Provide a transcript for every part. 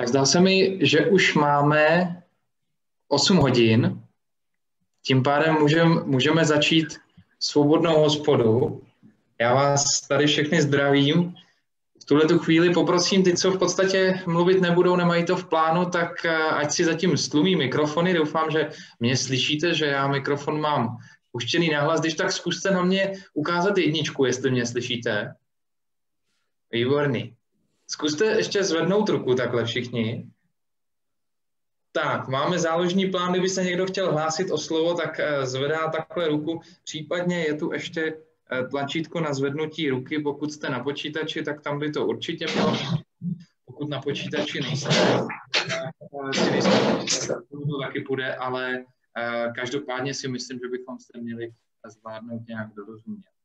Tak zdá se mi, že už máme 8 hodin, tím pádem můžem, můžeme začít svobodnou hospodu. Já vás tady všechny zdravím. V tuhle tu chvíli poprosím ty, co v podstatě mluvit nebudou, nemají to v plánu, tak eh, ať si zatím stlumí mikrofony. Doufám, že mě slyšíte, že já mikrofon mám puštěný nahlas. Když tak zkuste na mě ukázat jedničku, jestli mě slyšíte. Výborný. Zkuste ještě zvednout ruku takhle všichni. Tak, máme záložní plán, kdyby se někdo chtěl hlásit o slovo, tak eh, zvedá takhle ruku. Případně je tu ještě eh, tlačítko na zvednutí ruky, pokud jste na počítači, tak tam by to určitě mělo. Pokud na počítači nejste, tak to taky půjde, ale eh, každopádně si myslím, že bychom se měli zvládnout nějak dorozumět.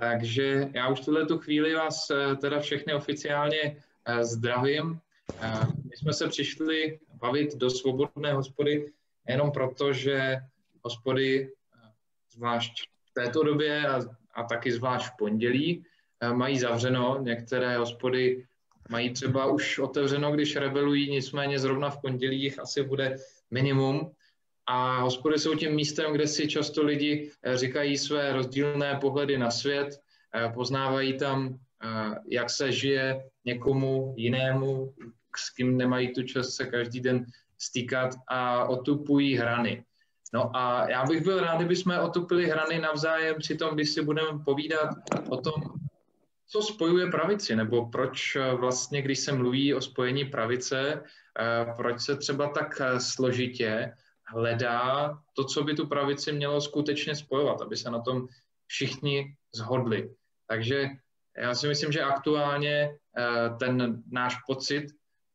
Takže já už tuhle tu chvíli vás eh, teda všechny oficiálně eh, zdravím. Eh, my jsme se přišli bavit do svobodné hospody jenom proto, že hospody, zvlášť v této době a, a taky zvlášť v pondělí, mají zavřeno. Některé hospody mají třeba už otevřeno, když rebelují, nicméně zrovna v pondělí jich asi bude minimum. A hospody jsou tím místem, kde si často lidi eh, říkají své rozdílné pohledy na svět, eh, poznávají tam, eh, jak se žije někomu jinému, s kým nemají tu čas se každý den stýkat a otupují hrany. No a já bych byl rád, kdyby jsme otupili hrany navzájem, přitom když si budeme povídat o tom, co spojuje pravici, nebo proč vlastně, když se mluví o spojení pravice, proč se třeba tak složitě hledá to, co by tu pravici mělo skutečně spojovat, aby se na tom všichni zhodli. Takže já si myslím, že aktuálně eh, ten náš pocit,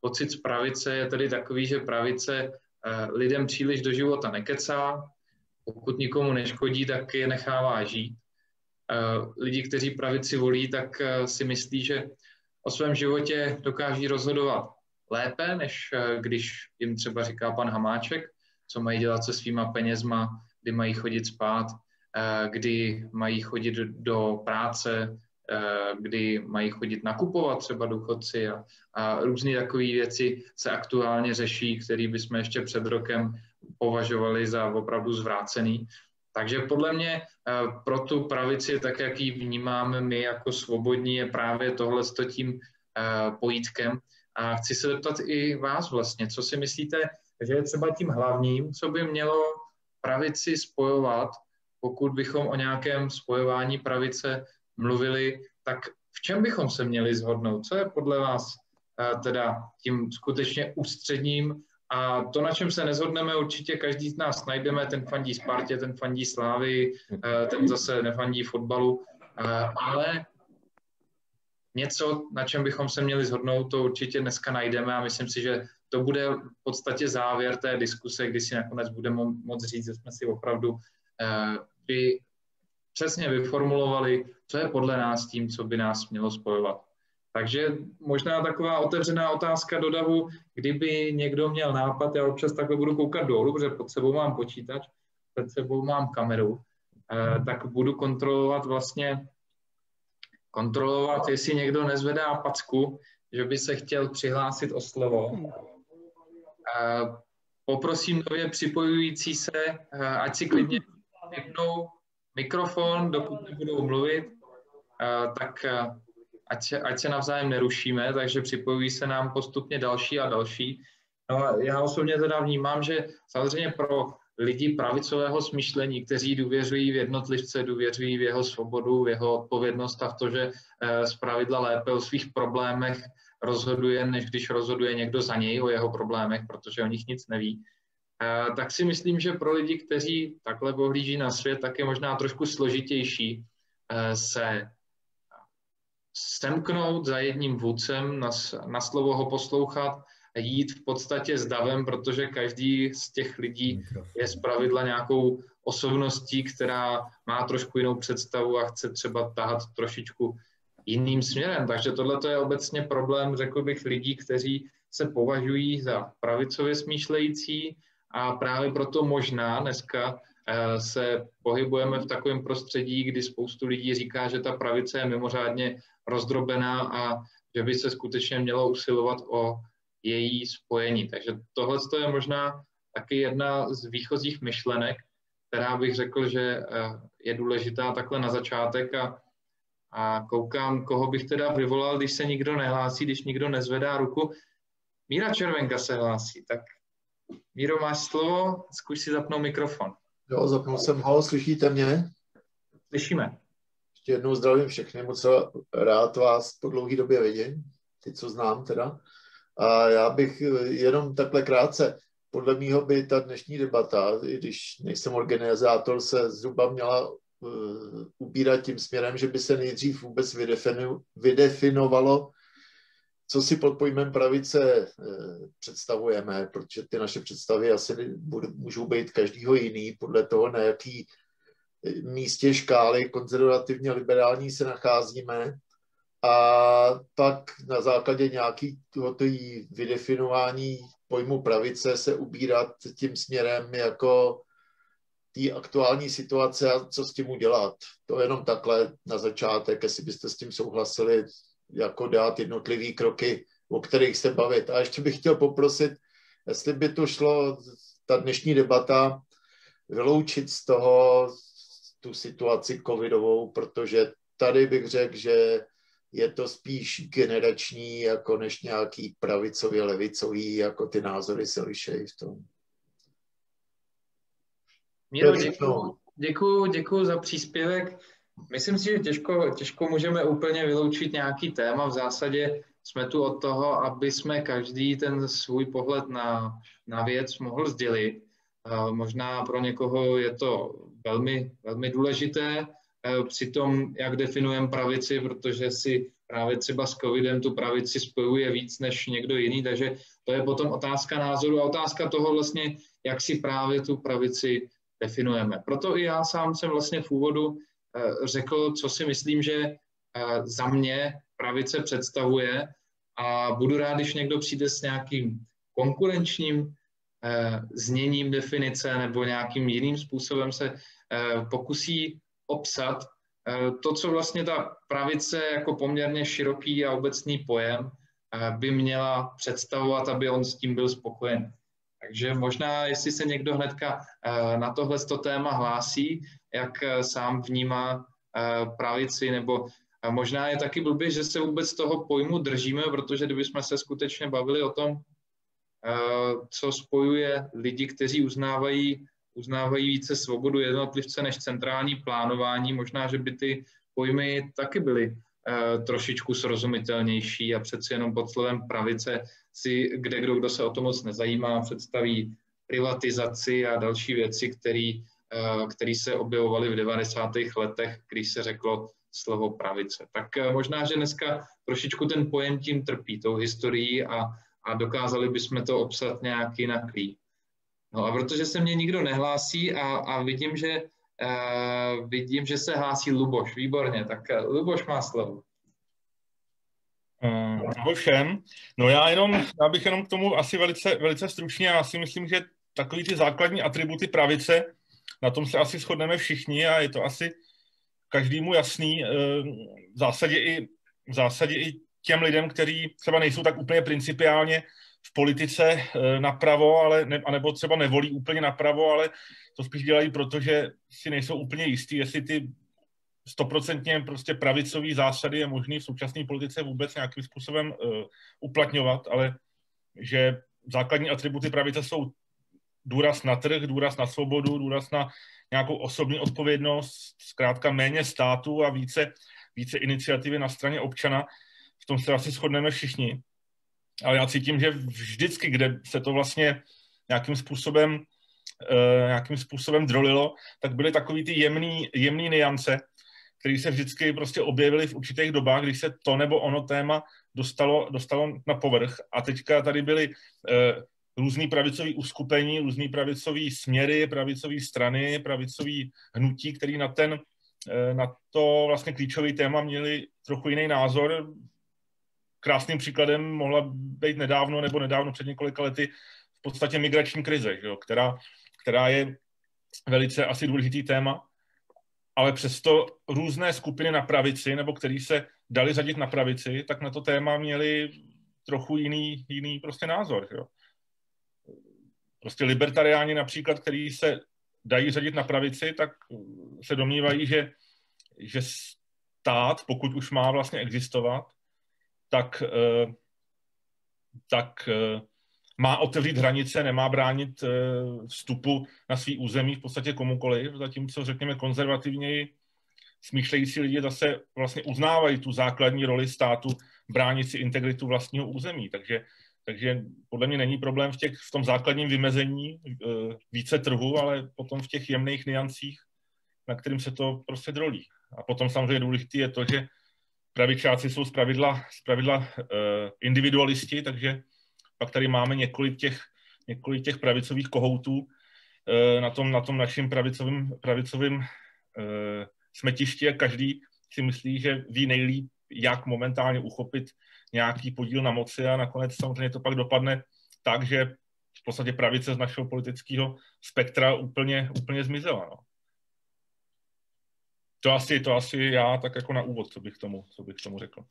pocit z pravice je tedy takový, že pravice eh, lidem příliš do života nekecá, pokud nikomu neškodí, tak je nechává žít. Eh, lidi, kteří pravici volí, tak si myslí, že o svém životě dokáží rozhodovat lépe, než když jim třeba říká pan Hamáček co mají dělat se svýma penězma, kdy mají chodit spát, eh, kdy mají chodit do práce, eh, kdy mají chodit nakupovat třeba důchodci a, a různé takové věci se aktuálně řeší, které bychom ještě před rokem považovali za opravdu zvrácený. Takže podle mě eh, pro tu pravici, tak jak ji vnímáme my jako svobodní, je právě tohle s tím pojítkem. A chci se zeptat i vás vlastně, co si myslíte, takže je třeba tím hlavním, co by mělo pravici spojovat, pokud bychom o nějakém spojování pravice mluvili, tak v čem bychom se měli zhodnout? Co je podle vás eh, teda tím skutečně ústředním? A to, na čem se nezhodneme, určitě každý z nás najdeme, ten fandí Spartě, ten fandí Slávy, eh, ten zase nefandí fotbalu, eh, ale něco, na čem bychom se měli zhodnout, to určitě dneska najdeme a myslím si, že to bude v podstatě závěr té diskuse, kdy si nakonec budeme moct říct, že jsme si opravdu eh, vy, přesně vyformulovali, co je podle nás tím, co by nás mělo spojovat. Takže možná taková otevřená otázka do davu, kdyby někdo měl nápad, já občas takhle budu koukat dolů, protože pod sebou mám počítač, před sebou mám kameru, eh, tak budu kontrolovat vlastně, kontrolovat, jestli někdo nezvedá packu, že by se chtěl přihlásit o slovo. Poprosím nově připojující se, ať si klidně vypnou mikrofon, dokud nebudou mluvit, tak ať se, ať se navzájem nerušíme, takže připojují se nám postupně další a další. No, já osobně teda vnímám, že samozřejmě pro lidi pravicového smýšlení, kteří důvěřují v jednotlivce, důvěřují v jeho svobodu, v jeho odpovědnost a v to, že eh, z pravidla lépe o svých problémech rozhoduje, než když rozhoduje někdo za něj o jeho problémech, protože o nich nic neví, eh, tak si myslím, že pro lidi, kteří takhle pohlíží na svět, tak je možná trošku složitější eh, se semknout za jedním vůdcem, na, na slovo ho poslouchat, jít v podstatě s davem, protože každý z těch lidí je zpravidla nějakou osobností, která má trošku jinou představu a chce třeba tahat trošičku jiným směrem. Takže tohle je obecně problém, řekl bych, lidí, kteří se považují za pravicově smýšlející a právě proto možná dneska eh, se pohybujeme v takovém prostředí, kdy spoustu lidí říká, že ta pravice je mimořádně rozdrobená a že by se skutečně mělo usilovat o její spojení. Takže tohle je možná taky jedna z výchozích myšlenek, která bych řekl, že eh, je důležitá takhle na začátek a, a koukám, koho bych teda vyvolal, když se nikdo nehlásí, když nikdo nezvedá ruku. Míra Červenka se hlásí, tak Míro, máš slovo, zkuš si zapnout mikrofon. Jo, zapnul jsem ho, slyšíte mě? Slyšíme. Ještě jednou zdravím všechny, moc rád vás po dlouhé době vidím, ty, co znám teda. A já bych jenom takhle krátce, podle mýho by ta dnešní debata, i když nejsem organizátor, se zhruba měla ubírat tím směrem, že by se nejdřív vůbec vydefinovalo, co si pod pojmem pravice uh, představujeme, protože ty naše představy asi můžou být každýho jiný, podle toho, na jaký místě škály konzervativně liberální se nacházíme. A pak na základě nějakého vydefinování pojmu pravice se ubírat tím směrem jako té aktuální situace a co s tím udělat. To jenom takhle na začátek, jestli byste s tím souhlasili, jako dát jednotlivé kroky, o kterých se bavit. A ještě bych chtěl poprosit, jestli by to šlo, ta dnešní debata, vyloučit z toho tu situaci covidovou, protože tady bych řekl, že je to spíš generační, jako než nějaký pravicový, levicový, jako ty názory se lišejí v tom. Míro, děkuji, děkuji, děkuji za příspěvek. Myslím si, že těžko, těžko můžeme úplně vyloučit nějaký téma. V zásadě jsme tu od toho, aby jsme každý ten svůj pohled na, na věc mohl sdělit. Možná pro někoho je to velmi, velmi důležité, Eh, při tom, jak definujeme pravici, protože si právě třeba s covidem tu pravici spojuje víc než někdo jiný, takže to je potom otázka názoru a otázka toho vlastně, jak si právě tu pravici definujeme. Proto i já sám jsem vlastně v úvodu eh, řekl, co si myslím, že eh, za mě pravice představuje a budu rád, když někdo přijde s nějakým konkurenčním zněním definice nebo nějakým jiným způsobem se pokusí obsat eh, to, co vlastně ta pravice jako poměrně široký a obecný pojem eh, by měla představovat, aby on s tím byl spokojen. Takže možná, jestli se někdo hnedka eh, na tohle téma hlásí, jak sám vnímá pravici, nebo možná je taky blbě, že se vůbec toho pojmu držíme, protože kdybychom se skutečně bavili o tom, co spojuje lidi, kteří uznávají uznávají více svobodu jednotlivce než centrální plánování. Možná, že by ty pojmy taky byly trošičku srozumitelnější a přeci jenom pod slovem pravice si kde kdo, kdo se o to moc nezajímá, představí privatizaci a další věci, které uh, který se objevovaly v 90. letech, když se řeklo slovo pravice. Tak uh, možná, že dneska trošičku ten pojem tím trpí, tou historií a, a dokázali bychom to obsat nějak jinak. No a protože se mě nikdo nehlásí a, a vidím, že, uh, vidím, že se hlásí Luboš, výborně, tak uh, Luboš má slovo. Ahoj všem. No já jenom, já bych jenom k tomu asi velice, velice stručně, já si myslím, že takový ty základní atributy pravice, na tom se asi shodneme všichni a je to asi každému jasný. V zásadě i, v zásadě i těm lidem, kteří třeba nejsou tak úplně principiálně v politice eh, napravo, ale ne, anebo třeba nevolí úplně napravo, ale to spíš dělají, protože si nejsou úplně jistí, jestli ty stoprocentně prostě pravicový zásady je možný v současné politice vůbec nějakým způsobem uh, uplatňovat, ale že základní atributy pravice jsou důraz na trh, důraz na svobodu, důraz na nějakou osobní odpovědnost, zkrátka méně státu a více, více iniciativy na straně občana. V tom se asi shodneme všichni ale já cítím, že vždycky, kde se to vlastně nějakým způsobem, uh, nějakým způsobem drolilo, tak byly takový ty jemný, jemný niance, které se vždycky prostě objevily v určitých dobách, když se to nebo ono téma dostalo, dostalo na povrch. A teďka tady byly uh, různý pravicový uskupení, různý pravicový směry, pravicové strany, pravicový hnutí, který na ten uh, na to vlastně klíčový téma měli trochu jiný názor, krásným příkladem mohla být nedávno nebo nedávno před několika lety v podstatě migrační krize, jo, která, která je velice asi důležitý téma, ale přesto různé skupiny na pravici, nebo který se dali řadit na pravici, tak na to téma měli trochu jiný, jiný prostě názor. Jo. Prostě libertariáni například, který se dají řadit na pravici, tak se domnívají, že, že stát, pokud už má vlastně existovat, tak, eh, tak eh, má otevřít hranice, nemá bránit eh, vstupu na svý území v podstatě komukoliv, zatímco řekněme konzervativněji smýšlející lidi zase vlastně uznávají tu základní roli státu bránit si integritu vlastního území. Takže, takže podle mě není problém v, těch, v tom základním vymezení více trhu, ale potom v těch jemných niancích, na kterým se to prostě drolí. A potom samozřejmě důležité je to, že pravičáci jsou zpravidla, zpravidla uh, individualisti, takže pak tady máme několik těch, několik těch pravicových kohoutů uh, na, tom, na tom našem pravicovým, pravicovým uh, smetišti a každý si myslí, že ví nejlíp, jak momentálně uchopit nějaký podíl na moci a nakonec samozřejmě to pak dopadne tak, že v podstatě pravice z našeho politického spektra úplně, úplně zmizela. No to asi, to asi já tak jako na úvod, co bych tomu, co bych tomu řekl.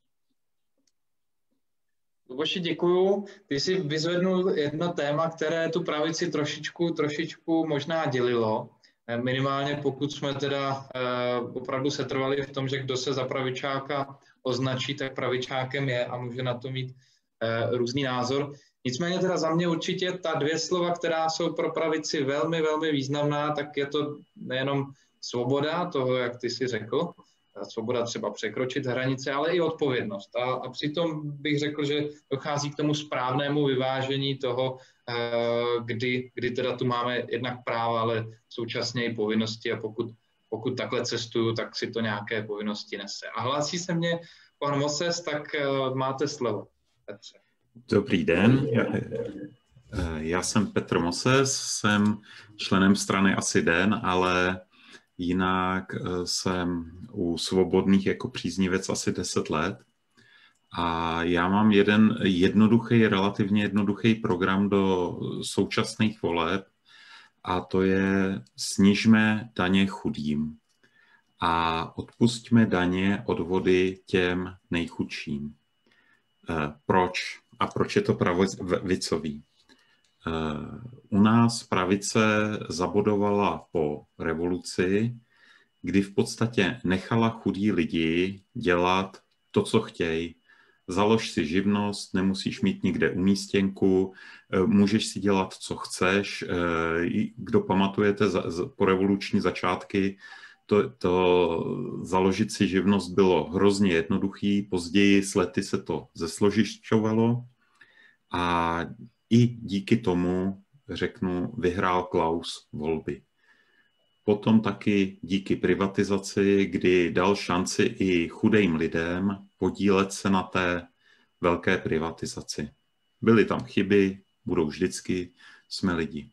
Luboši, děkuju. Ty jsi vyzvednul jedno téma, které tu pravici trošičku, trošičku možná dělilo. Eh, minimálně pokud jsme teda eh, opravdu setrvali v tom, že kdo se za pravičáka označí, tak pravičákem je a může na to mít eh, různý názor. Nicméně teda za mě určitě ta dvě slova, která jsou pro pravici velmi, velmi významná, tak je to nejenom svoboda toho, jak ty si řekl, svoboda třeba překročit hranice, ale i odpovědnost. A, a přitom bych řekl, že dochází k tomu správnému vyvážení toho, eh, kdy, kdy teda tu máme jednak práva, ale současně i povinnosti a pokud, pokud takhle cestuju, tak si to nějaké povinnosti nese. A hlásí se mě pan Moses, tak eh, máte slovo. Petře. Dobrý den, já, eh, já jsem Petr Moses, jsem členem strany Asi Den, ale Jinak eh, jsem u svobodných jako příznivec asi 10 let. A já mám jeden jednoduchý, relativně jednoduchý program do současných voleb a to je snižme daně chudým a odpustíme daně odvody těm nejchudším. Eh, proč? A proč je to pravicový? U nás pravice zabodovala po revoluci, kdy v podstatě nechala chudí lidi dělat to, co chtějí. Založ si živnost, nemusíš mít nikde umístěnku, můžeš si dělat, co chceš. Kdo pamatujete po revoluční začátky, to, to založit si živnost bylo hrozně jednoduchý, později s lety se to zesložišťovalo a i díky tomu, řeknu, vyhrál Klaus volby. Potom taky díky privatizaci, kdy dal šanci i chudým lidem podílet se na té velké privatizaci. Byly tam chyby, budou vždycky, jsme lidi.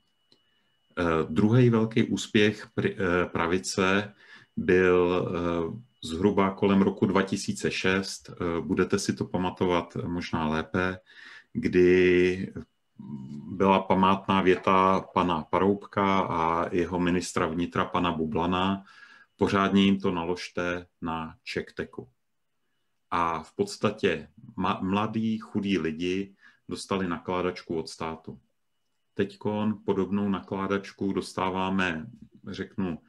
Uh, druhý velký úspěch eh, pravice byl uh, zhruba kolem roku 2006. Uh, budete si to pamatovat možná lépe, kdy byla památná věta pana Paroubka a jeho ministra vnitra pana Bublana, pořádně jim to naložte na čekteku. A v podstatě mladí, chudí lidi dostali nakládačku od státu. Teď podobnou nakládačku dostáváme, řeknu,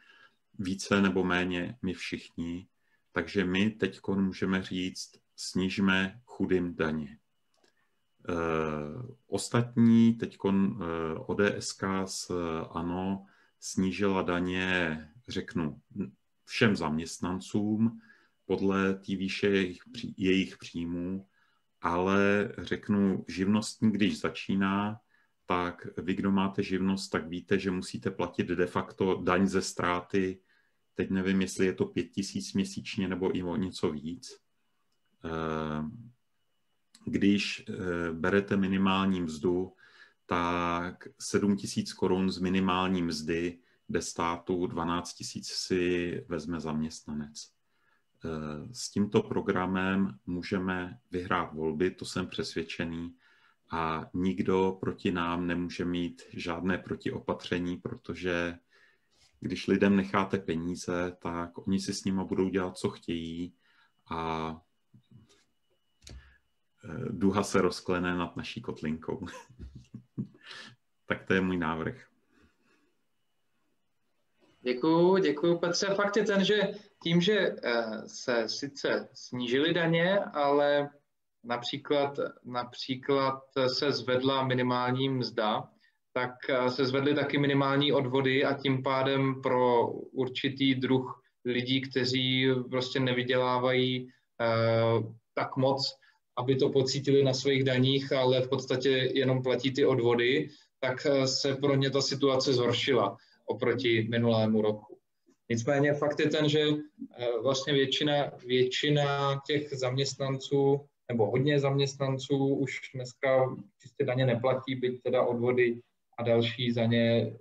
více nebo méně my všichni, takže my teď můžeme říct, snižme chudým daně. Eh, ostatní, teď eh, ODSK s ANO snížila daně, řeknu, všem zaměstnancům podle té výše jejich, jejich příjmů, ale řeknu, živnostník, když začíná, tak vy, kdo máte živnost, tak víte, že musíte platit de facto daň ze ztráty. Teď nevím, jestli je to pět tisíc měsíčně nebo i o něco víc. Když eh, berete minimální mzdu, tak 7 tisíc korun z minimální mzdy jde státu, 12 tisíc si vezme zaměstnanec. Eh, s tímto programem můžeme vyhrát volby, to jsem přesvědčený, a nikdo proti nám nemůže mít žádné protiopatření, protože když lidem necháte peníze, tak oni si s nimi budou dělat, co chtějí a duha se rozklene nad naší kotlinkou. tak to je můj návrh. Děkuju, děkuju Petře. Fakt je ten, že tím, že eh, se sice snížily daně, ale například, například se zvedla minimální mzda, tak eh, se zvedly taky minimální odvody a tím pádem pro určitý druh lidí, kteří prostě nevydělávají eh, tak moc, aby to pocítili na svých daních, ale v podstatě jenom platí ty odvody, tak se pro ně ta situace zhoršila oproti minulému roku. Nicméně fakt je ten, že eh, vlastně většina, většina těch zaměstnanců nebo hodně zaměstnanců už dneska čistě daně neplatí, byť teda odvody a další za ně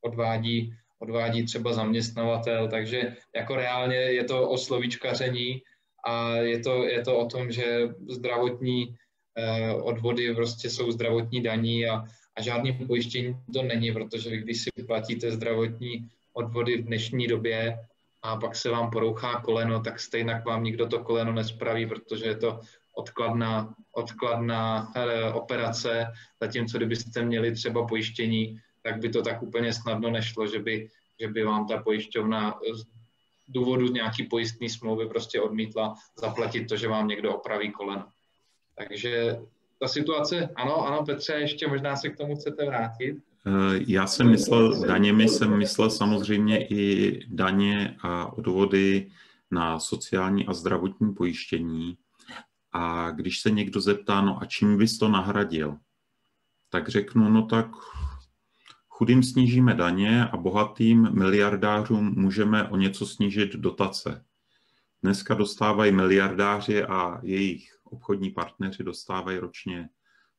odvádí, odvádí třeba zaměstnavatel, takže jako reálně je to o slovíčkaření a je to, je to o tom, že zdravotní eh, odvody prostě jsou zdravotní daní a, a žádný pojištění to není, protože když si platíte zdravotní odvody v dnešní době a pak se vám porouchá koleno, tak stejně vám nikdo to koleno nespraví, protože je to odkladná, odkladná eh, operace, zatímco kdybyste měli třeba pojištění, tak by to tak úplně snadno nešlo, že by, že by vám ta pojišťovna důvodu nějaký pojistný smlouvy prostě odmítla zaplatit to, že vám někdo opraví koleno. Takže ta situace, ano, ano, Petře, ještě možná se k tomu chcete vrátit. Eh, já jsem myslel, daněmi jsem myslel samozřejmě i daně a odvody na sociální a zdravotní pojištění. A když se někdo zeptá, no a čím bys to nahradil, tak řeknu, no tak chudým snížíme daně a bohatým miliardářům můžeme o něco snížit dotace. Dneska dostávají miliardáři a jejich obchodní partneři dostávají ročně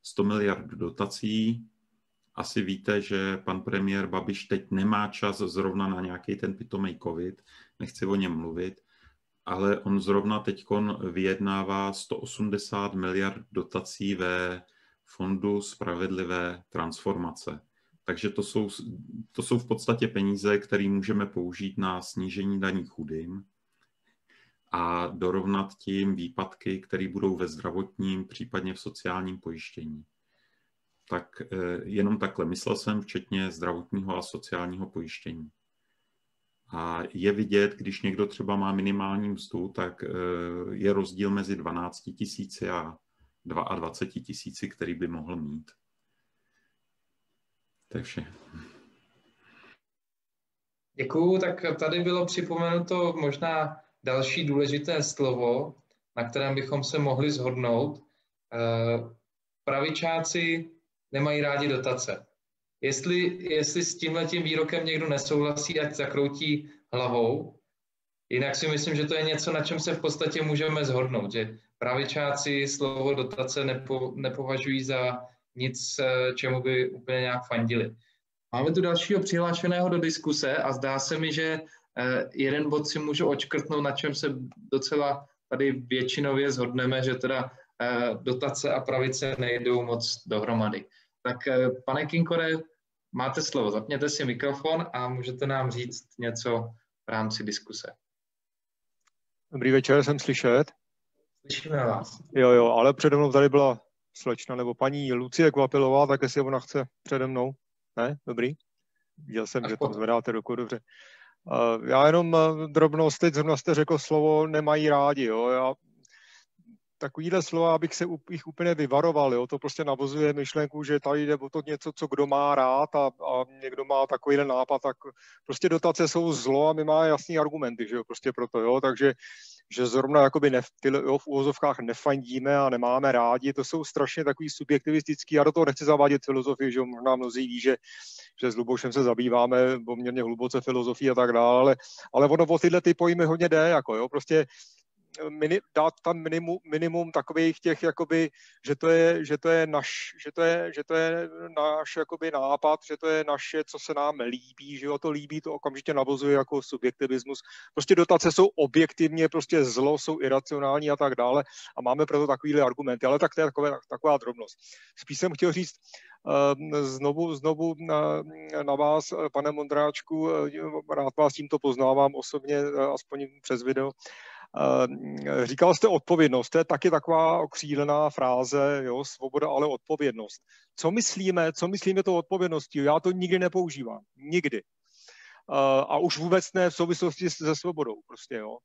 100 miliard dotací. Asi víte, že pan premiér Babiš teď nemá čas zrovna na nějaký ten pitomý covid, nechci o něm mluvit, ale on zrovna teď vyjednává 180 miliard dotací ve Fondu spravedlivé transformace. Takže to jsou, to jsou v podstatě peníze, které můžeme použít na snížení daní chudým a dorovnat tím výpadky, které budou ve zdravotním, případně v sociálním pojištění. Tak eh, jenom takhle myslel jsem, včetně zdravotního a sociálního pojištění. A je vidět, když někdo třeba má minimální mzdu, tak eh, je rozdíl mezi 12 tisíci a 22 tisíci, který by mohl mít. Takže. Děkuju, tak tady bylo připomenuto možná další důležité slovo, na kterém bychom se mohli zhodnout. Eh, pravičáci nemají rádi dotace. Jestli, jestli s tímhletím výrokem někdo nesouhlasí, ať zakroutí hlavou. Jinak si myslím, že to je něco, na čem se v podstatě můžeme zhodnout, že pravičáci slovo dotace nepo, nepovažují za nic, eh, čemu by úplně nějak fandili. Máme tu dalšího přihlášeného do diskuse a zdá se mi, že Eh, jeden bod si můžu očkrtnout, na čem se docela tady většinově zhodneme, že teda eh, dotace a pravice nejdou moc dohromady. Tak pane Kinkore, máte slovo, zapněte si mikrofon a můžete nám říct něco v rámci diskuse. Dobrý večer, jsem slyšet. Slyšíme vás. Jo, jo, ale přede mnou tady byla slečna nebo paní Lucie Kvapilová, tak jestli ona chce přede mnou. Ne? Dobrý. Viděl jsem, Až že tam zvedáte ruku, dobře. Já jenom eh, drobnost, teď zrovna jste řekl slovo nemají rádi, jo. Já takovýhle slova, abych se jich úplně vyvaroval, jo. To prostě navozuje myšlenku, že tady jde o to něco, co kdo má rád a, a někdo má takovýhle nápad, tak prostě dotace jsou zlo a my máme jasný argumenty, že jo, prostě proto, jo. Takže že zrovna jakoby ne, ty, jo, v úvozovkách nefandíme a nemáme rádi, to jsou strašně takový subjektivistický, já do toho nechci zavádět filozofii, že možná mnozí ví, že, že s Lubošem se zabýváme poměrně hluboce filozofii a tak dále, ale, ale ono o tyhle ty pojmy hodně jde, jako jo, prostě mini, dát tam minimum, minimum takových těch, jakoby, že to je, že to je naš, že to je, že to je náš jakoby nápad, že to je naše, co se nám líbí, že jo, to líbí, to okamžitě navozuje jako subjektivismus. Prostě dotace jsou objektivně prostě zlo, jsou iracionální a tak dále a máme proto takovýhle argumenty, ale tak to je taková, taková drobnost. Spíš jsem chtěl říct, ehm, znovu, znovu na, na vás, pane Mondráčku, rád vás tímto poznávám osobně, aspoň přes video, Říkal jste odpovědnost, to je taky taková okřílená fráze, jo, svoboda, ale odpovědnost. Co myslíme, co myslíme tou odpovědností? Já to nikdy nepoužívám, nikdy. A už vůbec ne v souvislosti se svobodou, prostě, jo.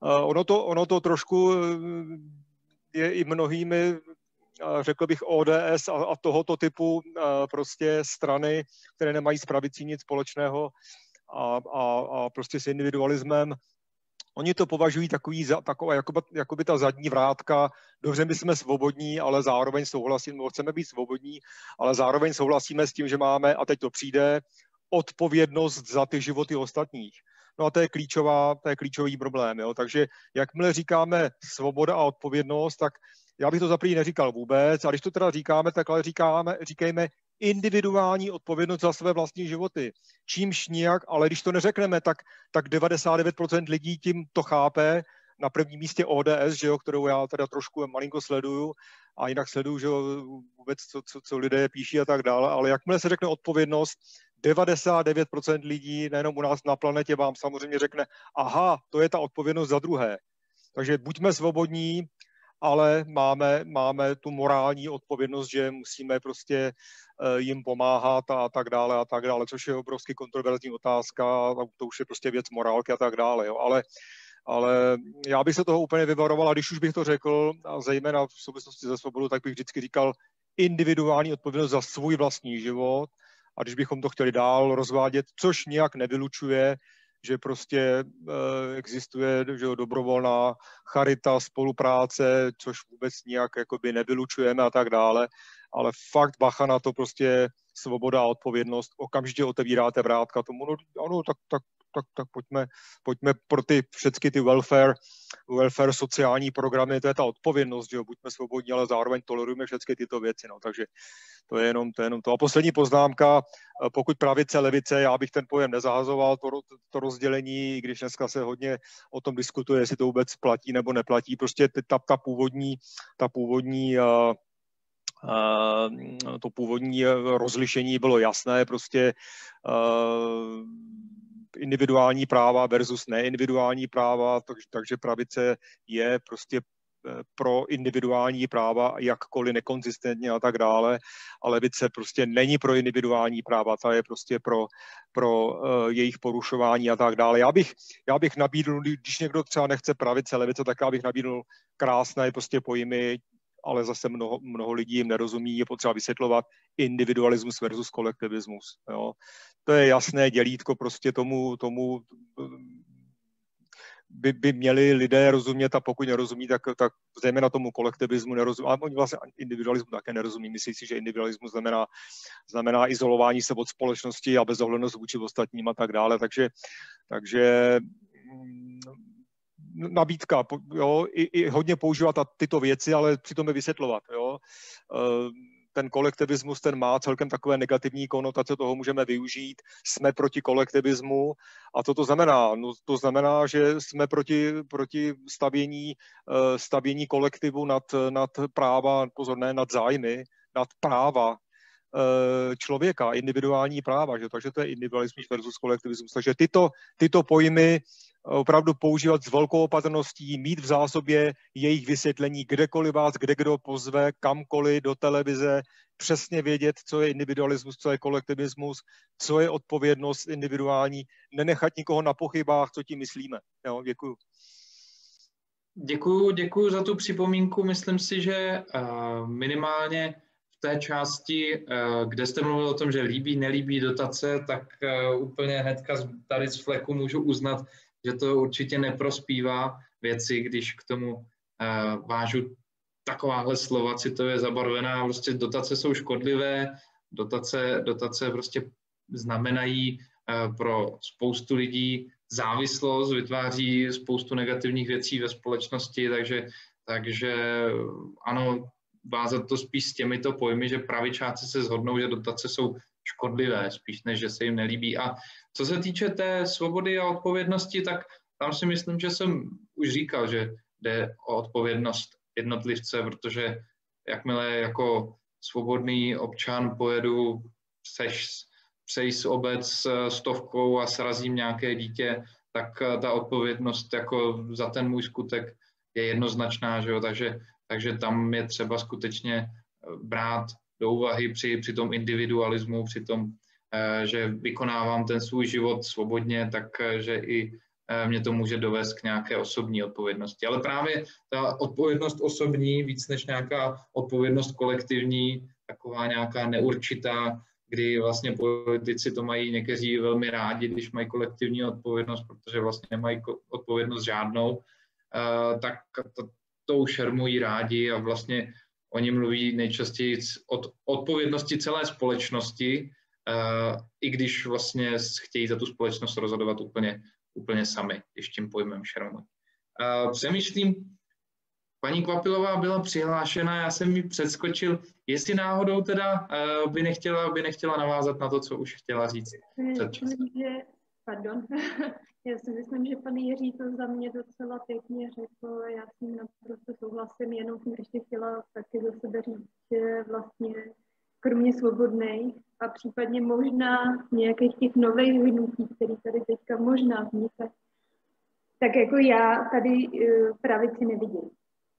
Ono to, ono to trošku je i mnohými řekl bych ODS a, a tohoto typu prostě strany, které nemají s pravicí nic společného a, a, a prostě s individualismem, Oni to považují takový, za, taková jakoby, jakoby ta zadní vrátka, dobře, my jsme svobodní, ale zároveň souhlasíme, chceme být svobodní, ale zároveň souhlasíme s tím, že máme, a teď to přijde, odpovědnost za ty životy ostatních. No a to je, klíčová, to je klíčový problém. Jo? Takže jakmile říkáme svoboda a odpovědnost, tak já bych to za neříkal vůbec, a když to teda říkáme, tak ale říkáme, říkejme individuální odpovědnost za své vlastní životy. Čímž nijak, ale když to neřekneme, tak, tak 99% lidí tím to chápe, na prvním místě ODS, že jo, kterou já teda trošku malinko sleduju a jinak sleduju, že jo, vůbec, co, co, co lidé píší a tak dále, ale jakmile se řekne odpovědnost, 99% lidí, nejenom u nás na planetě, vám samozřejmě řekne, aha, to je ta odpovědnost za druhé. Takže buďme svobodní, ale máme, máme tu morální odpovědnost, že musíme prostě eh, jim pomáhat a tak dále a tak dále, což je obrovsky kontroverzní otázka, to už je prostě věc morálky a tak dále, jo. ale ale já bych se toho úplně vyvaroval a když už bych to řekl, a zejména v souvislosti se svobodou, tak bych vždycky říkal individuální odpovědnost za svůj vlastní život a když bychom to chtěli dál rozvádět, což nijak nevylučuje, že prostě eh, existuje že dobrovolná charita, spolupráce, což vůbec nijak jakoby nevylučujeme a tak dále, ale fakt bacha na to prostě svoboda a odpovědnost, okamžitě otevíráte vrátka tomu, no, ano, tak, tak tak, tak pojďme, pojďme pro ty všechny ty welfare, welfare sociální programy, to je ta odpovědnost, že jo, buďme svobodní, ale zároveň tolerujeme všechny tyto věci, no, takže to je jenom to. Je jenom to. A poslední poznámka, eh, pokud pravice, levice, já bych ten pojem nezahazoval, to, to rozdělení, když dneska se hodně o tom diskutuje, jestli to vůbec platí nebo neplatí, prostě ta, ta původní, ta původní uh, to původní rozlišení bylo jasné, prostě individuální práva versus neindividuální práva, takže, takže pravice je prostě eh, pro individuální práva, jakkoliv nekonzistentně a tak dále, ale levice prostě není pro individuální práva, ta je prostě pro, pro uh, jejich porušování a tak dále. Já bych, já bych nabídl, když někdo třeba nechce pravice, levice, tak já bych nabídl krásné prostě pojmy ale zase mnoho, mnoho lidí jim nerozumí, je potřeba vysvětlovat individualismus versus kolektivismus. Jo. To je jasné dělítko prostě tomu, tomu by, by měli lidé rozumět a pokud nerozumí, tak, tak zejména tomu kolektivismu nerozumí, ale oni vlastně individualismu také nerozumí. Myslí si, že individualismus znamená, znamená izolování se od společnosti a bezohlednost vůči ostatním a tak dále. Takže, takže nabídka, jo, i, i hodně používat tyto věci, ale přitom je vysvětlovat, jo. Eh, ten kolektivismus, ten má celkem takové negativní konotace, toho můžeme využít, jsme proti kolektivismu a co to znamená? No, to znamená, že jsme proti, proti stavění, eh, stavění kolektivu nad, nad práva, pozor, ne nad zájmy, nad práva člověka, individuální práva, že? takže to je individualismus versus kolektivismus. Takže tyto, tyto pojmy opravdu používat s velkou opatrností, mít v zásobě jejich vysvětlení kdekoliv vás, kde kdo pozve, kamkoliv do televize, přesně vědět, co je individualismus, co je kolektivismus, co je odpovědnost individuální, nenechat nikoho na pochybách, co tím myslíme. Jo, děkuju. Děkuju, děkuju za tu připomínku. Myslím si, že uh, minimálně té části, uh, kde jste mluvil o tom, že líbí, nelíbí dotace, tak uh, úplně hnedka tady z fleku můžu uznat, že to určitě neprospívá věci, když k tomu uh, vážu takováhle slova citově zabarvená, prostě dotace jsou škodlivé, dotace, dotace prostě znamenají pro spoustu lidí závislost, vytváří spoustu negativních věcí ve společnosti, takže, takže ano, vázat to spíš s těmito pojmy, že pravičáci se shodnou, že dotace jsou škodlivé, spíš než, že se jim nelíbí. A co se týče té svobody a odpovědnosti, tak tam si myslím, že jsem už říkal, že jde o odpovědnost jednotlivce, protože jakmile jako svobodný občan pojedu seš, přejít obec s stovkou a srazím nějaké dítě, tak ta odpovědnost jako za ten můj skutek je jednoznačná, že jo? Takže, takže tam je třeba skutečně brát do úvahy při, při tom individualismu, při tom, že vykonávám ten svůj život svobodně, takže i Eh, mě to může dovést k nějaké osobní odpovědnosti. Ale právě ta odpovědnost osobní, víc než nějaká odpovědnost kolektivní, taková nějaká neurčitá, kdy vlastně politici to mají někteří velmi rádi, když mají kolektivní odpovědnost, protože vlastně nemají odpovědnost žádnou, eh, tak to, to šermují rádi a vlastně oni mluví nejčastěji o odpovědnosti celé společnosti, eh, i když vlastně chtějí za tu společnost rozhodovat úplně úplně sami, když tím pojmem šermují. Přemýšlím, paní Kvapilová byla přihlášena, já jsem ji předskočil, jestli náhodou teda by nechtěla, by nechtěla navázat na to, co už chtěla říct před časem. Pardon. Já si myslím, že pan Jiří to za mě docela pěkně řekl. Já s ním naprosto souhlasím, jenom jsem ještě chtěla taky za sebe říct, že vlastně kromě svobodných a případně možná nějakých těch nových hnutí, které tady teďka možná vznikají, tak jako já tady uh, pravici nevidím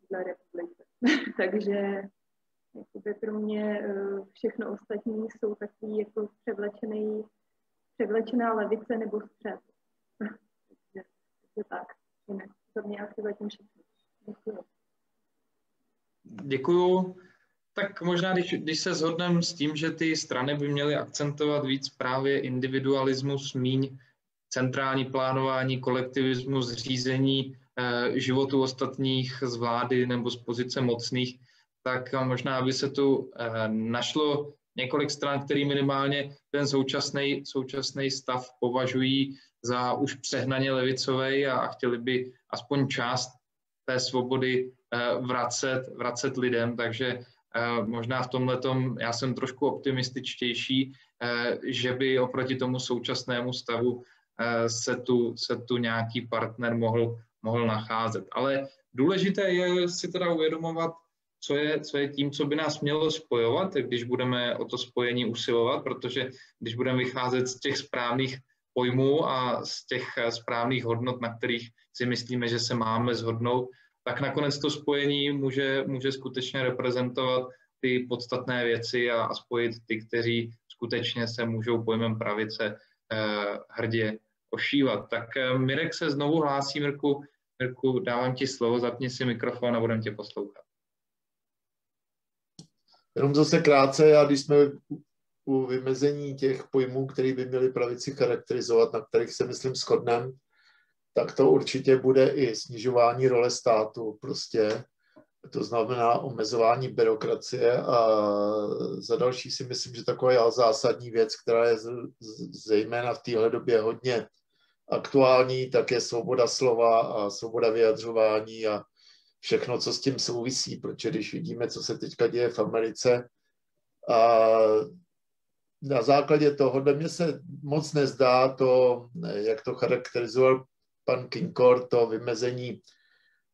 v republice. Takže jakoby pro mě uh, všechno ostatní jsou takový jako převlečený, převlečená levice nebo střed. takže, tak. To mě asi zatím všechno. Děkuji. Děkuju. Tak možná, když, když se shodneme s tím, že ty strany by měly akcentovat víc právě individualismus, míň centrální plánování, kolektivismus, řízení eh, životu ostatních z vlády nebo z pozice mocných, tak možná by se tu eh, našlo několik stran, který minimálně ten současný, stav považují za už přehnaně levicový a, chtěli by aspoň část té svobody eh, vracet, vracet lidem, takže Možná v tomhle já jsem trošku optimističtější, eh, že by oproti tomu současnému stavu eh, se tu, se tu nějaký partner mohl, mohl nacházet. Ale důležité je si teda uvědomovat, co je, co je tím, co by nás mělo spojovat, když budeme o to spojení usilovat, protože když budeme vycházet z těch správných pojmů a z těch eh, správných hodnot, na kterých si myslíme, že se máme zhodnout, tak nakonec to spojení může, může skutečně reprezentovat ty podstatné věci a, a spojit ty, kteří skutečně se můžou pojmem pravice eh, hrdě ošívat. Tak eh, Mirek se znovu hlásí, Mirku, Mirku, dávám ti slovo, zapni si mikrofon a budeme tě poslouchat. Jenom zase krátce, a když jsme u vymezení těch pojmů, které by měly pravici charakterizovat, na kterých se, myslím, shodneme, tak to určitě bude i snižování role státu prostě. To znamená omezování byrokracie a za další si myslím, že taková zásadní věc, která je zejména v téhle době hodně aktuální, tak je svoboda slova a svoboda vyjadřování a všechno, co s tím souvisí, protože když vidíme, co se teďka děje v Americe a na základě toho, mně se moc nezdá to, jak to charakterizoval pan Kinkor to vymezení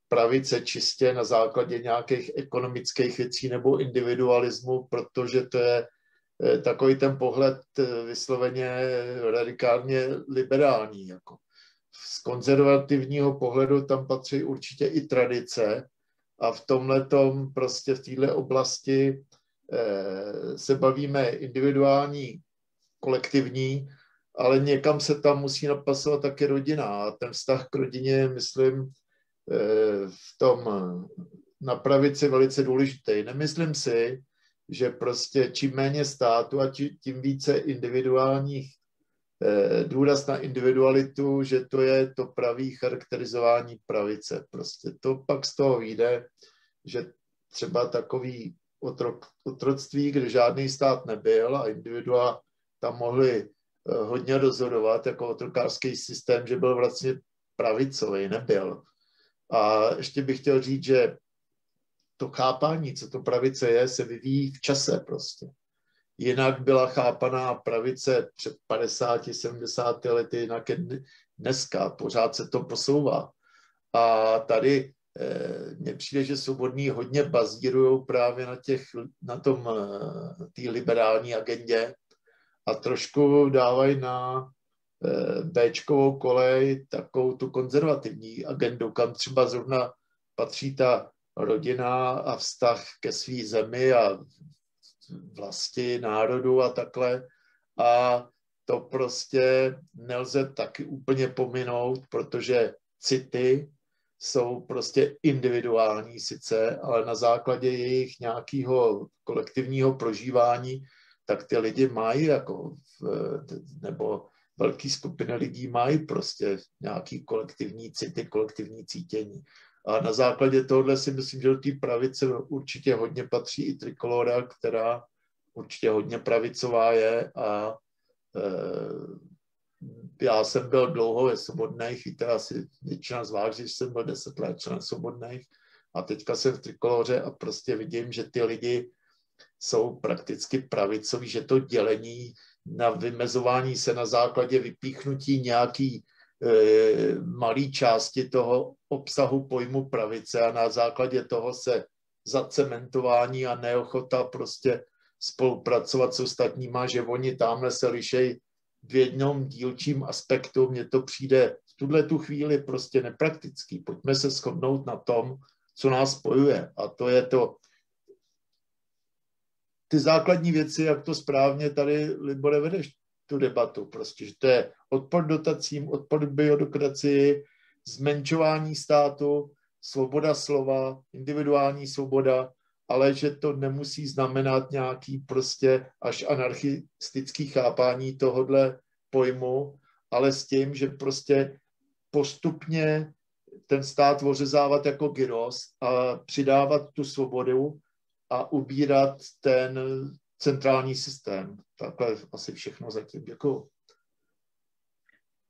pravice čistě na základě nějakých ekonomických věcí nebo individualismu, protože to je eh, takový ten pohled eh, vysloveně radikálně liberální. Jako. Z konzervativního pohledu tam patří určitě i tradice a v tomhle prostě v této oblasti eh, se bavíme individuální, kolektivní ale někam se tam musí napasovat taky rodina a ten vztah k rodině myslím, eh, v tom na pravici velice důležitý. Nemyslím si, že prostě čím méně státu a tím více individuálních eh, důraz na individualitu, že to je to pravý charakterizování pravice. Prostě to pak z toho vyjde, že třeba takový otrok, otroctví, kde žádný stát nebyl a individua tam mohli Eh, hodně rozhodovat jako otrokářský systém, že byl vlastně pravicový, nebyl. A ještě bych chtěl říct, že to chápání, co to pravice je, se vyvíjí v čase prostě. Jinak byla chápaná pravice před 50, 70 lety, jinak je dneska, pořád se to posouvá. A tady eh, mně přijde, že svobodní hodně bazírují právě na, těch, na tom eh, té liberální agendě, a trošku dávají na Bčkovou kolej, takovou tu konzervativní agendu, kam třeba zrovna patří ta rodina a vztah ke své zemi a vlasti, národu a takhle. A to prostě nelze taky úplně pominout, protože city jsou prostě individuální sice, ale na základě jejich nějakého kolektivního prožívání, tak ty lidi mají jako, nebo velké skupiny lidí mají prostě nějaký kolektivní city, kolektivní cítění. A na základě tohohle si myslím, že do té pravice určitě hodně patří i trikolora, která určitě hodně pravicová je a e, já jsem byl dlouho ve Svobodných, víte asi většina z vás, že jsem byl deset let člen Svobodných a teďka jsem v Trikoloře a prostě vidím, že ty lidi jsou prakticky pravicoví, že to dělení na vymezování se na základě vypíchnutí nějaký e, malý části toho obsahu pojmu pravice a na základě toho se zacementování a neochota prostě spolupracovat s ostatníma, že oni tamhle se lišejí v jednom dílčím aspektu. Mně to přijde v tuhle tu chvíli prostě nepraktický. Pojďme se shodnout na tom, co nás spojuje. A to je to, ty základní věci, jak to správně tady, Libore, vedeš tu debatu. Prostě, že to je odpor dotacím, odpor biodokracii, zmenšování státu, svoboda slova, individuální svoboda, ale že to nemusí znamenat nějaký prostě až anarchistický chápání tohodle pojmu, ale s tím, že prostě postupně ten stát ořezávat jako gyros a přidávat tu svobodu a ubírat ten centrální systém. Takhle asi všechno zatím. Děkuji.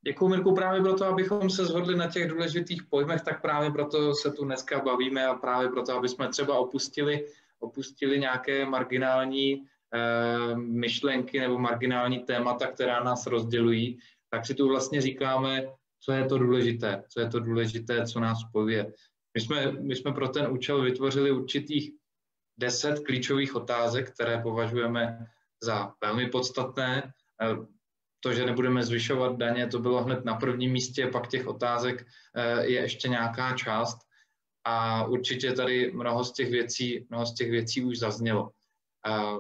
Děkuji, Mirku, právě proto, abychom se shodli na těch důležitých pojmech, tak právě proto se tu dneska bavíme a právě proto, aby jsme třeba opustili, opustili nějaké marginální e, myšlenky nebo marginální témata, která nás rozdělují, tak si tu vlastně říkáme, co je to důležité, co je to důležité, co nás spojuje. My jsme, my jsme pro ten účel vytvořili určitých deset klíčových otázek, které považujeme za velmi podstatné. Eh, to, že nebudeme zvyšovat daně, to bylo hned na prvním místě, pak těch otázek eh, je ještě nějaká část a určitě tady mnoho z těch věcí, mnoho z těch věcí už zaznělo. Eh,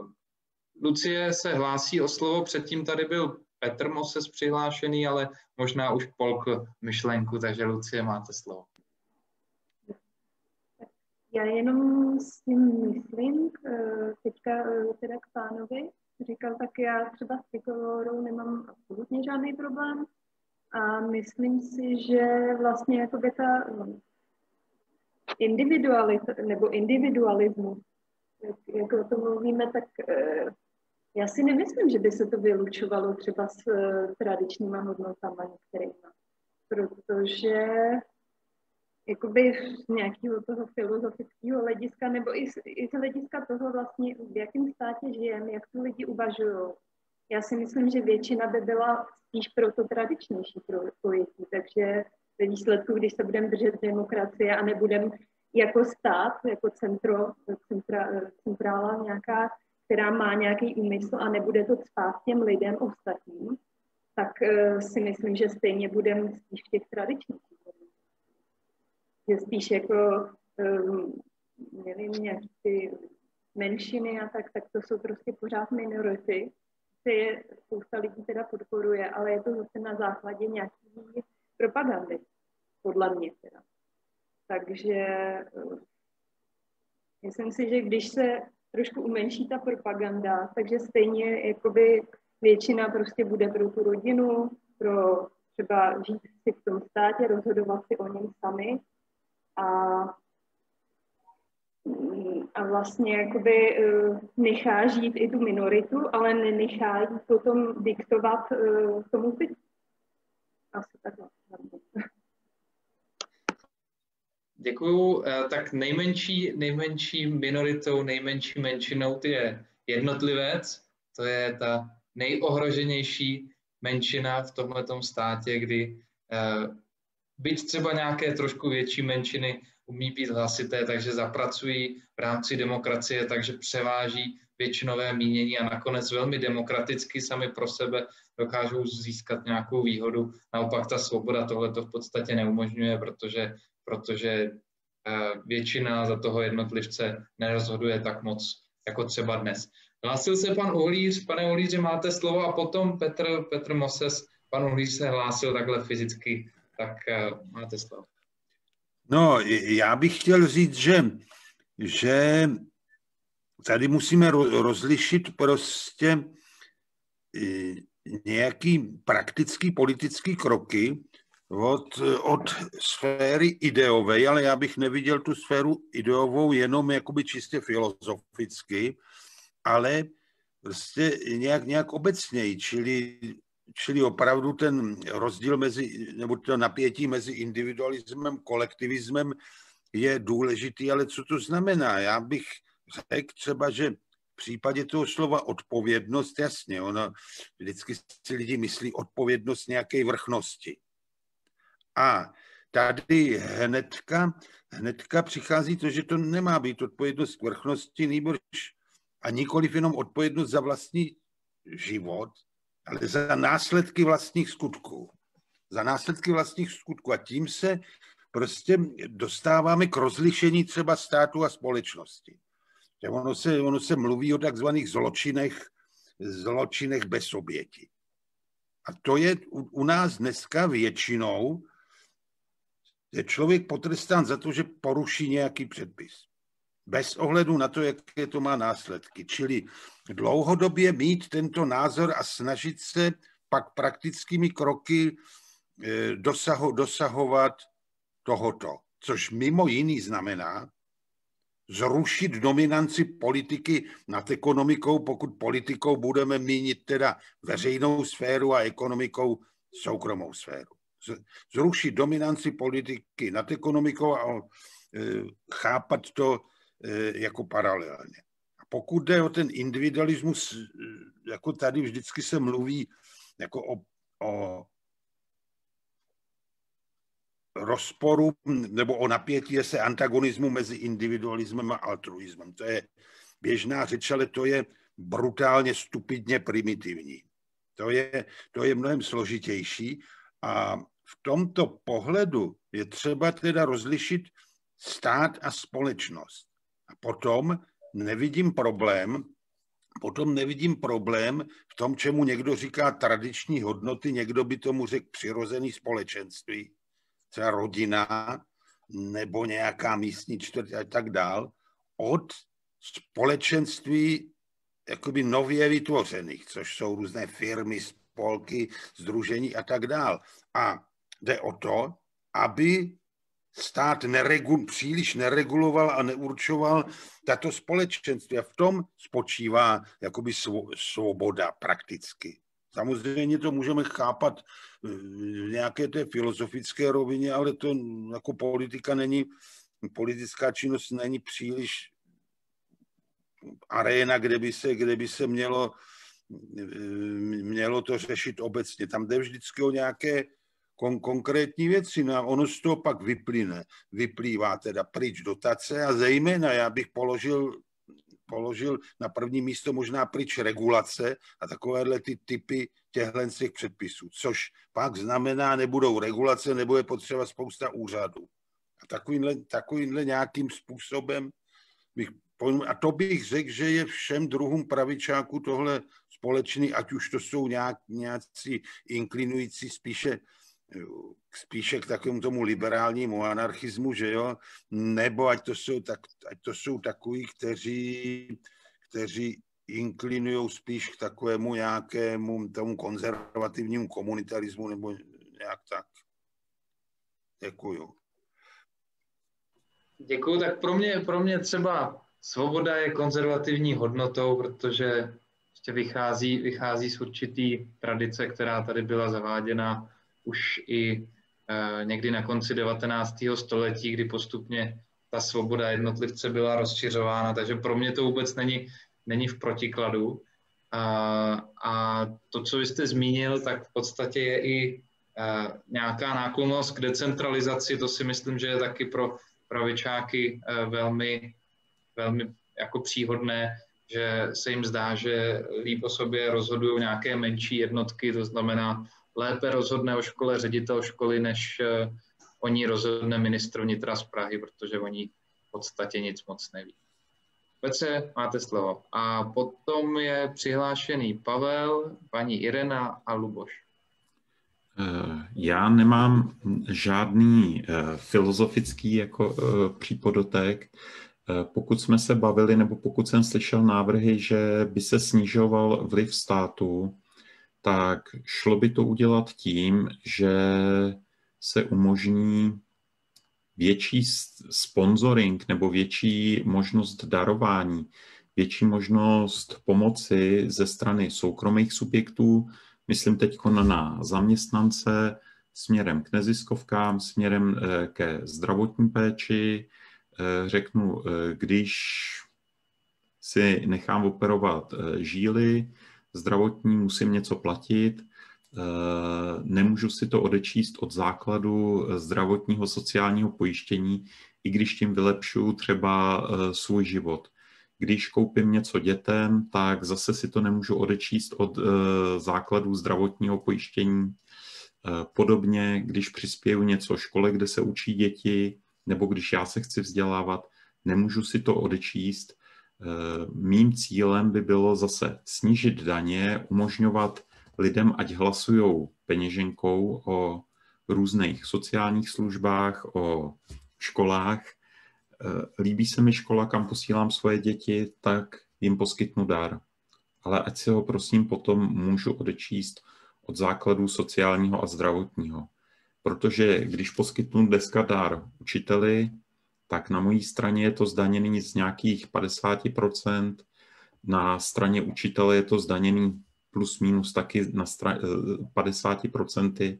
Lucie se hlásí o slovo, předtím tady byl Petr Moses přihlášený, ale možná už polk myšlenku, takže Lucie, máte slovo. Já jenom si myslím, eh, teďka teda k pánovi, říkal, tak já třeba s trikolorou nemám absolutně žádný problém a myslím si, že vlastně jako by ta individualita nebo individualismus, jak, jak o tom mluvíme, tak eh, já si nemyslím, že by se to vylučovalo třeba s eh, tradičníma hodnotama některýma, protože jakoby z nějakého toho filozofického hlediska, nebo i z, i z hlediska toho vlastně, v jakém státě žijeme, jak tu lidi uvažují. Já si myslím, že většina by byla spíš pro to tradičnější pojetí, takže ve výsledku, když se budeme držet demokracie a nebudeme jako stát, jako centro, centra, centrála nějaká, která má nějaký úmysl a nebude to cpát těm lidem ostatním, tak uh, si myslím, že stejně budeme spíš v těch tradičních že spíš jako, um, nevím, nějaký ty menšiny a tak, tak to jsou prostě pořád minority, se je spousta lidí teda podporuje, ale je to zase na základě nějaký propagandy, podle mě teda. Takže uh, myslím si, že když se trošku umenší ta propaganda, takže stejně jakoby většina prostě bude pro tu rodinu, pro třeba žít si v tom státě, rozhodovat si o něm sami a, a vlastně jakoby uh, nechá žít i tu minoritu, ale nenechá jí potom diktovat uh, tomu zbytku. Asi takhle. Děkuju. Eh, tak nejmenší, nejmenší minoritou, nejmenší menšinou ty je jednotlivec. To je ta nejohroženější menšina v tomto státě, kdy byť třeba nějaké trošku větší menšiny umí být hlasité, takže zapracují v rámci demokracie, takže převáží většinové mínění a nakonec velmi demokraticky sami pro sebe dokážou získat nějakou výhodu. Naopak ta svoboda tohle to v podstatě neumožňuje, protože, protože eh, většina za toho jednotlivce nerozhoduje tak moc, jako třeba dnes. Hlásil se pan Uhlíř, pane Uhlíři, máte slovo a potom Petr, Petr Moses, pan Uhlíř se hlásil takhle fyzicky, tak uh, máte slovo. No, já bych chtěl říct, že, že tady musíme rozlišit prostě e, nějaký praktický politický kroky od, od sféry ideové, ale já bych neviděl tu sféru ideovou jenom jakoby čistě filozoficky, ale prostě nějak, nějak obecněji, čili, čili opravdu ten rozdíl mezi, nebo to napětí mezi individualismem, kolektivismem je důležitý, ale co to znamená? Já bych řekl třeba, že v případě toho slova odpovědnost, jasně, ono vždycky si lidi myslí odpovědnost nějaké vrchnosti. A tady hnedka, hnedka přichází to, že to nemá být odpovědnost k vrchnosti, nebož a nikoliv jenom odpovědnost za vlastní život, ale za následky vlastních skutků. Za následky vlastních skutků. A tím se prostě dostáváme k rozlišení třeba státu a společnosti. Ono, se, ono se mluví o takzvaných zločinech, zločinech bez oběti. A to je u, u nás dneska většinou, je člověk potrestán za to, že poruší nějaký předpis bez ohledu na to, jaké to má následky. Čili dlouhodobě mít tento názor a snažit se pak praktickými kroky eh, dosaho, dosahovat tohoto, což mimo jiný znamená zrušit dominanci politiky nad ekonomikou, pokud politikou budeme mínit teda veřejnou sféru a ekonomikou soukromou sféru. Zrušit dominanci politiky nad ekonomikou a eh, chápat to E, jako paralelně. A pokud jde o ten individualismus, e, jako tady vždycky se mluví jako o, o rozporu nebo o napětí se antagonismu mezi individualismem a altruismem. To je běžná řeč, ale to je brutálně stupidně primitivní. To je, to je mnohem složitější a v tomto pohledu je třeba teda rozlišit stát a společnost. A potom nevidím problém, potom nevidím problém v tom, čemu někdo říká tradiční hodnoty, někdo by tomu řekl přirozený společenství, třeba rodina nebo nějaká místní čtvrť a tak dál, od společenství jakoby nově vytvořených, což jsou různé firmy, spolky, združení a tak dál. A jde o to, aby stát neregul, příliš nereguloval a neurčoval tato společenství. A v tom spočívá jakoby svoboda prakticky. Samozřejmě to můžeme chápat v nějaké té filozofické rovině, ale to jako politika není, politická činnost není příliš aréna, kde by se, kde by se mělo, mělo to řešit obecně. Tam jde vždycky o nějaké kon, konkrétní věci. No a ono z toho pak vyplyne, vyplývá teda pryč dotace a zejména já bych položil, položil na první místo možná pryč regulace a takovéhle ty typy těchto z těch předpisů, což pak znamená, nebudou regulace, nebo je potřeba spousta úřadů. A takovýmhle, takovýmhle nějakým způsobem bych a to bych řekl, že je všem druhům pravičáků tohle společný, ať už to jsou nějak, nějací inklinující spíše spíše k takovému tomu liberálnímu anarchismu, že jo, nebo ať to jsou, tak, ať to jsou takový, kteří, kteří inklinují spíš k takovému nějakému tomu konzervativnímu komunitarismu nebo nějak tak. Děkuju. Děkuju, tak pro mě, pro mě třeba svoboda je konzervativní hodnotou, protože ještě vychází, vychází z určitý tradice, která tady byla zaváděna už i eh, někdy na konci 19. století, kdy postupně ta svoboda jednotlivce byla rozšiřována, takže pro mě to vůbec není, není v protikladu. A, a to, co jste zmínil, tak v podstatě je i eh, nějaká náklonnost k decentralizaci, to si myslím, že je taky pro pravičáky eh, velmi, velmi jako příhodné, že se jim zdá, že líp o sobě rozhodují nějaké menší jednotky, to znamená lépe rozhodne o škole ředitel školy, než eh, o ní rozhodne ministr vnitra z Prahy, protože oni v podstatě nic moc neví. Petře, máte slovo. A potom je přihlášený Pavel, paní Irena a Luboš. Eh, já nemám žádný eh, filozofický jako přípodotek. Pokud jsme se bavili, nebo pokud jsem slyšel návrhy, že by se snižoval vliv státu, tak šlo by to udělat tím, že se umožní větší sponsoring nebo větší možnost darování, větší možnost pomoci ze strany soukromých subjektů, myslím teď na zaměstnance, směrem k neziskovkám, směrem eh, ke zdravotní péči. Eh, řeknu, eh, když si nechám operovat žíly, zdravotní, musím něco platit, Eh, nemůžu si to odečíst od základu eh, zdravotního sociálního pojištění, i když tím vylepšuju třeba eh, svůj život. Když koupím něco dětem, tak zase si to nemůžu odečíst od základu zdravotního pojištění. Podobně, když přispěju něco škole, kde se učí děti, nebo když já se chci vzdělávat, nemůžu si to odečíst. Mým cílem by bylo zase snížit daně, umožňovat lidem, ať hlasují peněženkou o různých sociálních službách, o školách. Eh, líbí se mi škola, kam posílám svoje děti, tak jim poskytnu dar. Ale ať si ho prosím potom můžu odečíst od základů sociálního a zdravotního. Protože když poskytnu dneska dar učiteli, tak na mojí straně je to zdaněný z nějakých 50%, na straně učitele je to zdaněný plus minus taky na 50%, eh,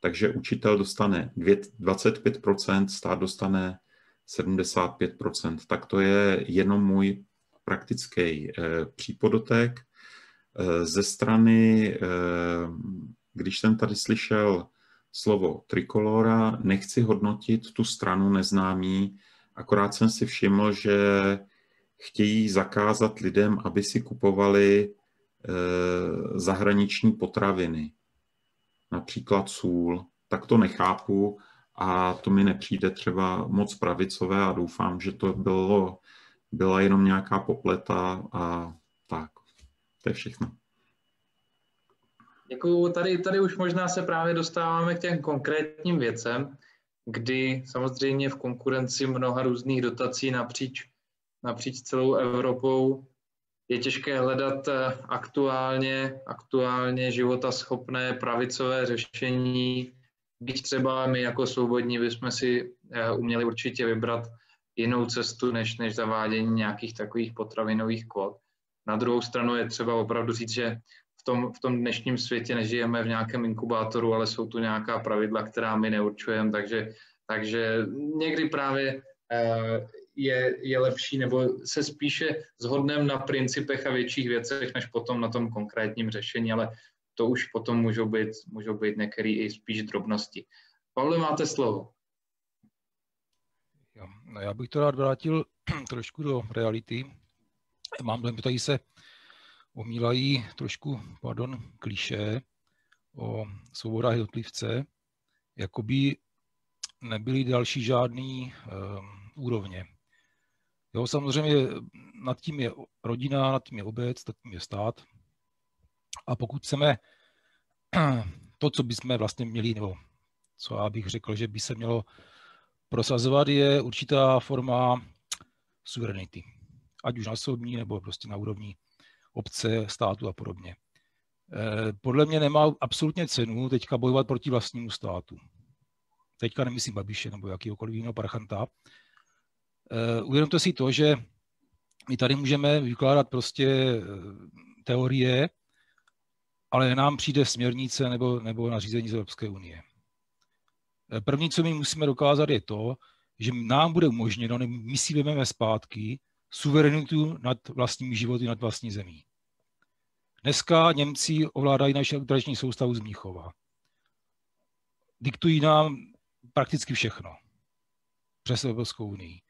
takže učitel dostane 25%, stát dostane 75%. Tak to je jenom můj praktický eh, přípodotek. Eh, ze strany, když jsem tady slyšel slovo trikolora, nechci hodnotit tu stranu neznámý, akorát jsem si všiml, že chtějí zakázat lidem, aby si kupovali Eh, zahraniční potraviny, například sůl, tak to nechápu a to mi nepřijde třeba moc pravicové a doufám, že to bylo, byla jenom nějaká popleta a tak. To je všechno. Děkuju. Tady, tady už možná se právě dostáváme k těm konkrétním věcem, kdy samozřejmě v konkurenci mnoha různých dotací napříč, napříč celou Evropou je těžké hledat eh, aktuálně, aktuálně životaschopné pravicové řešení, byť třeba my jako svobodní bychom si eh, uměli určitě vybrat jinou cestu, než, než zavádění nějakých takových potravinových kvot. Na druhou stranu je třeba opravdu říct, že v tom, v tom dnešním světě nežijeme v nějakém inkubátoru, ale jsou tu nějaká pravidla, která my neurčujeme, takže, takže někdy právě eh, je, je lepší, nebo se spíše zhodneme na principech a větších věcech, než potom na tom konkrétním řešení, ale to už potom můžou být, můžou být některé i spíš drobnosti. Pavle, máte slovo. Jo, no já bych to rád vrátil trošku do reality. Mám tady se omílají trošku, pardon, kliše o svobodách jednotlivce, jako by nebyly další žádný um, úrovně. Jo, samozřejmě nad tím je rodina, nad tím je obec, nad tím je stát. A pokud chceme to, co bychom vlastně měli, nebo co já bych řekl, že by se mělo prosazovat, je určitá forma suverenity. Ať už na sobní, nebo prostě na úrovni obce, státu a podobně. Eh, podle mě nemá absolutně cenu teďka bojovat proti vlastnímu státu. Teďka nemyslím Babiše nebo jakýkoliv jiného parchanta, Uh, uvědomte si to, že my tady můžeme vykládat prostě eh, teorie, ale nám přijde směrnice nebo, nebo nařízení z Evropské unie. Eh, první, co my musíme dokázat, je to, že nám bude umožněno, my si vezmeme zpátky suverenitu nad vlastními životy, nad vlastní zemí. Dneska Němci ovládají naši tradiční soustavu z Míchova. Diktují nám prakticky všechno přes Evropskou unii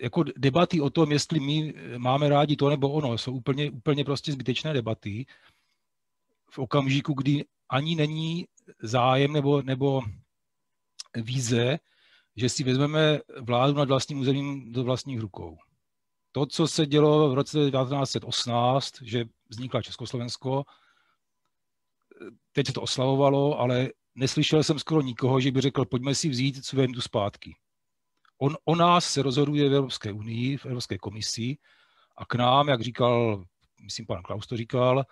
jako debaty o tom, jestli my máme rádi to nebo ono, jsou úplně, úplně prostě zbytečné debaty v okamžiku, kdy ani není zájem nebo, nebo víze, že si vezmeme vládu nad vlastním územím do vlastních rukou. To, co se dělo v roce 1918, že vznikla Československo, teď se to oslavovalo, ale neslyšel jsem skoro nikoho, že by řekl, pojďme si vzít suverenitu zpátky. On, o nás se rozhoduje v Evropské unii, v Evropské komisi a k nám, jak říkal, myslím, pan Klaus to říkal,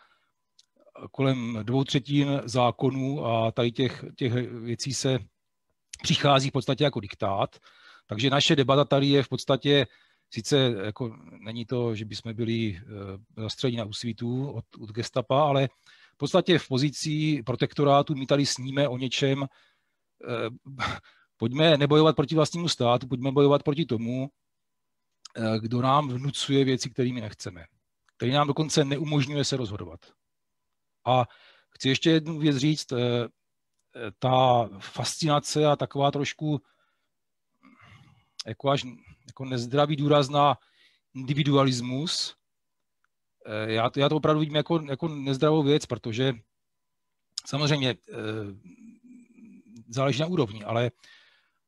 kolem dvou třetin zákonů a tady těch, těch věcí se přichází v podstatě jako diktát. Takže naše debata tady je v podstatě, sice jako není to, že bychom byli eh, zastřelí na úsvitu od, od gestapa, ale v podstatě v pozici protektorátu my tady sníme o něčem, eh, pojďme nebojovat proti vlastnímu státu, pojďme bojovat proti tomu, eh, kdo nám vnucuje věci, kterými nechceme, který nám dokonce neumožňuje se rozhodovat. A chci ještě jednu věc říct, ta fascinace a taková trošku jako až jako nezdravý důraz na individualismus, eh, já to, já to opravdu vidím jako, jako nezdravou věc, protože samozřejmě eh, záleží na úrovni, ale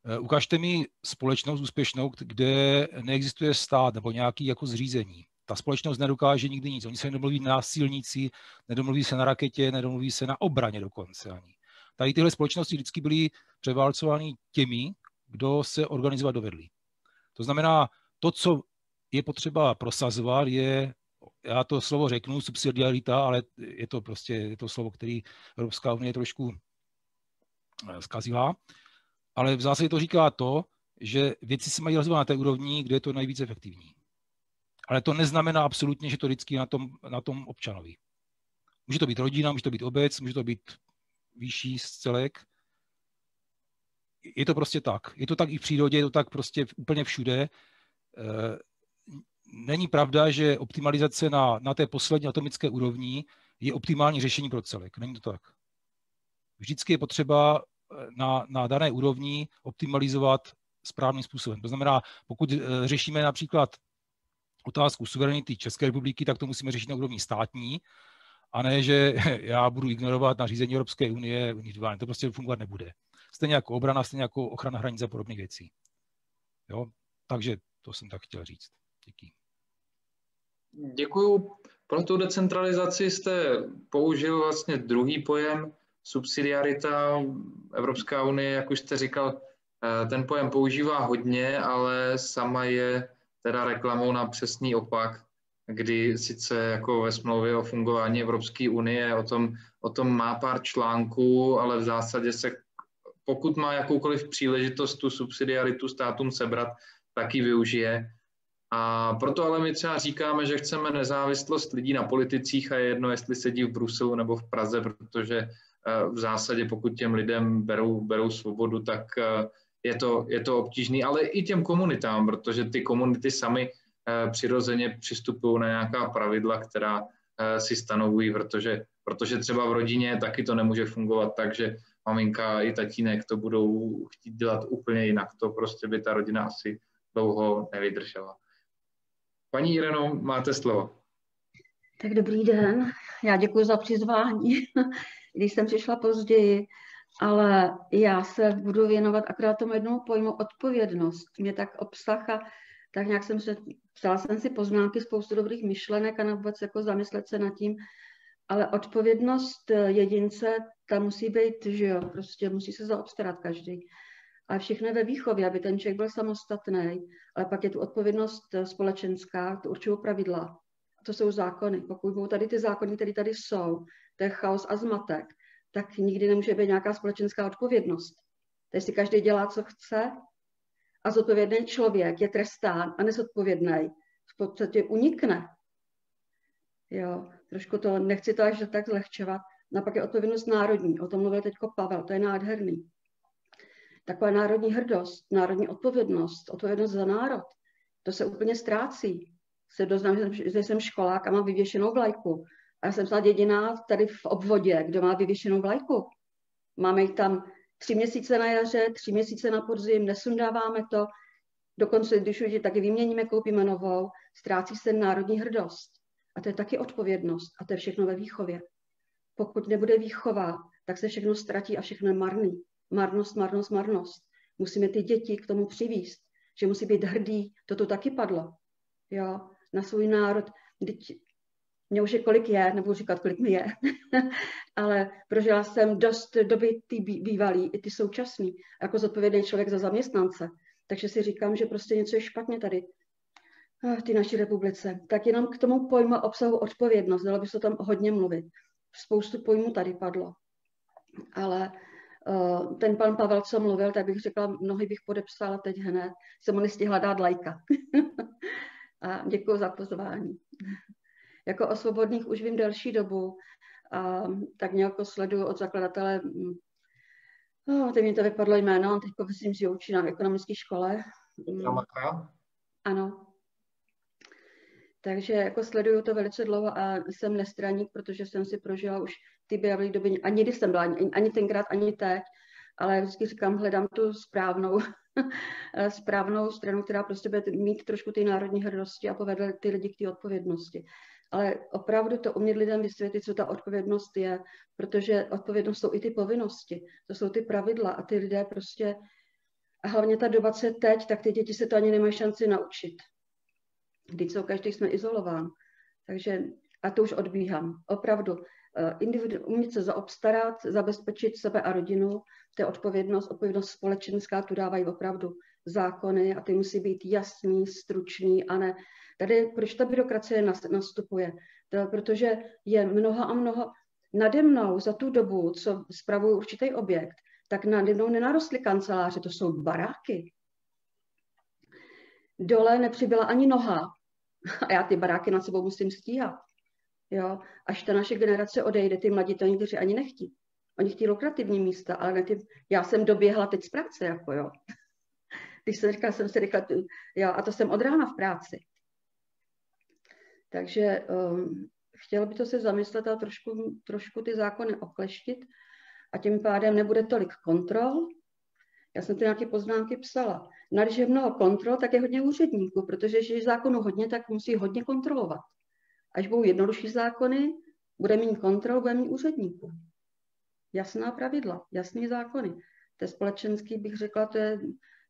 eh, ukažte mi společnost úspěšnou, kde neexistuje stát nebo nějaký jako zřízení. Ta společnost nedokáže nikdy nic. Oni se nedomluví na silnici, nedomluví se na raketě, nedomluví se na obraně dokonce ani tady tyhle společnosti vždycky byly převálcovány těmi, kdo se organizovat dovedli. To znamená, to, co je potřeba prosazovat, je, já to slovo řeknu, subsidiarita, ale je to prostě je to slovo, který Evropská unie trošku eh, zkazila, ale v zásadě to říká to, že věci se mají rozvíjet na té úrovni, kde je to nejvíc efektivní. Ale to neznamená absolutně, že to vždycky na tom, na tom občanovi. Může to být rodina, může to být obec, může to být vyšší z celek. Je to prostě tak. Je to tak i v přírodě, je to tak prostě úplně všude. Eh, není pravda, že optimalizace na, na té poslední atomické úrovni je optimální řešení pro celek. Není to tak. Vždycky je potřeba eh, na, na dané úrovni optimalizovat správným způsobem. To znamená, pokud eh, řešíme například otázku suverenity České republiky, tak to musíme řešit na úrovni státní, a ne, že já budu ignorovat nařízení Evropské unie, to prostě fungovat nebude. Stejně jako obrana, stejně jako ochrana hranic a podobných věcí. Jo? Takže to jsem tak chtěl říct. Díky. Děkuju. Pro tu decentralizaci jste použil vlastně druhý pojem, subsidiarita. Evropská unie, jak už jste říkal, eh, ten pojem používá hodně, ale sama je teda reklamou na přesný opak kdy sice jako ve smlouvě o fungování Evropské unie o tom, o tom má pár článků, ale v zásadě se, pokud má jakoukoliv příležitost tu subsidiaritu státům sebrat, tak ji využije. A proto ale my třeba říkáme, že chceme nezávislost lidí na politicích a je jedno, jestli sedí v Bruselu nebo v Praze, protože eh, v zásadě pokud těm lidem berou, berou svobodu, tak eh, je to, je to obtížný, ale i těm komunitám, protože ty komunity sami Eh, přirozeně přistupují na nějaká pravidla, která si stanovují, protože, protože třeba v rodině taky to nemůže fungovat tak, že maminka i tatínek to budou chtít dělat úplně jinak. To prostě by ta rodina asi dlouho nevydržela. Paní Ireno, máte slovo. Tak dobrý den. Já děkuji za přizvání, když jsem přišla později, ale já se budu věnovat akorát tomu jednomu pojmu odpovědnost. Mě tak obsah a tak nějak jsem se, psala jsem si poznámky, spoustu dobrých myšlenek a vůbec jako zamyslet se nad tím, ale odpovědnost jedince, ta musí být, že jo, prostě musí se zaobstarat každý. A všechno ve výchově, aby ten člověk byl samostatný, ale pak je tu odpovědnost společenská, to určují pravidla. To jsou zákony. Pokud budou tady ty zákony, které tady jsou, to je chaos a zmatek, tak nikdy nemůže být nějaká společenská odpovědnost. Tady si každý dělá, co chce, a zodpovědný člověk je trestán a nezodpovědný v podstatě unikne. Jo, trošku to, nechci to až tak zlehčovat. Napak je odpovědnost národní, o tom mluvil teď Pavel, to je nádherný. Taková národní hrdost, národní odpovědnost, odpovědnost za národ, to se úplně ztrácí. Se doznám, že jsem školák a mám vyvěšenou vlajku. A já jsem snad jediná tady v obvodě, kdo má vyvěšenou vlajku. Máme jich tam tři měsíce na jaře, tři měsíce na podzim, nesundáváme to. Dokonce, když už je taky vyměníme, koupíme novou, ztrácí se národní hrdost. A to je taky odpovědnost. A to je všechno ve výchově. Pokud nebude výchova, tak se všechno ztratí a všechno je marný. Marnost, marnost, marnost. Musíme ty děti k tomu přivíst, že musí být hrdý. Toto taky padlo. Jo, na svůj národ. Teď mě už je kolik je, nebudu říkat, kolik mi je, ale prožila jsem dost doby ty bývalý i ty současný, jako zodpovědný člověk za zaměstnance. Takže si říkám, že prostě něco je špatně tady v té naší republice. Tak jenom k tomu pojmu obsahu odpovědnost, dalo by se tam hodně mluvit. Spoustu pojmů tady padlo. Ale uh, ten pan Pavel, co mluvil, tak bych řekla, mnohy bych podepsala teď hned. Jsem mu nestihla dát lajka. a děkuji za pozvání. Jako o svobodných už vím delší dobu, a tak nějak sleduju od zakladatele, oh, teď mi to vypadlo jméno, teď myslím, že učí na ekonomické škole. Ano. Takže jako sleduju to velice dlouho a jsem nestraník, protože jsem si prožila už ty běhavé doby, ani když jsem byla, ani, ani tenkrát, ani teď, ale vždycky říkám, hledám tu správnou, správnou stranu, která prostě bude mít trošku ty národní hrdosti a povedle ty lidi k té odpovědnosti ale opravdu to umět lidem vysvětlit, co ta odpovědnost je, protože odpovědnost jsou i ty povinnosti, to jsou ty pravidla a ty lidé prostě, a hlavně ta doba, co je teď, tak ty děti se to ani nemají šanci naučit. Když jsou každý jsme izolován. Takže, a to už odbíhám, opravdu, eh, individu, umět se zaobstarat, zabezpečit sebe a rodinu, to je odpovědnost, odpovědnost společenská, tu dávají opravdu zákony a ty musí být jasný, stručný a ne Tady proč ta byrokracie nastupuje? To, protože je mnoho a mnoho nade mnou za tu dobu, co spravuju určitý objekt, tak nade mnou nenarostly kanceláře, to jsou baráky. Dole nepřibyla ani noha a já ty baráky nad sebou musím stíhat. Jo? Až ta naše generace odejde, ty mladí to někteří ani nechtí. Oni chtějí lukrativní místa, ale ne ty, já jsem doběhla teď z práce, jako jo. Když jsem říkala, jsem si řekla, jo, a to jsem od rána v práci. Takže um, chtělo by to se zamyslet a trošku, trošku ty zákony okleštit a tím pádem nebude tolik kontrol. Já jsem ty nějaké poznámky psala. Na když je mnoho kontrol, tak je hodně úředníků, protože když je zákonu hodně, tak musí hodně kontrolovat. Až budou jednodušší zákony, bude mít kontrol, bude mít úředníků. Jasná pravidla, jasné zákony. To je společenský, bych řekla, to je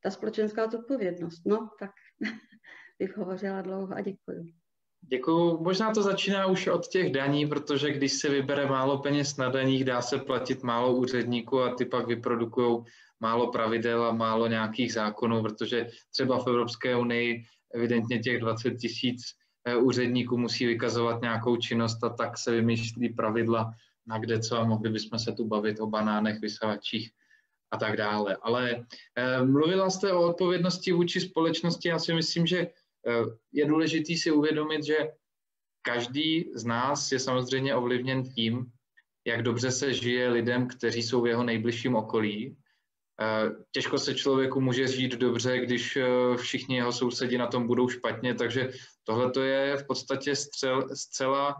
ta společenská zodpovědnost. No, tak bych hovořila dlouho a děkuji. Děkuju. Možná to začíná už od těch daní, protože když se vybere málo peněz na daních, dá se platit málo úředníků a ty pak vyprodukují málo pravidel a málo nějakých zákonů, protože třeba v Evropské unii evidentně těch 20 tisíc eh, úředníků musí vykazovat nějakou činnost a tak se vymýšlí pravidla na kde co a mohli bychom se tu bavit o banánech, vysavačích a tak dále. Ale eh, mluvila jste o odpovědnosti vůči společnosti, já si myslím, že je důležité si uvědomit, že každý z nás je samozřejmě ovlivněn tím, jak dobře se žije lidem, kteří jsou v jeho nejbližším okolí. Eh, těžko se člověku může žít dobře, když eh, všichni jeho sousedi na tom budou špatně, takže tohle to je v podstatě střel, zcela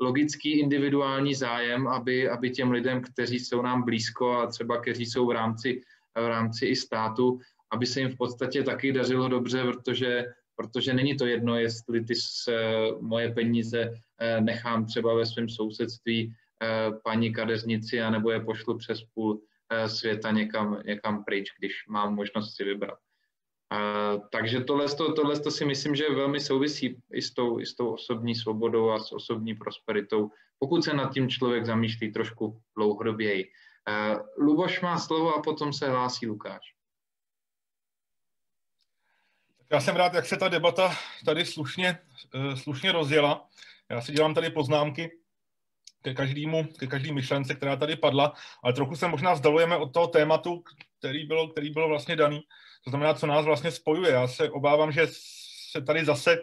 logický individuální zájem, aby, aby těm lidem, kteří jsou nám blízko a třeba kteří jsou v rámci, v rámci i státu, aby se jim v podstatě taky dařilo dobře, protože protože není to jedno, jestli ty se, moje peníze eh, nechám třeba ve svém sousedství eh, paní kadeřnici, anebo je pošlu přes půl eh, světa někam, někam pryč, když mám možnost si vybrat. takže tohle, tohle to si myslím, že velmi souvisí i s, tou, i s tou osobní svobodou a s osobní prosperitou, pokud se nad tím člověk zamýšlí trošku dlouhodoběji. Luboš má slovo a potom se hlásí Lukáš. Já jsem rád, jak se ta debata tady slušně, eh, slušně rozjela. Já si dělám tady poznámky ke každému, ke každý myšlence, která tady padla, ale trochu se možná vzdalujeme od toho tématu, který bylo, který bylo vlastně daný. To znamená, co nás vlastně spojuje. Já se obávám, že se tady zase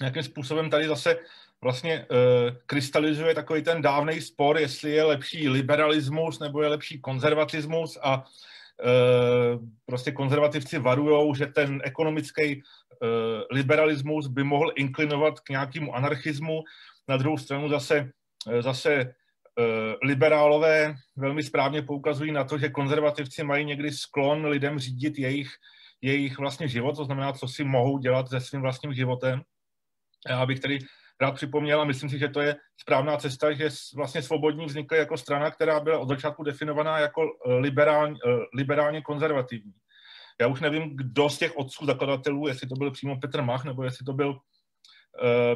nějakým způsobem tady zase vlastně uh, krystalizuje takový ten dávný spor, jestli je lepší liberalismus nebo je lepší konzervatismus a prostě konzervativci varují, že ten ekonomický eh, liberalismus by mohl inklinovat k nějakému anarchismu. Na druhou stranu zase, eh, zase liberálové velmi správně poukazují na to, že konzervativci mají někdy sklon lidem řídit jejich, jejich vlastně život, to znamená, co si mohou dělat se svým vlastním životem. Já bych tedy rád připomněl a myslím si, že to je správná cesta, že vlastně svobodní vznikly jako strana, která byla od začátku definovaná jako eh, liberální, eh, liberálně konzervativní. Já už nevím, kdo z těch otců zakladatelů, jestli to byl přímo Petr Mach, nebo jestli to byl uh,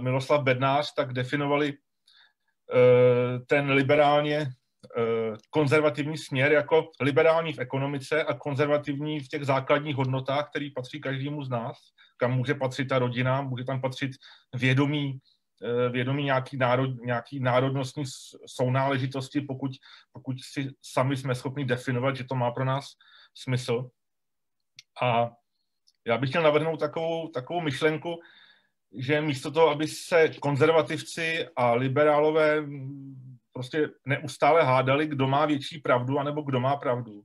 Miloslav Bednář, tak definovali uh, ten liberálně konzervativní směr jako liberální v ekonomice a konzervativní v těch základních hodnotách, který patří každému z nás, kam může patřit ta rodina, může tam patřit vědomí, vědomí nějaký, národ, nějaký národnostní sounáležitosti, pokud, pokud si sami jsme schopni definovat, že to má pro nás smysl. A já bych chtěl navrhnout takovou, takovou myšlenku, že místo toho, aby se konzervativci a liberálové prostě neustále hádali, kdo má větší pravdu, anebo kdo má pravdu,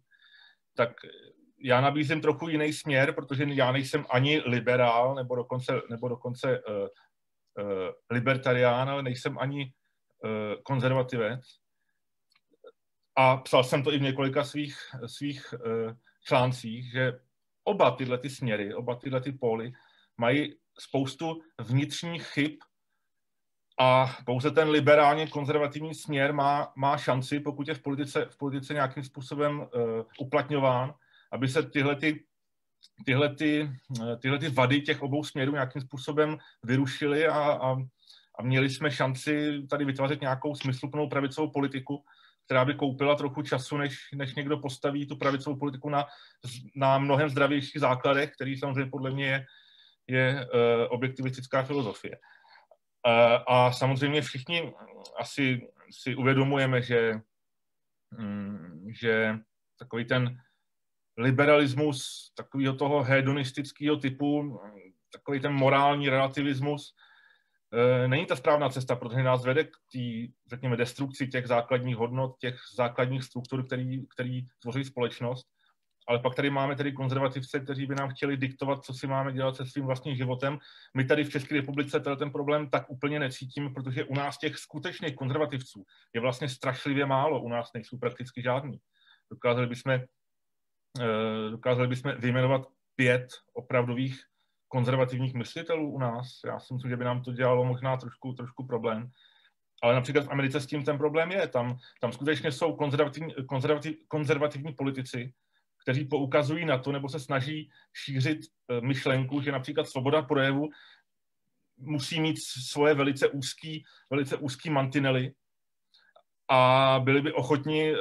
tak já nabízím trochu jiný směr, protože já nejsem ani liberál, nebo dokonce, nebo dokonce uh, libertarián, ale nejsem ani uh, konzervativec. A psal jsem to i v několika svých, svých uh, článcích, že oba tyhle ty směry, oba tyhle ty póly mají spoustu vnitřních chyb a pouze ten liberálně konzervativní směr má, má šanci, pokud je v politice, v politice nějakým způsobem uh, uplatňován, aby se tyhle ty tyhle, ty, eh, tyhle ty vady těch obou směrů nějakým způsobem vyrušily a, a, a měli jsme šanci tady vytvářet nějakou smysluplnou pravicovou politiku, která by koupila trochu času, než, než někdo postaví tu pravicovou politiku na, na mnohem zdravějších základech, který samozřejmě podle mě je, je uh, objektivistická filozofie. Uh, a samozřejmě všichni asi si uvědomujeme, že, um, že takový ten liberalismus takového toho hedonistického typu, takový ten morální relativismus, E, není ta správná cesta, protože nás vede k té, řekněme, destrukci těch základních hodnot, těch základních struktur, který, který tvoří společnost. Ale pak tady máme tedy konzervativce, kteří by nám chtěli diktovat, co si máme dělat se svým vlastním životem. My tady v České republice ten problém tak úplně necítíme, protože u nás těch skutečných konzervativců je vlastně strašlivě málo. U nás nejsou prakticky žádný. Dokázali bychom, dokázali bychom vyjmenovat pět opravdových konzervativních myslitelů u nás. Já si myslím, že by nám to dělalo možná trošku, trošku problém. Ale například v Americe s tím ten problém je. Tam, tam skutečně jsou konzervativní, konzervativ, konzervativní politici, kteří poukazují na to, nebo se snaží šířit eh, myšlenku, že například svoboda projevu musí mít svoje velice úzký, velice úzký mantinely a byli by ochotni eh,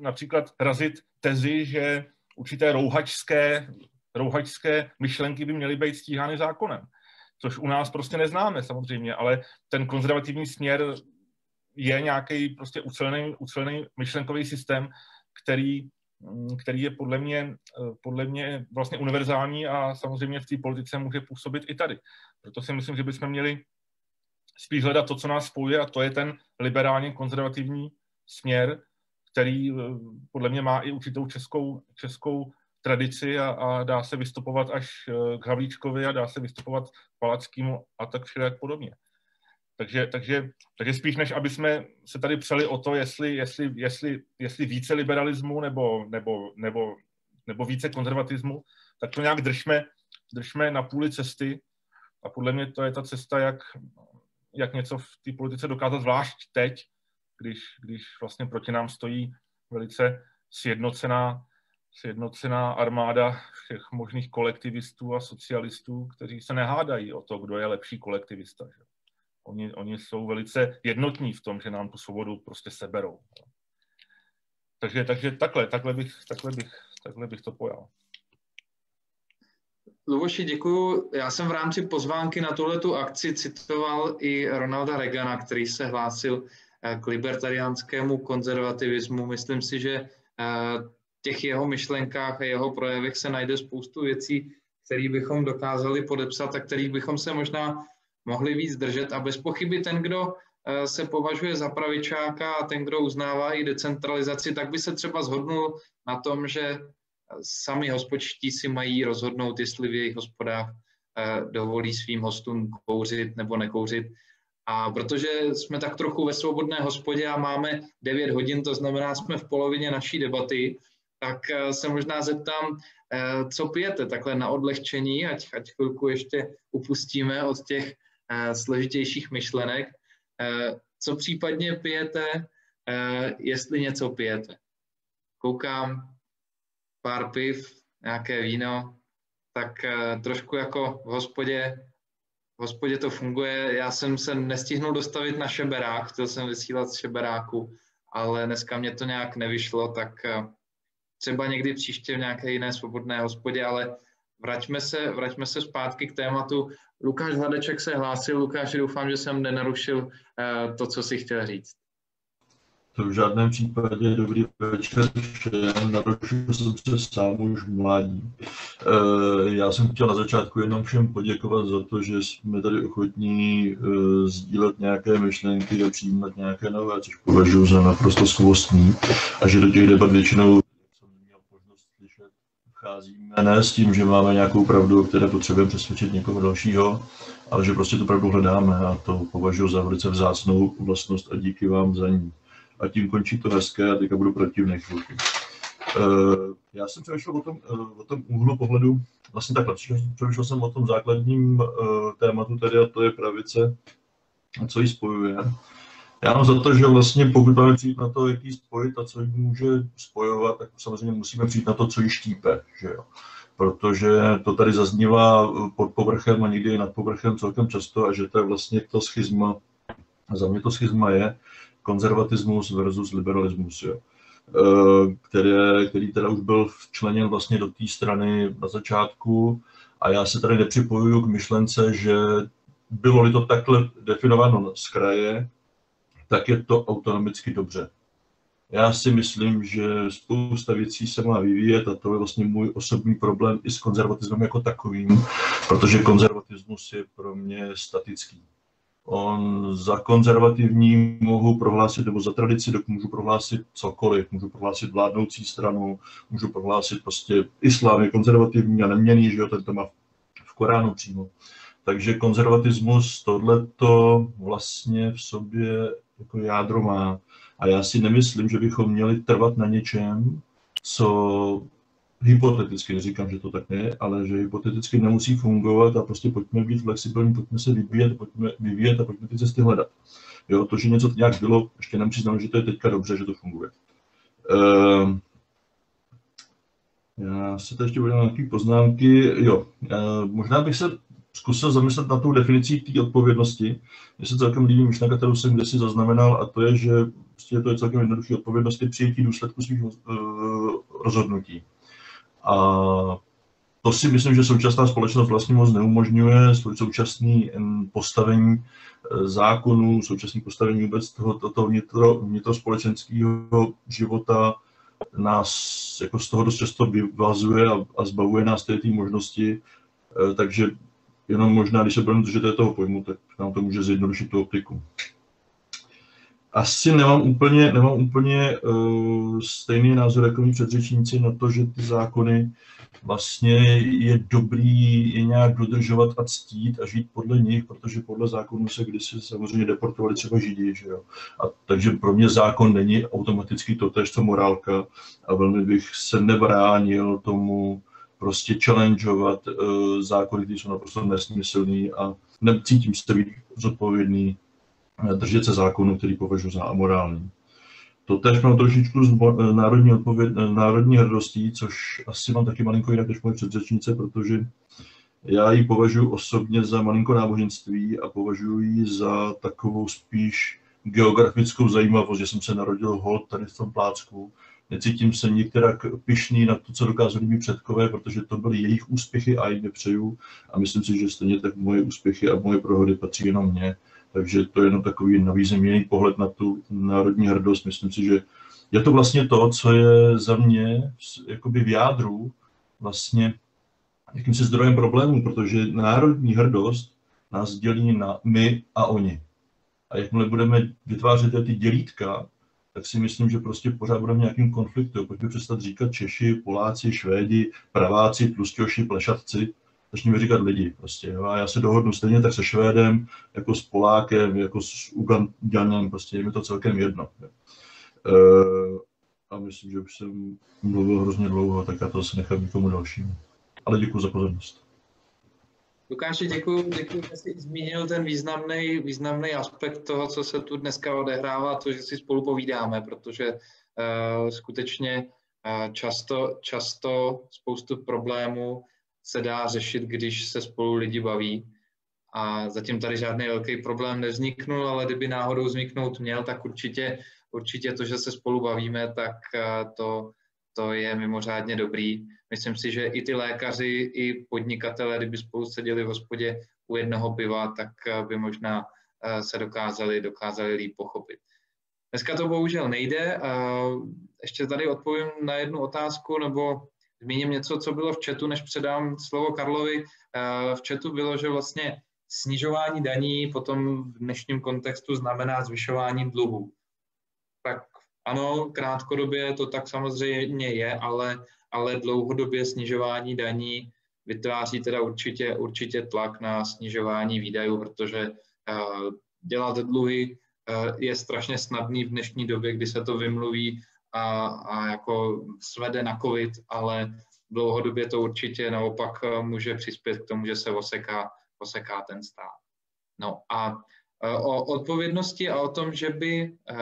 například razit tezi, že určité rouhačské rouhačské myšlenky by měly být stíhány zákonem. Což u nás prostě neznáme samozřejmě, ale ten konzervativní směr je nějaký prostě ucelený, ucelený myšlenkový systém, který, mm, který je podle mě, eh, podle mě vlastně univerzální a samozřejmě v té politice může působit i tady. Proto si myslím, že bychom měli spíš hledat to, co nás spojuje a to je ten liberálně konzervativní směr, který eh, podle mě má i určitou českou, českou tradici a, a dá se vystupovat až eh, k Havlíčkovi a dá se vystupovat k Palackýmu a tak všelijak podobně. Takže, takže, takže spíš než aby jsme se tady přeli o to, jestli, jestli, jestli, jestli více liberalismu nebo, nebo, nebo, nebo více konzervatismu, tak to nějak držme, držme na půli cesty a podle mě to je ta cesta, jak, jak něco v té politice dokázat, zvlášť teď, když, když vlastně proti nám stojí velice sjednocená sjednocená armáda všech možných kolektivistů a socialistů, kteří se nehádají o to, kdo je lepší kolektivista. Že? Oni, oni jsou velice jednotní v tom, že nám tu svobodu prostě seberou. Takže, takže takhle, takhle bych, takhle bych, takhle bych to pojal. Luboši, děkuju. Já jsem v rámci pozvánky na tuhletu akci citoval i Ronalda Reagana, který se hlásil k libertariánskému konzervativismu. Myslím si, že eh, těch jeho myšlenkách a jeho projevech se najde spoustu věcí, které bychom dokázali podepsat a kterých bychom se možná mohli víc držet. A bez pochyby ten, kdo eh, se považuje za pravičáka a ten, kdo uznává i decentralizaci, tak by se třeba zhodnul na tom, že sami hospodští si mají rozhodnout, jestli v jejich hospodách eh, dovolí svým hostům kouřit nebo nekouřit. A protože jsme tak trochu ve svobodné hospodě a máme 9 hodin, to znamená, jsme v polovině naší debaty, tak se možná zeptám, co pijete takhle na odlehčení, ať, ať chvilku ještě upustíme od těch složitějších myšlenek. Co případně pijete, jestli něco pijete? Koukám, pár piv, nějaké víno, tak trošku jako v hospodě hospodě to funguje. Já jsem se nestihnul dostavit na šeberák, chtěl jsem vysílat z šeberáku, ale dneska mě to nějak nevyšlo, tak eh, třeba někdy příště v nějaké jiné svobodné hospodě, ale vraťme se, vraťme se zpátky k tématu. Lukáš Hladeček se hlásil. Lukáš, doufám, že jsem nenarušil eh, to, co si chtěl říct. To v žádném případě dobrý večer všem, narušil jsem se sám už mládí. E, já jsem chtěl na začátku jenom všem poděkovat za to, že jsme tady ochotní e, sdílet nějaké myšlenky a přijímat nějaké nové, což považuji za naprosto skvostný. A že do těch debat většinou vcházíme ne s tím, že máme nějakou pravdu, o které potřebujeme přesvědčit někoho dalšího, ale že prostě tu pravdu hledáme a to považuji za velice vzácnou vlastnost a díky vám za ní a tím končí to hezké a teďka budu protivný chvilku. Uh, já jsem přemýšlel o tom, uh, o tom úhlu pohledu, vlastně takhle, přemýšlel jsem o tom základním uh, tématu, tedy a to je pravice, a co ji spojuje. Já mám za to, že vlastně pokud máme přijít na to, jaký spojit a co ji může spojovat, tak samozřejmě musíme přijít na to, co ji štípe, že jo. Protože to tady zaznívá pod povrchem a někdy i nad povrchem celkem často a že to je vlastně to schizma, za mě to schizma je, konzervatismus versus liberalismus, jo. Eh, které, který teda už byl včleněn vlastně do té strany na začátku a já se tady nepřipojuju k myšlence, že bylo-li to takhle definováno z kraje, tak je to autonomicky dobře. Já si myslím, že spousta věcí se má vyvíjet a to je vlastně můj osobní problém i s konzervatismem jako takovým, protože konzervatismus je pro mě statický. On za konzervativní mohu prohlásit, nebo za tradici můžu prohlásit cokoliv. Můžu prohlásit vládnoucí stranu, můžu prohlásit prostě islám je konzervativní a neměný, že jo, ten to má v Koránu přímo. Takže konzervatismus tohleto vlastně v sobě jako jádro má. A já si nemyslím, že bychom měli trvat na něčem, co hypoteticky, neříkám, že to tak je, ale že hypoteticky nemusí fungovat a prostě pojďme být flexibilní, pojďme se vyvíjet, pojďme vyvíjet a pojďme ty cesty hledat. Jo, to, že něco nějak bylo, ještě znamenat, že to je teďka dobře, že to funguje. Uh, já se teď ještě na nějaké poznámky. Jo, uh, možná bych se zkusil zamyslet na tou definicí té odpovědnosti. Mně se celkem líbí myšlenka, kterou jsem kdysi zaznamenal, a to je, že prostě to je celkem jednoduché odpovědnosti přijetí důsledku svých uh, rozhodnutí. A to si myslím, že současná společnost vlastně moc neumožňuje, současný postavení e, zákonů, současné postavení vůbec toho, toho vnitro, vnitrospolečenského života nás jako z toho dost často vyvazuje a, a zbavuje nás té možnosti, e, takže jenom možná, když se budeme držet toho pojmu, tak nám to může zjednodušit tu optiku asi nemám úplně, nemám úplně uh, stejný názor jako mý předřečníci na to, že ty zákony vlastně je dobrý je nějak dodržovat a ctít a žít podle nich, protože podle zákonů se kdysi samozřejmě deportovali třeba židi, že jo. A takže pro mě zákon není automaticky to tež, co morálka a velmi bych se nebránil tomu prostě challengeovat uh, zákony, které jsou naprosto nesmyslný a necítím se být zodpovědný držet se zákonu, který považuji za amorální. To tež mám trošičku z národní, odpověd, národní hrdostí, což asi mám taky malinko jinak než moje předřečnice, protože já ji považuji osobně za malinko náboženství a považuji ji za takovou spíš geografickou zajímavost, že jsem se narodil hod tady v tom plácku. Necítím se některak pišný na to, co dokázali mý předkové, protože to byly jejich úspěchy a jim nepřeju. A myslím si, že stejně tak moje úspěchy a moje prohody patří jenom mně. Takže to je jenom takový nový zeměný pohled na tu národní hrdost. Myslím si, že je to vlastně to, co je za mě jakoby v jádru vlastně jakýmsi zdrojem problémů, protože národní hrdost nás dělí na my a oni. A jakmile budeme vytvářet ty dělítka, tak si myslím, že prostě pořád budeme v nějakým konfliktu. Pojďme přestat říkat Češi, Poláci, Švédi, Praváci, Tlustěši, Plešatci, začneme říkat lidi. Prostě, jo. A já se dohodnu stejně tak se Švédem, jako s Polákem, jako s Ugandanem, prostě je mi to celkem jedno. Jo. E, a myslím, že už jsem mluvil hrozně dlouho, tak já to asi nechám někomu dalšímu. Ale děkuji za pozornost. Lukáši, děkuji, děkuji, že jsi zmínil ten významný, významný aspekt toho, co se tu dneska odehrává, to, že si spolu povídáme, protože uh, skutečně uh, často, často spoustu problémů se dá řešit, když se spolu lidi baví. A zatím tady žádný velký problém nevzniknul, ale kdyby náhodou vzniknout měl, tak určitě, určitě to, že se spolu bavíme, tak uh, to, to je mimořádně dobrý. Myslím si, že i ty lékaři, i podnikatelé, kdyby spolu seděli v hospodě u jednoho piva, tak eh, by možná eh, se dokázali, dokázali líp pochopit. Dneska to bohužel nejde. Eh, ještě tady odpovím na jednu otázku, nebo zmíním něco, co bylo v chatu, než předám slovo Karlovi. V chatu bylo, že vlastně snižování daní potom v dnešním kontextu znamená zvyšování dluhu. Tak ano, krátkodobě to tak samozřejmě je, ale, ale dlouhodobě snižování daní vytváří teda určitě, určitě tlak na snižování výdajů, protože uh, dělat dluhy uh, je strašně snadný v dnešní době, kdy se to vymluví a, a jako svede na covid, ale dlouhodobě to určitě naopak eh, může přispět k tomu, že se oseká, oseká ten stát. No a o odpovědnosti a o tom, že by eh,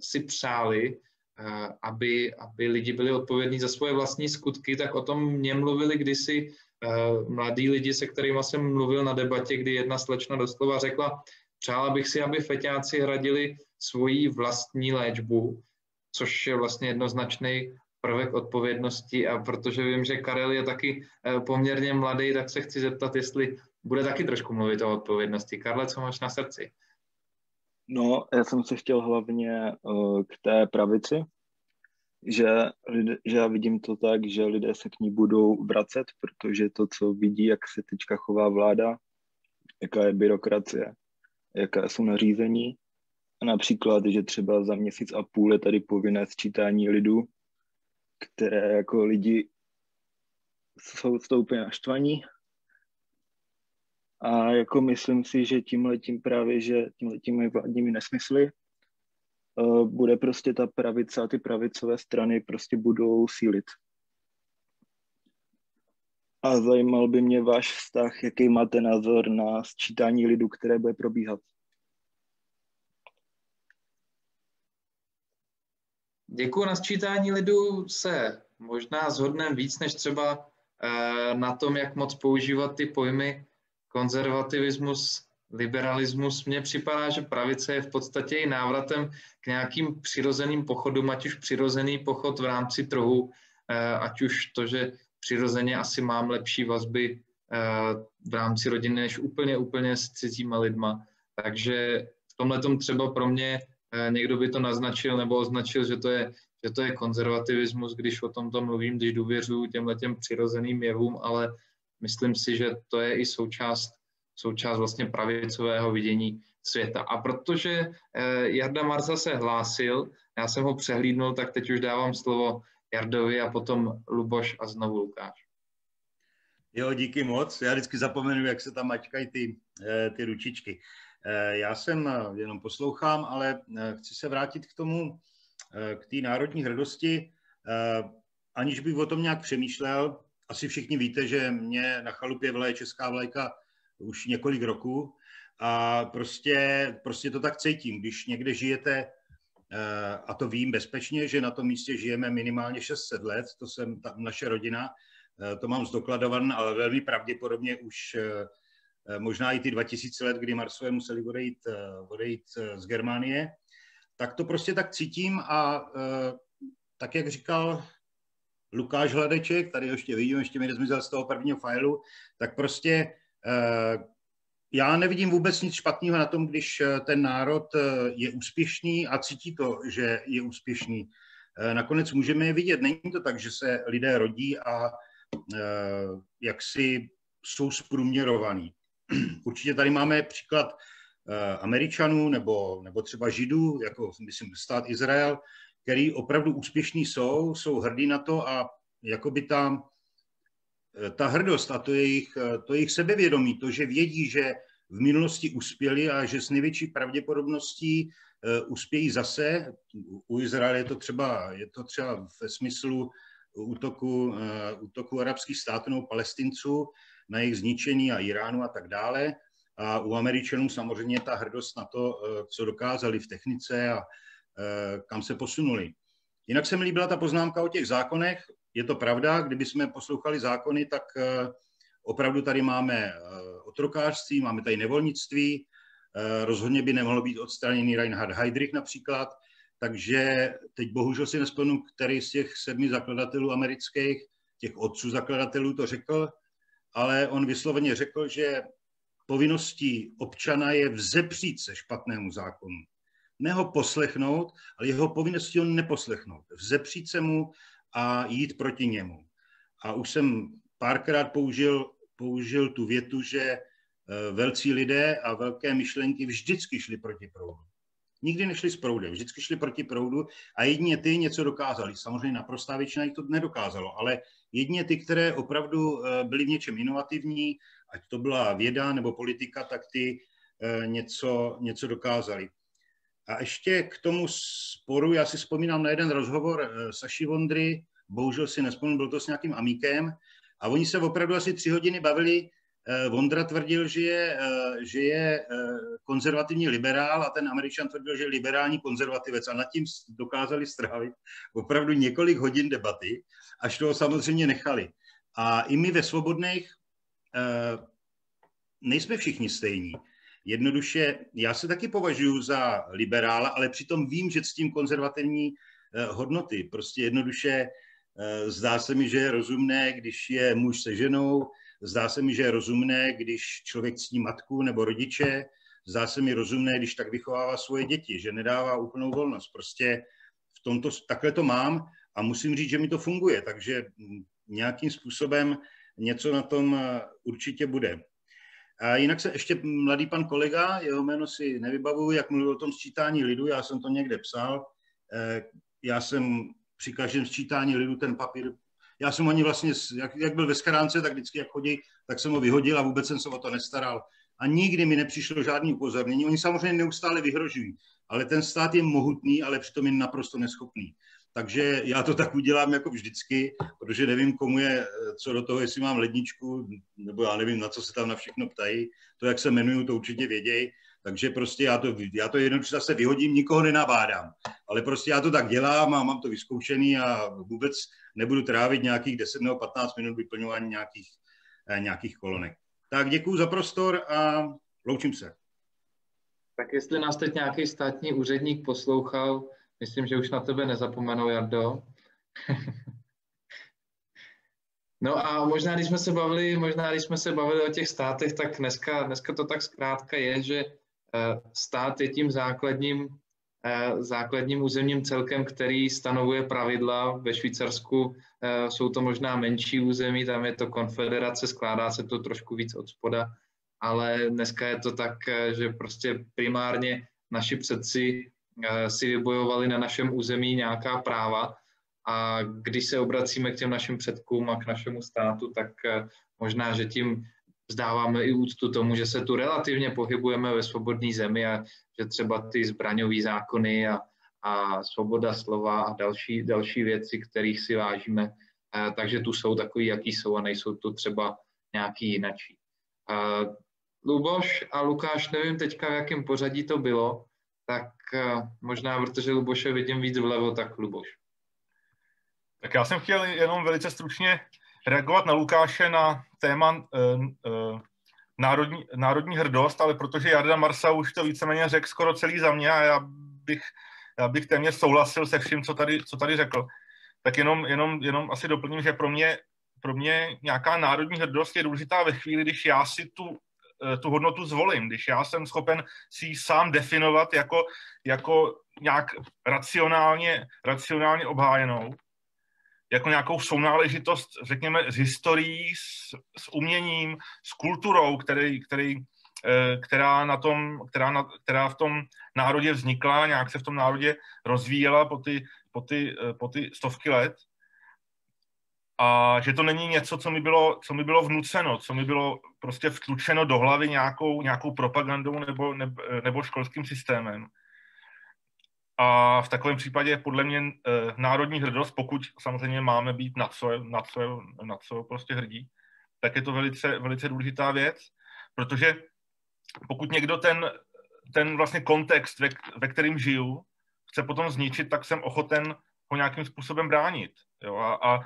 si přáli, eh, aby, aby lidi byli odpovědní za svoje vlastní skutky, tak o tom mě mluvili kdysi eh, mladí lidi, se kterými jsem mluvil na debatě, kdy jedna slečna doslova řekla, přála bych si, aby feťáci hradili svoji vlastní léčbu, což je vlastně jednoznačný prvek odpovědnosti a protože vím, že Karel je taky poměrně mladý, tak se chci zeptat, jestli bude taky trošku mluvit o odpovědnosti. Karle, co máš na srdci? No, já jsem se chtěl hlavně uh, k té pravici, že, že já vidím to tak, že lidé se k ní budou vracet, protože to, co vidí, jak se teďka chová vláda, jaká je byrokracie, jaká jsou nařízení, například, že třeba za měsíc a půl je tady povinné sčítání lidu, které jako lidi jsou stoupně naštvaní a jako myslím si, že tímhletím právě, že tímhletými vládními nesmysly uh, bude prostě ta pravice a ty pravicové strany prostě budou sílit. A zajímal by mě váš vztah, jaký máte názor na sčítání lidu, které bude probíhat. Děkuji. Na sčítání lidu se možná zhodneme víc než třeba eh, na tom, jak moc používat ty pojmy konzervativismus, liberalismus, mně připadá, že pravice je v podstatě i návratem k nějakým přirozeným pochodům, ať už přirozený pochod v rámci trhu, eh, ať už to, že přirozeně asi mám lepší vazby eh, v rámci rodiny než úplně, úplně s cizíma lidma. Takže v tomhle třeba pro mě někdo by to naznačil nebo označil, že to je, že to je konzervativismus, když o tomto mluvím, když důvěřuji těmhle těm přirozeným jevům, ale myslím si, že to je i součást, součást vlastně pravicového vidění světa. A protože eh, Jarda Marza se hlásil, já jsem ho přehlídnul, tak teď už dávám slovo Jardovi a potom Luboš a znovu Lukáš. Jo, díky moc. Já vždycky zapomenu, jak se tam mačkají ty, eh, ty ručičky. Eh, já jsem jenom poslouchám, ale chci se vrátit k tomu, k té národní hrdosti, aniž bych o tom nějak přemýšlel, asi všichni víte, že mě na chalupě vleje česká vlajka už několik roků a prostě, prostě to tak cítím. Když někde žijete, eh, a to vím bezpečně, že na tom místě žijeme minimálně 600 let, to jsem ta, naše rodina, eh, to mám zdokladované, ale velmi pravděpodobně už eh, možná i ty 2000 let, kdy Marsové museli odejít, odejít z Germánie, tak to prostě tak cítím a tak, jak říkal Lukáš Hladeček, tady ještě vidím, ještě mi nezmizel z toho prvního failu, tak prostě já nevidím vůbec nic špatného na tom, když eh, ten národ eh, je úspěšný a cítí to, že je úspěšný. Nakonec můžeme je vidět. Není to tak, že se lidé rodí a jak si jsou zprůměrovaný. Určitě tady máme příklad Američanů nebo, nebo třeba Židů, jako myslím stát Izrael, který opravdu úspěšní jsou, jsou hrdí na to a jakoby ta, ta hrdost a to jejich, to jejich sebevědomí, to, že vědí, že v minulosti uspěli a že s největší pravděpodobností uspějí zase. U Izraele je to třeba, je to třeba ve smyslu útoku, útoku arabských států nebo palestinců na jejich zničení a Iránu a tak dále. A u Američanů samozřejmě ta hrdost na to, co dokázali v technice a kam se posunuli. Jinak se mi líbila ta poznámka o těch zákonech. Je to pravda, kdyby jsme poslouchali zákony, tak opravdu tady máme otrokářství, máme tady nevolnictví, Eh, rozhodně by nemohlo být odstraněný Reinhard Heydrich například, takže teď bohužel si nespomenu, který z těch sedmi zakladatelů amerických, těch otců zakladatelů to řekl, ale on vysloveně řekl, že povinností občana je vzepřít se špatnému zákonu. Ne ho poslechnout, ale jeho povinností ho neposlechnout. Vzepřít se mu a jít proti němu. A už jsem párkrát použil, použil tu větu, že Eh, velcí lidé a velké myšlenky vždycky šli proti proudu. Nikdy nešli s proudem, vždycky šli proti proudu a jedině ty něco dokázali. Samozřejmě naprostá většina jich to nedokázalo, ale jedině ty, které opravdu eh, byly v něčem inovativní, ať to byla věda nebo politika, tak ty eh, něco, něco dokázali. A ještě k tomu sporu, já si vzpomínám na jeden rozhovor Saši Vondry, bohužel si nespomínám, byl to s nějakým amíkem, a oni se opravdu asi tři hodiny bavili, Eh, Vondra tvrdil, že je, eh, že je eh, konzervativní liberál a ten američan tvrdil, že je liberální konzervativec a nad tím dokázali strávit opravdu několik hodin debaty, až toho samozřejmě nechali. A i my ve svobodných nejsme všichni stejní. Jednoduše, já se taky považuji za liberála, ale přitom vím, že s tím konzervativní hodnoty. Prostě jednoduše zdá se mi, že je rozumné, když je muž se ženou, Zdá se mi, že je rozumné, když člověk ctí matku nebo rodiče, zdá se mi rozumné, když tak vychovává svoje děti, že nedává úplnou volnost. Prostě v tomto, takhle to mám a musím říct, že mi to funguje, takže nějakým způsobem něco na tom eh, určitě bude. A jinak se ještě mladý pan kolega, jeho jméno si nevybavuju, jak mluvil o tom sčítání lidu, já jsem to někde psal. Eh, já jsem při každém sčítání lidu ten papír já jsem ani vlastně, jak, jak byl ve skránce, tak vždycky, jak chodí, tak jsem ho vyhodil a vůbec jsem se o to nestaral. A nikdy mi nepřišlo žádný upozornění. Oni samozřejmě neustále vyhrožují, ale ten stát je mohutný, ale přitom je naprosto neschopný. Takže já to tak udělám jako vždycky, protože nevím, komu je co do toho, jestli mám ledničku, nebo já nevím, na co se tam na všechno ptají. To, jak se jmenuju, to určitě vědějí. Takže prostě já to, já to jednoduše zase vyhodím, nikoho nenabádám. Ale prostě já to tak dělám a mám to vyzkoušený a vůbec nebudu trávit nějakých 10 nebo 15 minut vyplňování nějakých, eh, nějakých kolonek. Tak děkuji za prostor a loučím se. Tak jestli nás teď nějaký státní úředník poslouchal, myslím, že už na tebe nezapomenou, Jardo. No a možná, když jsme se bavili, možná, když jsme se bavili o těch státech, tak dneska, dneska to tak zkrátka je, že Eh, stát je tím základním, eh, základním územním celkem, který stanovuje pravidla. Ve Švýcarsku eh, jsou to možná menší území, tam je to konfederace, skládá se to trošku víc od spoda, ale dneska je to tak, že prostě primárně naši předci si vybojovali na našem území nějaká práva a když se obracíme k těm našim předkům a k našemu státu, tak možná, že tím vzdáváme i úctu tomu, že se tu relativně pohybujeme ve svobodné zemi a že třeba ty zbraňové zákony a, a svoboda slova a další, další věci, kterých si vážíme, a, takže tu jsou takový, jaký jsou a nejsou tu třeba nějaký jinačí. Luboš a Lukáš, nevím teďka, v jakém pořadí to bylo, tak a, možná, protože Luboše vidím víc vlevo, tak Luboš. Tak já jsem chtěl jenom velice stručně reagovat na Lukáše na téma uh, uh, národní, národní hrdost, ale protože Jarda Marsa už to víceméně řekl skoro celý za mě a já bych, já bych téměř souhlasil se vším, co tady, co tady řekl, tak jenom, jenom, jenom asi doplním, že pro mě, pro mě nějaká národní hrdost je důležitá ve chvíli, když já si tu, eh, tu hodnotu zvolím, když já jsem schopen si ji sám definovat jako, jako nějak racionálně, racionálně obhájenou jako nějakou sounáležitost, řekněme, s historií, s, s uměním, s kulturou, který, který, eh, která, na tom, která, na, která v tom národě vznikla, nějak se v tom národě rozvíjela po ty, po ty, eh, po ty stovky let. A že to není něco, co mi bylo, co mi bylo vnuceno, co mi bylo prostě vtlučeno do hlavy nějakou, nějakou propagandou nebo, nebo, nebo školským systémem. a v takovém případě podle mě eh, národní hrdost, pokud samozřejmě máme být na co, na co, na co prostě hrdí, tak je to velice, velice důležitá věc, protože pokud někdo ten, ten vlastně kontext, ve, ve kterým žiju, chce potom zničit, tak jsem ochoten ho nějakým způsobem bránit. Jo? A, a,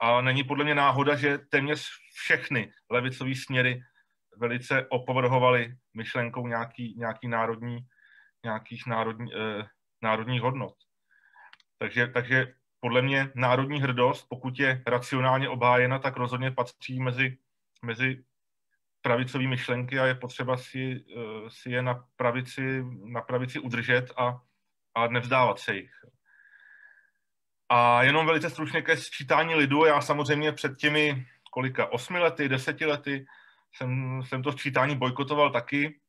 a není podle mě náhoda, že téměř všechny levicové směry velice opovrhovaly myšlenkou nějaký, nějaký národní, nějakých národní, eh, národních hodnot. Takže, takže podle mě národní hrdost, pokud je racionálně obhájena, tak rozhodně patří mezi, mezi pravicové myšlenky a je potřeba si, eh, si je na pravici, na pravici udržet a, a nevzdávat se jich. A jenom velice stručně ke sčítání lidu. Já samozřejmě před těmi kolika, osmi lety, deseti lety jsem, jsem to sčítání bojkotoval taky.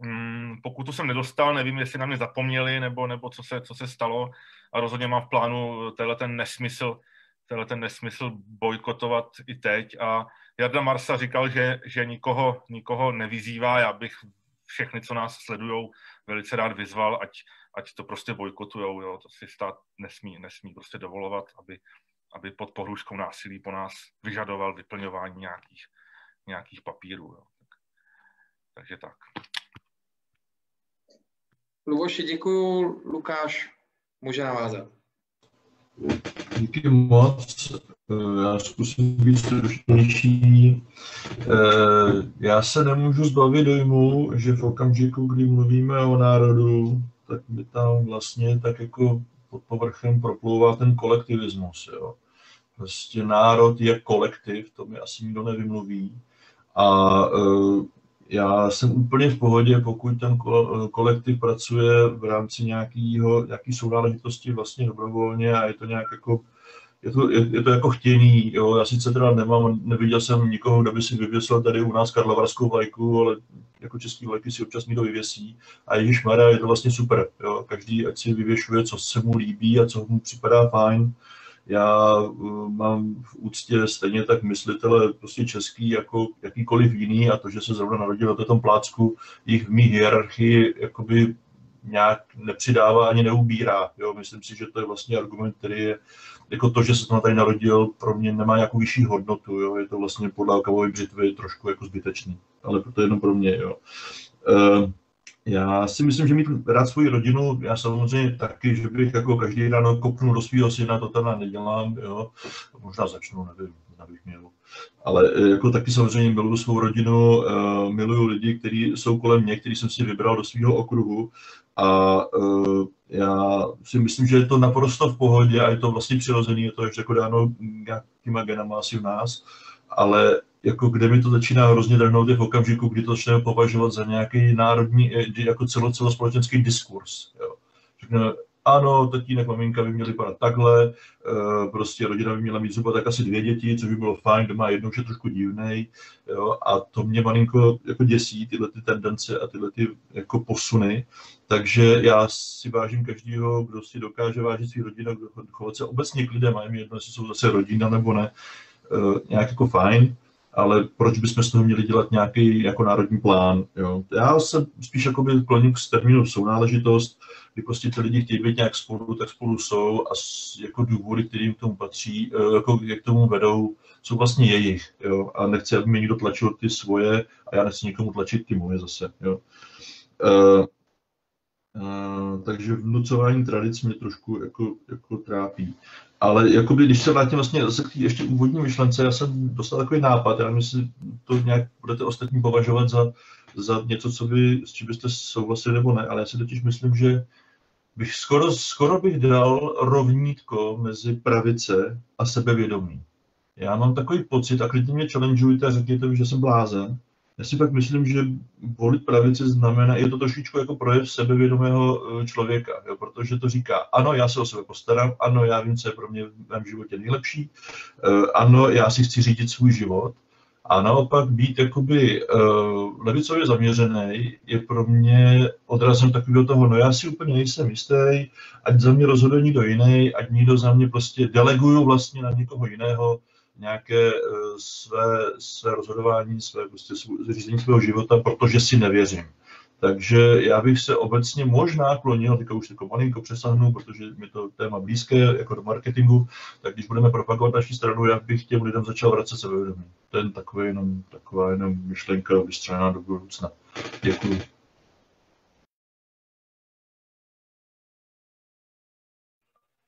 Hmm, pokud to jsem nedostal, nevím, jestli na mě zapomněli, nebo, nebo co, se, co se stalo. A rozhodně mám v plánu tenhle ten nesmysl, tenhle ten nesmysl bojkotovat i teď. A Jarda Marsa říkal, že, že nikoho, nikoho nevyzývá. Já bych všechny, co nás sledují, velice rád vyzval, ať, ať to prostě bojkotujou. Jo. To si stát nesmí, nesmí prostě dovolovat, aby, aby pod pohrůžkou násilí po nás vyžadoval vyplňování nějakých, nějakých papírů. Jo. Tak, takže tak. Luboši, děkuju. Lukáš může navázat. Díky moc. Já zkusím být stručnější. Eh, já se nemůžu zbavit dojmu, že v okamžiku, kdy mluvíme o národu, tak mi tam vlastně tak jako pod povrchem proplouvá ten kolektivismus. Jo. Prostě národ je kolektiv, to mi asi nikdo nevymluví. A eh, já jsem úplně v pohodě, pokud ten kolektiv pracuje v rámci nějakého, nějaký sounáležitosti vlastně dobrovolně a je to nějak jako je to, je, je to jako chtěný, jo. já sice teda nemám, neviděl jsem nikoho, kdo by si vyvěsil tady u nás karlovarskou vlajku, ale jako český vlajky si občas někdo vyvěsí a Ježíš Maria je to vlastně super, jo. každý ať si vyvěšuje, co se mu líbí a co mu připadá fajn, já uh, mám v úctě stejně tak myslitele prostě český jako jakýkoliv jiný a to, že se zrovna narodil na tom plácku, jich v mý hierarchii jakoby nějak nepřidává ani neubírá. Jo? Myslím si, že to je vlastně argument, který je jako to, že se to tady narodil, pro mě nemá nějakou vyšší hodnotu. Jo? Je to vlastně podle kavové břitvy trošku jako zbytečný. Ale to je jenom pro mě. Jo? Uh, já si myslím, že mít rád svoji rodinu, já samozřejmě taky, že bych jako každý ráno kopnul do svého syna, to teda nedělám, jo. Možná začnu, nevím, bych měl. Ale eh, jako taky samozřejmě miluju svou rodinu, uh, miluju lidi, kteří jsou kolem mě, který jsem si vybral do svého okruhu a uh, já si myslím, že je to naprosto v pohodě a je to vlastně přirozený, je to ještě jako dáno nějakýma genama asi v nás, ale jako kde mi to začíná hrozně drhnout je v okamžiku, kdy to začneme považovat za nějaký národní, jako celo, celospolečenský diskurs. Jo. Řekneme, ano, tatínek, maminka by měli vypadat takhle, eh, prostě rodina by měla mít zhruba tak asi dvě děti, což by bylo fajn, doma jednou je trošku divnej, jo, a to mě malinko jako děsí, tyhle ty tendence a tyhle ty jako posuny, takže já si vážím každého, kdo si dokáže vážit svý rodinu, chovat se obecně k lidem, a jim jedno, jestli jsou zase rodina nebo ne, eh, nějak jako fajn, ale proč bychom z toho měli dělat nějaký jako národní plán. Jo? Já se spíš jakoby kloním k termínu sounáležitost, kdy prostě ty lidi chtějí být nějak spolu, tak spolu jsou a jako důvody, které jim k tomu patří, eh, jako jak tomu vedou, jsou vlastně jejich. Jo? A nechci, aby mě někdo tlačil ty svoje a já nechci někomu tlačit ty moje zase. Jo? Uh, Uh, takže vnucování tradic mě trošku jako, jako trápí. Ale jakoby, když se vrátím vlastně zase k té ještě úvodní myšlence, já jsem dostal takový nápad, já nevím, jestli to nějak budete ostatní považovat za, za něco, co by, s čím byste souhlasili nebo ne, ale já si totiž myslím, že bych skoro, skoro bych dal rovnítko mezi pravice a sebevědomí. Já mám takový pocit, a klidně mě challengeujte a řekněte mi, že jsem blázen, já si pak myslím, že volit pravici znamená, je to trošičku jako projev sebevědomého eh, člověka, jo, protože to říká, ano, já se o sebe postarám, ano, já vím, co je pro mě v mém životě nejlepší, uh, ano, já si chci řídit svůj život, a naopak být jakoby uh, levicově zaměřený je pro mě odrazem takového toho, no já si úplně nejsem jistý, ať za mě rozhoduje někdo jiný, ať někdo za mě prostě deleguju vlastně na někoho jiného, nějaké eh, své, své rozhodování, své prostě řízení svého života, protože si nevěřím. Takže já bych se obecně možná klonil, teďka už jako malinko přesahnu, protože mi to téma blízké jako do marketingu, tak když budeme propagovat naší stranu, já bych těm lidem začal vracet sebevědomí. To je takový jenom, taková jenom myšlenka vystřelená do budoucna. Děkuji.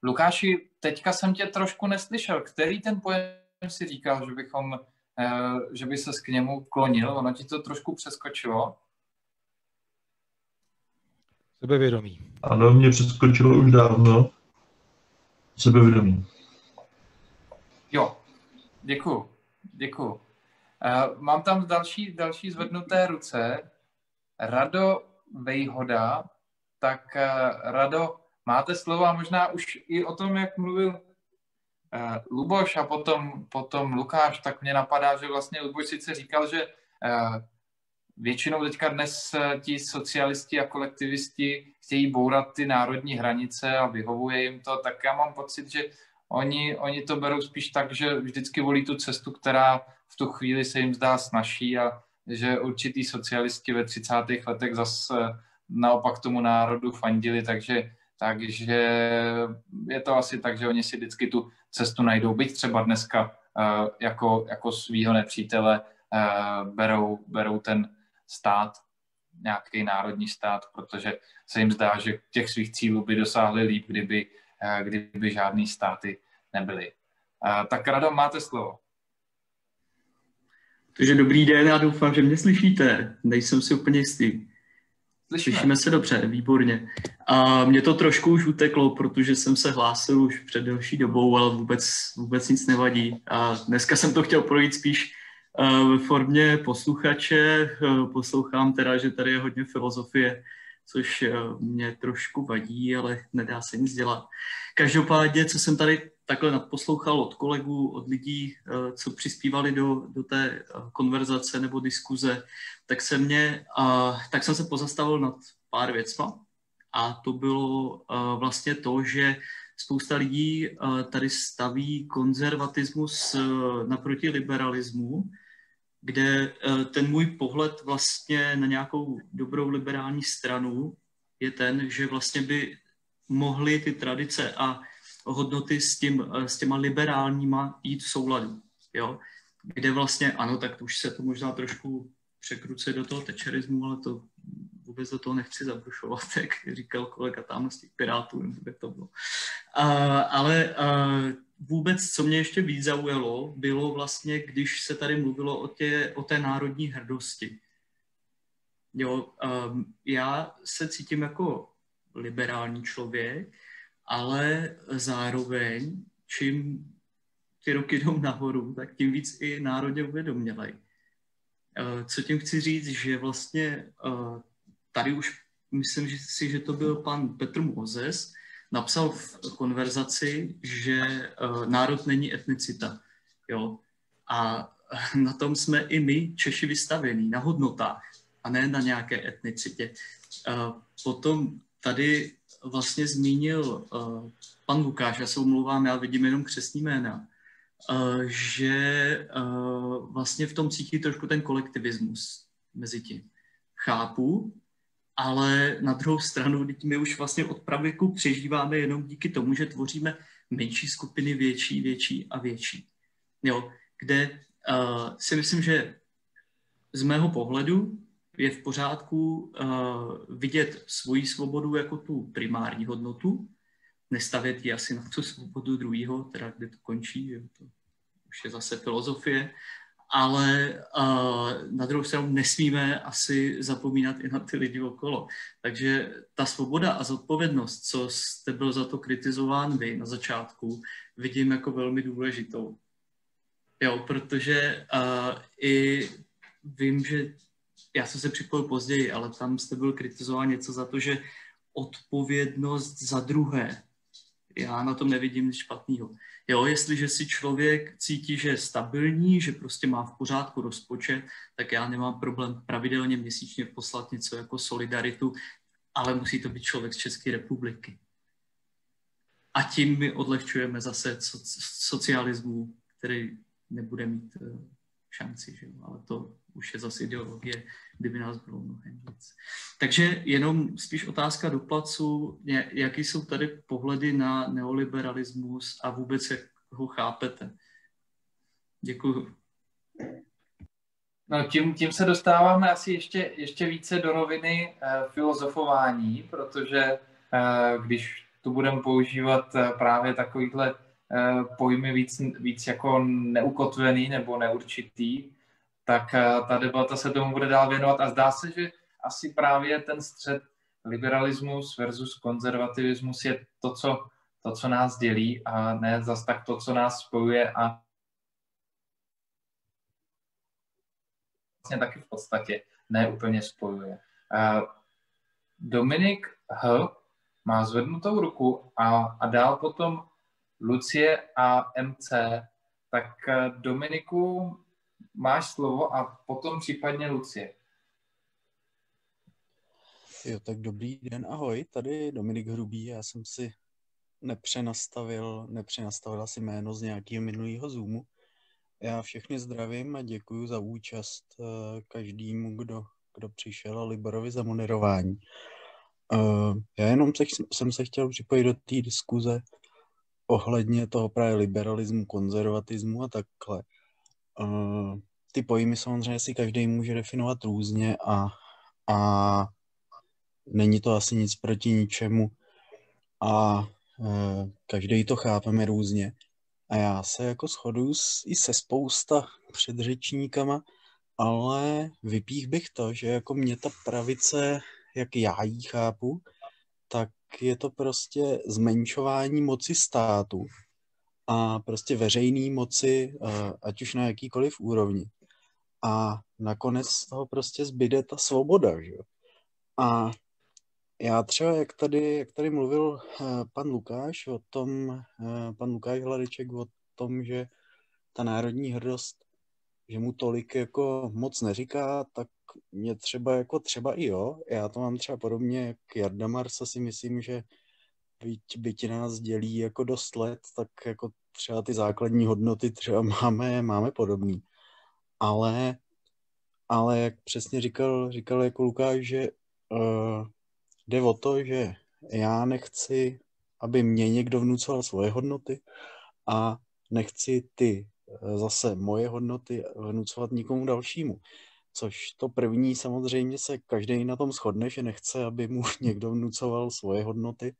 Lukáši, teďka jsem tě trošku neslyšel. Který ten pojem si říkal, že bychom, eh, že by se k němu klonil? Ono ti to trošku přeskočilo. Sebevědomí. Ano, mě přeskočilo už dávno. Sebevědomí. Jo, děkuju, děkuju. Uh, mám tam další, další zvednuté ruce. Rado Vejhoda. Tak uh, Rado, máte slovo a možná už i o tom, jak mluvil uh, Luboš a potom, potom Lukáš, tak mě napadá, že vlastně Luboš sice říkal, že uh, většinou teďka dnes eh, ti socialisti a kolektivisti chtějí bourat ty národní hranice a vyhovuje jim to, tak já mám pocit, že oni, oni to berou spíš tak, že vždycky volí tu cestu, která v tu chvíli se jim zdá snažší a že určitý socialisti ve 30. letech zase naopak tomu národu fandili, takže, takže je to asi tak, že oni si vždycky tu cestu najdou, byť třeba dneska uh, jako, jako svýho nepřítele uh, berou, berou ten stát, nějaký národní stát, protože se jim zdá, že těch svých cílů by dosáhli líp, kdyby, eh, kdyby žádný státy nebyly. Eh, tak Rado, máte slovo. Takže dobrý den, já doufám, že mě slyšíte. Nejsem si úplně jistý. Slyšíme. Slyšíme se dobře, výborně. A mě to trošku už uteklo, protože jsem se hlásil už před delší dobou, ale vůbec, vůbec nic nevadí. A dneska jsem to chtěl projít spíš ve formě posluchače. Poslouchám teda, že tady je hodně filozofie, což eh, mě trošku vadí, ale nedá se nic dělat. Každopádně, co jsem tady takhle nadposlouchal od kolegů, od lidí, eh, co přispívali do, do té eh, konverzace nebo diskuze, tak, se mě, tak jsem se pozastavil nad pár věcma. A to bylo vlastně to, že spousta lidí tady staví konzervatismus naproti liberalismu, kde eh, ten můj pohled vlastně na nějakou dobrou liberální stranu je ten, že vlastně by mohly ty tradice a hodnoty s, tím, eh, s těma liberálníma jít v souladu. Jo? Kde vlastně, ano, tak už se to možná trošku překruce do toho tečerismu, ale to vůbec do toho nechci zabrušovat, jak říkal kolega tam z těch pirátů, nebo kde to bylo. Uh, ale uh, vůbec, co mě ještě víc zaujalo, bylo vlastně, když se tady mluvilo o, tě, o té národní hrdosti. Jo, um, já se cítím jako liberální člověk, ale zároveň, čím ty roky jdou nahoru, tak tím víc i národně uvědomělej. Uh, co tím chci říct, že vlastně uh, tady už myslím že si, že to byl pan Petr Mozes, napsal v konverzaci, že uh, národ není etnicita. Jo? A na tom jsme i my, Češi, vystavení, na hodnotách a ne na nějaké etnicitě. Potom tady vlastně zmínil uh, pan Lukáš, já se omlouvám, já vidím jenom křesní jména, uh, že uh, vlastně v tom cítí trošku ten kolektivismus mezi tím. Chápu, ale na druhou stranu my už vlastně od pravěku přežíváme jenom díky tomu, že tvoříme menší skupiny, větší, větší a větší. Jo, kde uh, si myslím, že z mého pohledu je v pořádku uh, vidět svoji svobodu jako tu primární hodnotu, nestavět ji asi na tu svobodu druhého, teda kde to končí, jo, to už je zase filozofie, ale uh, na druhou stranu nesmíme asi zapomínat i na ty lidi okolo. Takže ta svoboda a zodpovědnost, co jste byl za to kritizován vy na začátku, vidím jako velmi důležitou. Jo, protože uh, i vím, že já jsem se připojil později, ale tam jste byl kritizován něco za to, že odpovědnost za druhé. Já na tom nevidím nic špatného. Jo, jestliže si člověk cítí, že je stabilní, že prostě má v pořádku rozpočet, tak já nemám problém pravidelně měsíčně poslat něco jako solidaritu, ale musí to být člověk z České republiky. A tím my odlehčujeme zase socialismu, který nebude mít eh, šanci, že jo? ale to už je zase ideologie, kdyby nás bylo mnohem víc. Takže jenom spíš otázka do placu, jaký jsou tady pohledy na neoliberalismus a vůbec jak ho chápete. Děkuji. No tím, tím se dostáváme asi ještě, ještě více do roviny uh, filozofování, protože uh, když tu budeme používat uh, právě takovýhle uh, pojmy víc, víc jako neukotvený nebo neurčitý, tak uh, ta debata se tomu bude dál věnovat a zdá se, že asi právě ten střed liberalismus versus konzervativismus je to, co, to, co nás dělí a ne zas tak to, co nás spojuje a vlastně taky v podstatě neúplně spojuje. Dominik H. má zvednutou ruku a, a dál potom Lucie a MC. Tak eh, Dominiku, máš slovo a potom případně Lucie. Jo, tak dobrý den, ahoj, tady Dominik Hrubý, já jsem si nepřenastavil, nepřenastavil asi jméno z nějakého minulého Zoomu, já všechny zdravím a děkuji za účast eh, každému, kdo, kdo přišel a Liborovi za moderování. Eh, já jenom se, jsem se chtěl připojit do té diskuze ohledně toho právě liberalismu, konzervatismu a takhle. Ty pojmy samozřejmě si každý může definovat různě a, a není to asi nic proti ničemu a každý to chápeme různě. A já se jako shoduju i se spousta předřečníkama, ale vypích bych to, že jako mě ta pravice, jak já ji chápu, tak je to prostě zmenšování moci státu a prostě veřejné moci, ať už na jakýkoliv úrovni. A nakonec z toho prostě zbyde ta svoboda, že. A já třeba, jak tady, jak tady mluvil uh, pan Lukáš o tom, uh, pan Lukáš Hladiček o tom, že ta národní hrdost, že mu tolik jako moc neříká, tak mě třeba jako třeba i jo. Já to mám třeba podobně jak Jarda Marsa si myslím, že byť, byť nás dělí jako dost let, tak jako třeba ty základní hodnoty třeba máme, máme podobný. Ale, ale jak přesně říkal, říkal jako Lukáš, že uh, Jde o to, že já nechci, aby mě někdo vnucoval svoje hodnoty a nechci ty eh, zase moje hodnoty vnucovat nikomu dalšímu. Což to první samozřejmě se každý na tom shodne, že nechce, aby mu někdo vnucoval svoje hodnoty,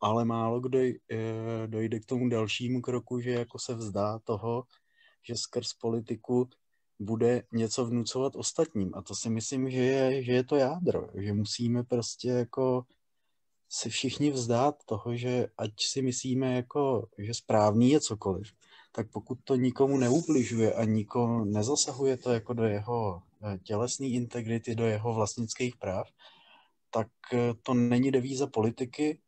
ale málo kdo eh, dojde k tomu dalšímu kroku, že jako se vzdá toho, že skrz politiku bude něco vnucovat ostatním. A to si myslím, že je, že je to jádro, že musíme prostě jako se všichni vzdát toho, že ať si myslíme jako, že správný je cokoliv, tak pokud to nikomu neubližuje a nikomu nezasahuje to jako do jeho eh, tělesné integrity, do jeho vlastnických práv, tak eh, to není devíza politiky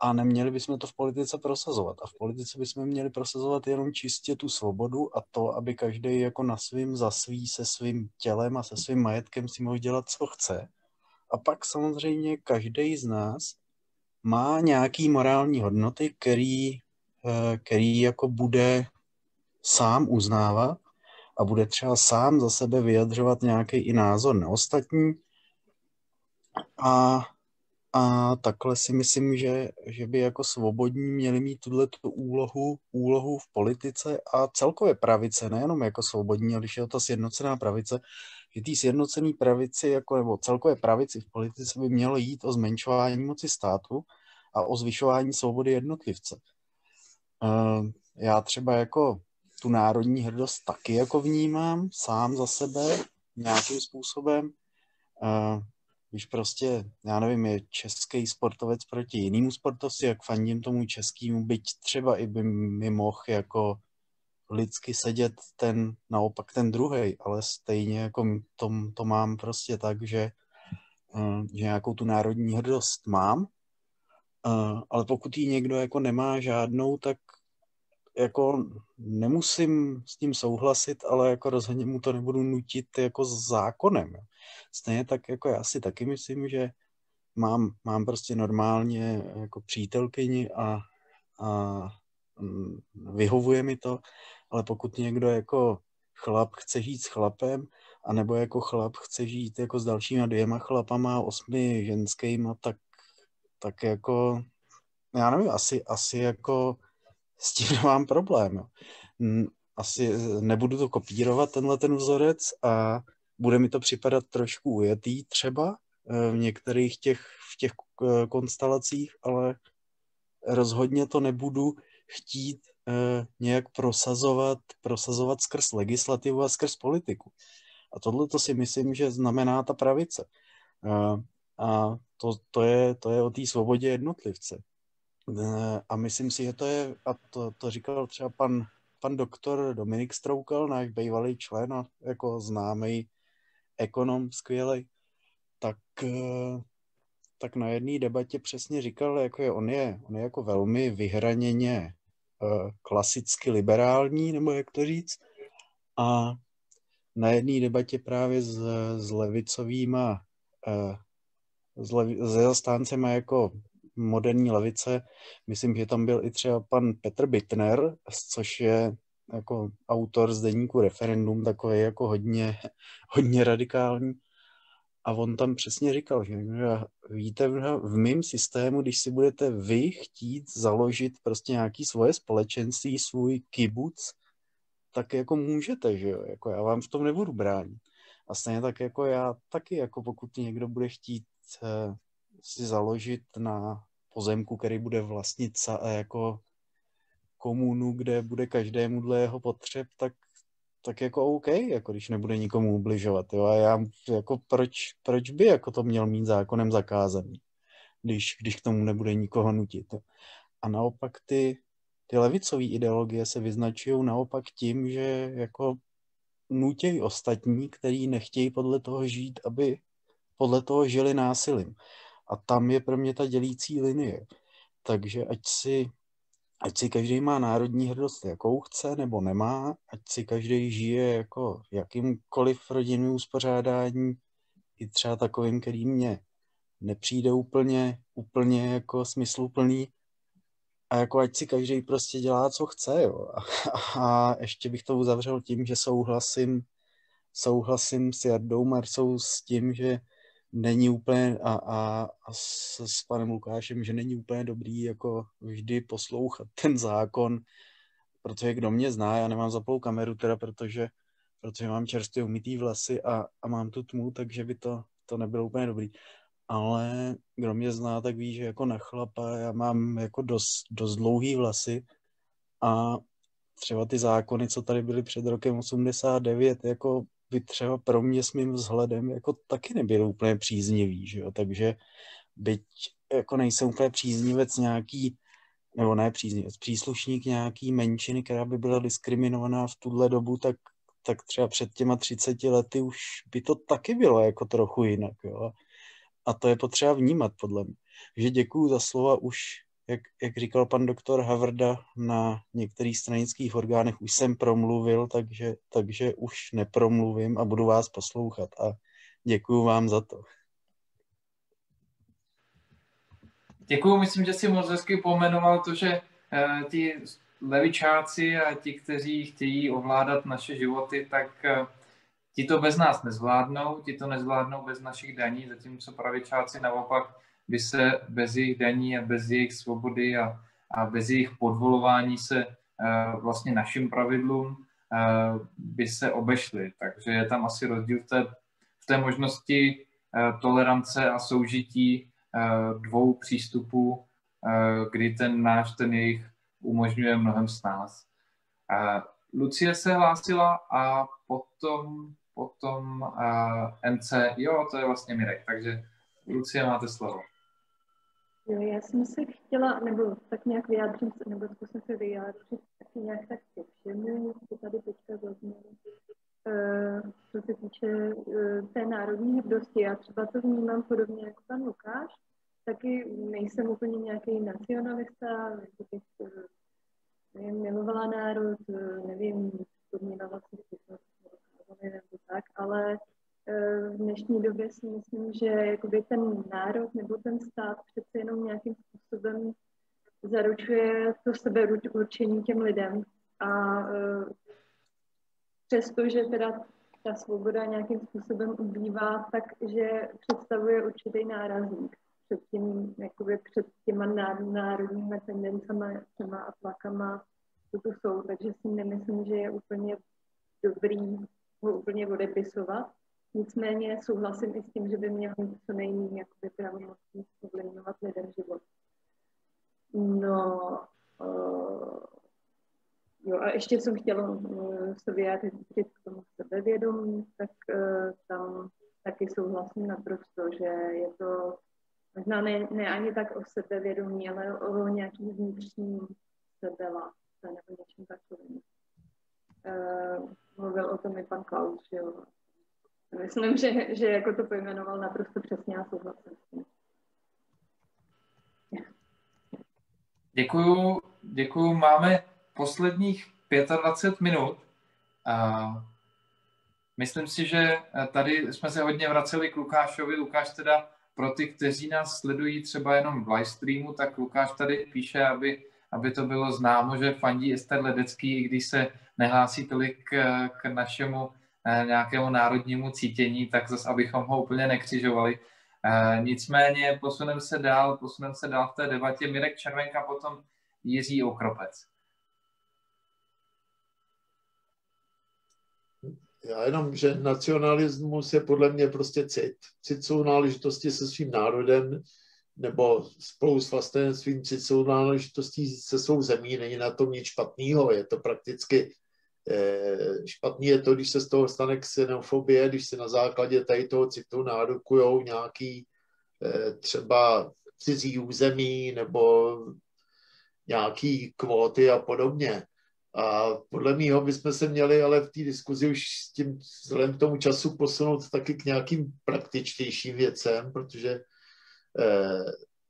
a neměli bychom to v politice prosazovat. A v politice bychom měli prosazovat jenom čistě tu svobodu a to, aby každý jako na svým zasví se svým tělem a se svým majetkem si mohl dělat, co chce. A pak samozřejmě každý z nás má nějaký morální hodnoty, který, eh, který jako bude sám uznávat a bude třeba sám za sebe vyjadřovat nějaký i názor na ostatní. A a takhle si myslím, že, že by jako svobodní měli mít tuhle úlohu, úlohu v politice a celkově pravice, nejenom jako svobodní, ale když je to ta sjednocená pravice, že tý sjednocený pravici, jako, nebo celkové pravici v politice by mělo jít o zmenšování moci státu a o zvyšování svobody jednotlivce. Já třeba jako tu národní hrdost taky jako vnímám sám za sebe nějakým způsobem když prostě, já nevím, je český sportovec proti jinému sportovci, jak fandím tomu českému, byť třeba i by mi mohl jako lidsky sedět ten, naopak ten druhý, ale stejně jako to, to mám prostě tak, že, eh, že nějakou tu národní hrdost mám, eh, ale pokud ji někdo jako nemá žádnou, tak jako nemusím s tím souhlasit, ale jako rozhodně mu to nebudu nutit jako zákonem. Stejně tak jako já si taky myslím, že mám, mám prostě normálně jako přítelkyni a, a vyhovuje mi to, ale pokud někdo jako chlap chce žít s chlapem a nebo jako chlap chce žít jako s dalšíma dvěma chlapama a osmi ženskýma, tak, tak jako, já nevím, asi, asi jako s tím nemám problém. Jo. Asi nebudu to kopírovat, tenhle ten vzorec a bude mi to připadat trošku ujetý třeba eh, v některých těch, v těch eh, konstelacích, ale rozhodně to nebudu chtít eh, nějak prosazovat, prosazovat skrz legislativu a skrz politiku. A tohle to si myslím, že znamená ta pravice. A, a to, to, je, to je o té svobodě jednotlivce. A myslím si, že to je, a to, to říkal třeba pan, pan doktor Dominik Stroukal, náš bývalý člen a jako známý ekonom skvělý, tak, tak na jedné debatě přesně říkal, jako je, on je, on je jako velmi vyhraněně klasicky liberální, nebo jak to říct, a na jedné debatě právě s, s levicovýma, s levi, se zastáncema jako moderní levice. Myslím, že tam byl i třeba pan Petr Bittner, což je jako autor z deníku Referendum, takový jako hodně, hodně radikální. A on tam přesně říkal, že víte, v mém systému, když si budete vy chtít založit prostě nějaký svoje společenství, svůj kibuc, tak jako můžete, že jo, jako já vám v tom nebudu bránit. A stejně tak jako já taky, jako pokud někdo bude chtít eh, si založit na pozemku, který bude vlastnit sa, jako komunu, kde bude každému dle jeho potřeb, tak, tak jako OK, jako když nebude nikomu ubližovat. Jo? A já jako proč, proč by jako to měl mít zákonem zakázaný, když, když k tomu nebude nikoho nutit. Jo? A naopak ty, ty levicové ideologie se vyznačují naopak tím, že jako nutějí ostatní, kteří nechtějí podle toho žít, aby podle toho žili násilím. A tam je pro mě ta dělící linie. Takže ať si, ať si každý má národní hrdost, jakou chce nebo nemá, ať si každý žije jako jakýmkoliv rodinným uspořádání, i třeba takovým, který mě nepřijde úplně, úplně jako smysluplný, a jako ať si každý prostě dělá, co chce, jo. A, a ještě bych to uzavřel tím, že souhlasím, souhlasím s Jardou Marsou s tím, že není úplně a, a, a s, s panem Lukášem, že není úplně dobrý jako vždy poslouchat ten zákon, protože kdo mě zná, já nemám zaplou kameru teda, protože, protože mám čerstvě umytý vlasy a, a mám tu tmu, takže by to, to nebylo úplně dobrý. Ale kdo mě zná, tak ví, že jako na chlapa já mám jako dost, dost dlouhý vlasy a třeba ty zákony, co tady byly před rokem 89, jako by třeba pro mě s mým vzhledem jako taky nebyl úplně příznivý, že jo? takže byť jako nejsem úplně příznivec nějaký, nebo ne příznivec, příslušník nějaký menšiny, která by byla diskriminovaná v tuhle dobu, tak, tak třeba před těma 30 lety už by to taky bylo jako trochu jinak. Jo? A to je potřeba vnímat podle mě. Takže děkuju za slova už jak, jak říkal pan doktor Havrda, na některých stranických orgánech už jsem promluvil, takže, takže už nepromluvím a budu vás poslouchat a děkuji vám za to. Děkuji, myslím, že si moc hezky pomenoval to, že uh, ti levičáci a ti, kteří chtějí ovládat naše životy, tak uh, ti to bez nás nezvládnou, ti to nezvládnou bez našich daní, zatímco pravičáci naopak by se bez jejich daní a bez jejich svobody a, a bez jejich podvolování se uh, vlastně našim pravidlům uh, by se obešly. Takže je tam asi rozdíl v té, v té možnosti uh, tolerance a soužití dvou přístupů, kdy ten náš, ten jejich umožňuje mnohem s nás. Lucie se hlásila a potom, potom MC, jo, to je vlastně Mirek, takže Lucie, máte slovo. Jo, já jsem se chtěla, nebo tak nějak vyjádřit, nebo zkusím se vyjádřit taky nějak tak ke všemu, co tady teďka zaznělo. Uh, co se týče uh, té národní hrdosti, já třeba to vnímám podobně jako pan Lukáš, taky nejsem úplně nějaký nacionalista, jako bych uh, nevím, milovala národ, nevím, podmívala si nebo tak, ale v dnešní době si myslím, že jakoby ten národ nebo ten stát přece jenom nějakým způsobem zaručuje to sebeurčení těm lidem. A přesto, že teda ta svoboda nějakým způsobem ubývá, takže představuje určitý nárazník před, tím, jakoby před těma národními tendencemi těma a tlakama, co tu jsou. Takže si nemyslím, že je úplně dobrý ho úplně odepisovat. Nicméně souhlasím i s tím, že by měl mít co nejméně jakoby pravomocný ovlivňovat lidem život. No, uh, jo, a ještě jsem chtěla uh, se vyjádřit k tomu sebevědomí, tak uh, tam taky souhlasím naprosto, že je to možná ne, ne ani tak o sebevědomí, ale o nějaký vnitřní sebelásce nebo něčím takovým. Uh, mluvil o tom i pan Klaus, že jo. Myslím, že, že jako to pojmenoval naprosto přesně a souhlasím. Děkuju, děkuju. Máme posledních 25 minut. A myslím si, že tady jsme se hodně vraceli k Lukášovi. Lukáš teda pro ty, kteří nás sledují třeba jenom v live streamu, tak Lukáš tady píše, aby, aby to bylo známo, že fandí Ester Ledecký, i když se nehlásí tolik k, k našemu nějakému národnímu cítění, tak zase abychom ho úplně nekřižovali. E, nicméně posuneme se dál, posuneme se dál v té debatě. Mirek Červenka, potom Jiří Okropec. Já jenom, že nacionalismus je podle mě prostě cit. Cit jsou náležitosti se svým národem, nebo spolu s vlastenstvím cit jsou náležitostí se svou zemí, není na tom nic špatného, je to prakticky eh, špatný je to, když se z toho stane xenofobie, když se na základě tady toho citu nárokujou nějaký eh, třeba cizí území nebo nějaký kvóty a podobně. A podle mého bychom se měli ale v té diskuzi už s tím vzhledem tomu času posunout taky k nějakým praktičtějším věcem, protože eh,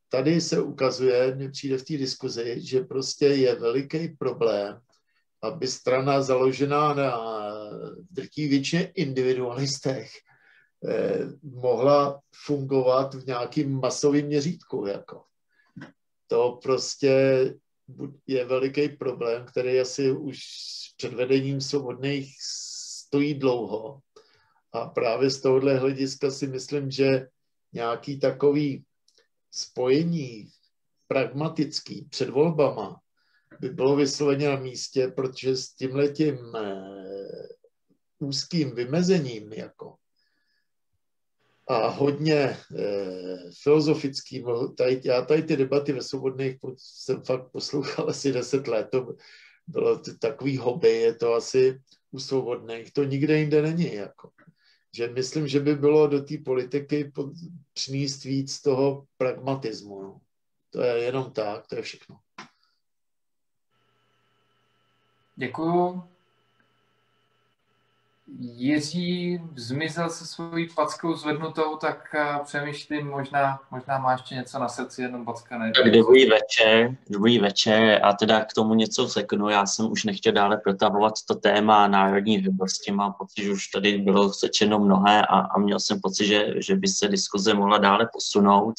tady se ukazuje, mně přijde v té diskuzi, že prostě je veliký problém, aby strana založená na drtí většině individualistech eh, mohla fungovat v nějakým masovém měřítku. Jako. To prostě je veliký problém, který asi už před vedením svobodných stojí dlouho. A právě z tohohle hlediska si myslím, že nějaký takový spojení pragmatický před volbama by bylo vysloveně na místě, protože s tímhletím eh, úzkým vymezením jako a hodně eh, filozofický. Tady, já tady ty debaty ve svobodných jsem fakt poslouchal asi deset let. To bylo takový hobby, je to asi u svobodných. To nikde jinde není. Jako. Že myslím, že by bylo do té politiky přinést víc toho pragmatismu. No. To je jenom tak, to je všechno. Děkuju. Jiří zmizel se svojí packou zvednutou, tak eh, přemýšlím, možná, možná má ještě něco na srdci, jenom packa ne. Tak dobrý večer, dobrý večer a teda k tomu něco řeknu. Já jsem už nechtěl dále protahovat to téma národní hrdosti. Mám pocit, že už tady bylo řečeno mnohé a, a měl jsem pocit, že, že by se diskuze mohla dále posunout,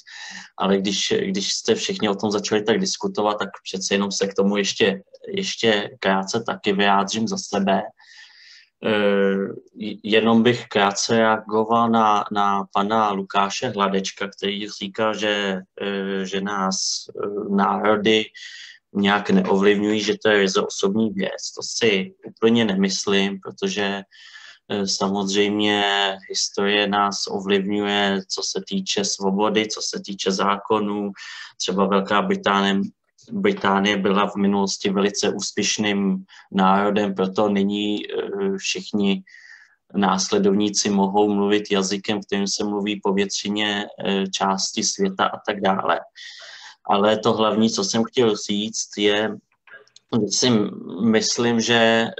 ale když, když jste všichni o tom začali tak diskutovat, tak přece jenom se k tomu ještě, ještě krátce taky vyjádřím za sebe. Eh, jenom bych krátce reagoval na, na pana Lukáše Hladečka, který říká, že, eh, že nás eh, národy nějak neovlivňují, že to je za osobní věc. To si úplně nemyslím, protože samozřejmě historie nás ovlivňuje, co se týče svobody, co se týče zákonů. Třeba Velká Británie Británie byla v minulosti velice úspěšným národem, proto nyní eh, všichni následovníci mohou mluvit jazykem, kterým se mluví po většině eh, části světa a tak dále. Ale to hlavní, co jsem chtěl říct, je, si myslím, že e,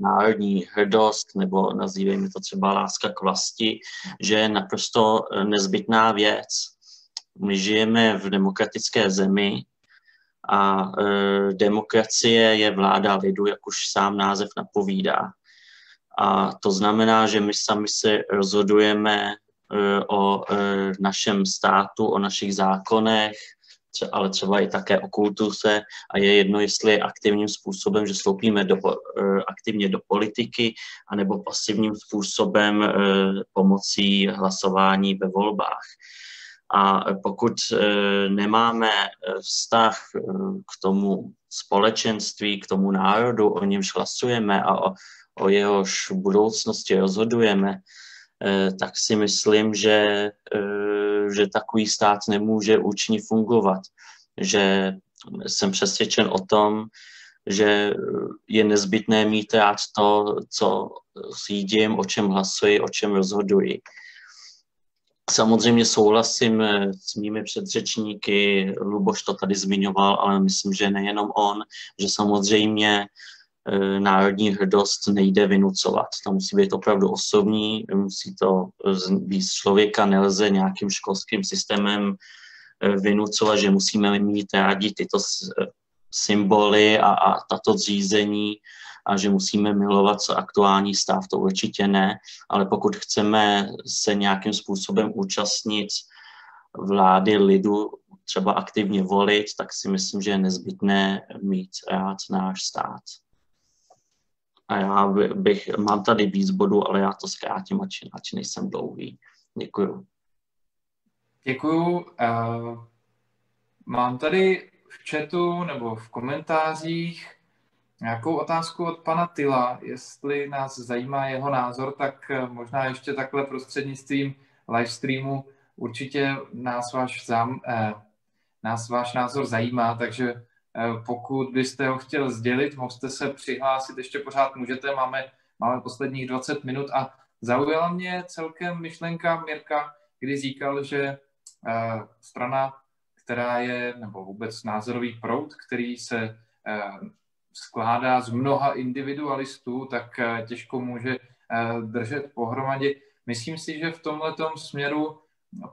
národní hrdost, nebo nazývejme to třeba láska k vlasti, že je naprosto nezbytná věc. My žijeme v demokratické zemi, a e, demokracie je vláda lidu, jak už sám název napovídá. A to znamená, že my sami se rozhodujeme e, o e, našem státu, o našich zákonech, ale třeba i také o kultuře a je jedno, jestli aktivním způsobem, že vstoupíme do, eh, aktivně do politiky, anebo pasivním způsobem eh, pomocí hlasování ve volbách. A pokud nemáme vztah k tomu společenství, k tomu národu, o němž hlasujeme a o, o jehož budoucnosti rozhodujeme, tak si myslím, že že takový stát nemůže účinně fungovat. Že jsem přesvědčen o tom, že je nezbytné mít rád to, co řídím, o čem hlasuji, o čem rozhoduji. Samozřejmě souhlasím s mými předřečníky, Luboš to tady zmiňoval, ale myslím, že nejenom on, že samozřejmě E, národní hrdost nejde vynucovat. To musí být opravdu osobní, musí to být z člověka, nelze nějakým školským systémem vynucovat, že musíme mít rádi tyto symboly a, a tato zřízení a že musíme milovat aktuální stav, to určitě ne, ale pokud chceme se nějakým způsobem účastnit vlády lidu, třeba aktivně volit, tak si myslím, že je nezbytné mít rád náš stát a já bych, mám tady víc bodů, ale já to zkrátím, ať, ať nejsem dlouhý. Děkuju. Děkuju. Uh, mám tady v chatu nebo v komentářích nějakou otázku od pana Tyla. Jestli nás zajímá jeho názor, tak eh, možná ještě takhle prostřednictvím livestreamu určitě nás váš, zám, eh, nás váš názor zajímá, takže Eh, pokud byste ho chtěl sdělit, můžete se přihlásit, ještě pořád můžete, máme, máme posledních 20 minut a zaujala mě celkem myšlenka Mirka, kdy říkal, že eh, strana, která je, nebo vůbec názorový proud, který se eh, skládá z mnoha individualistů, tak těžko může držet pohromadě. Myslím si, že v tomhle směru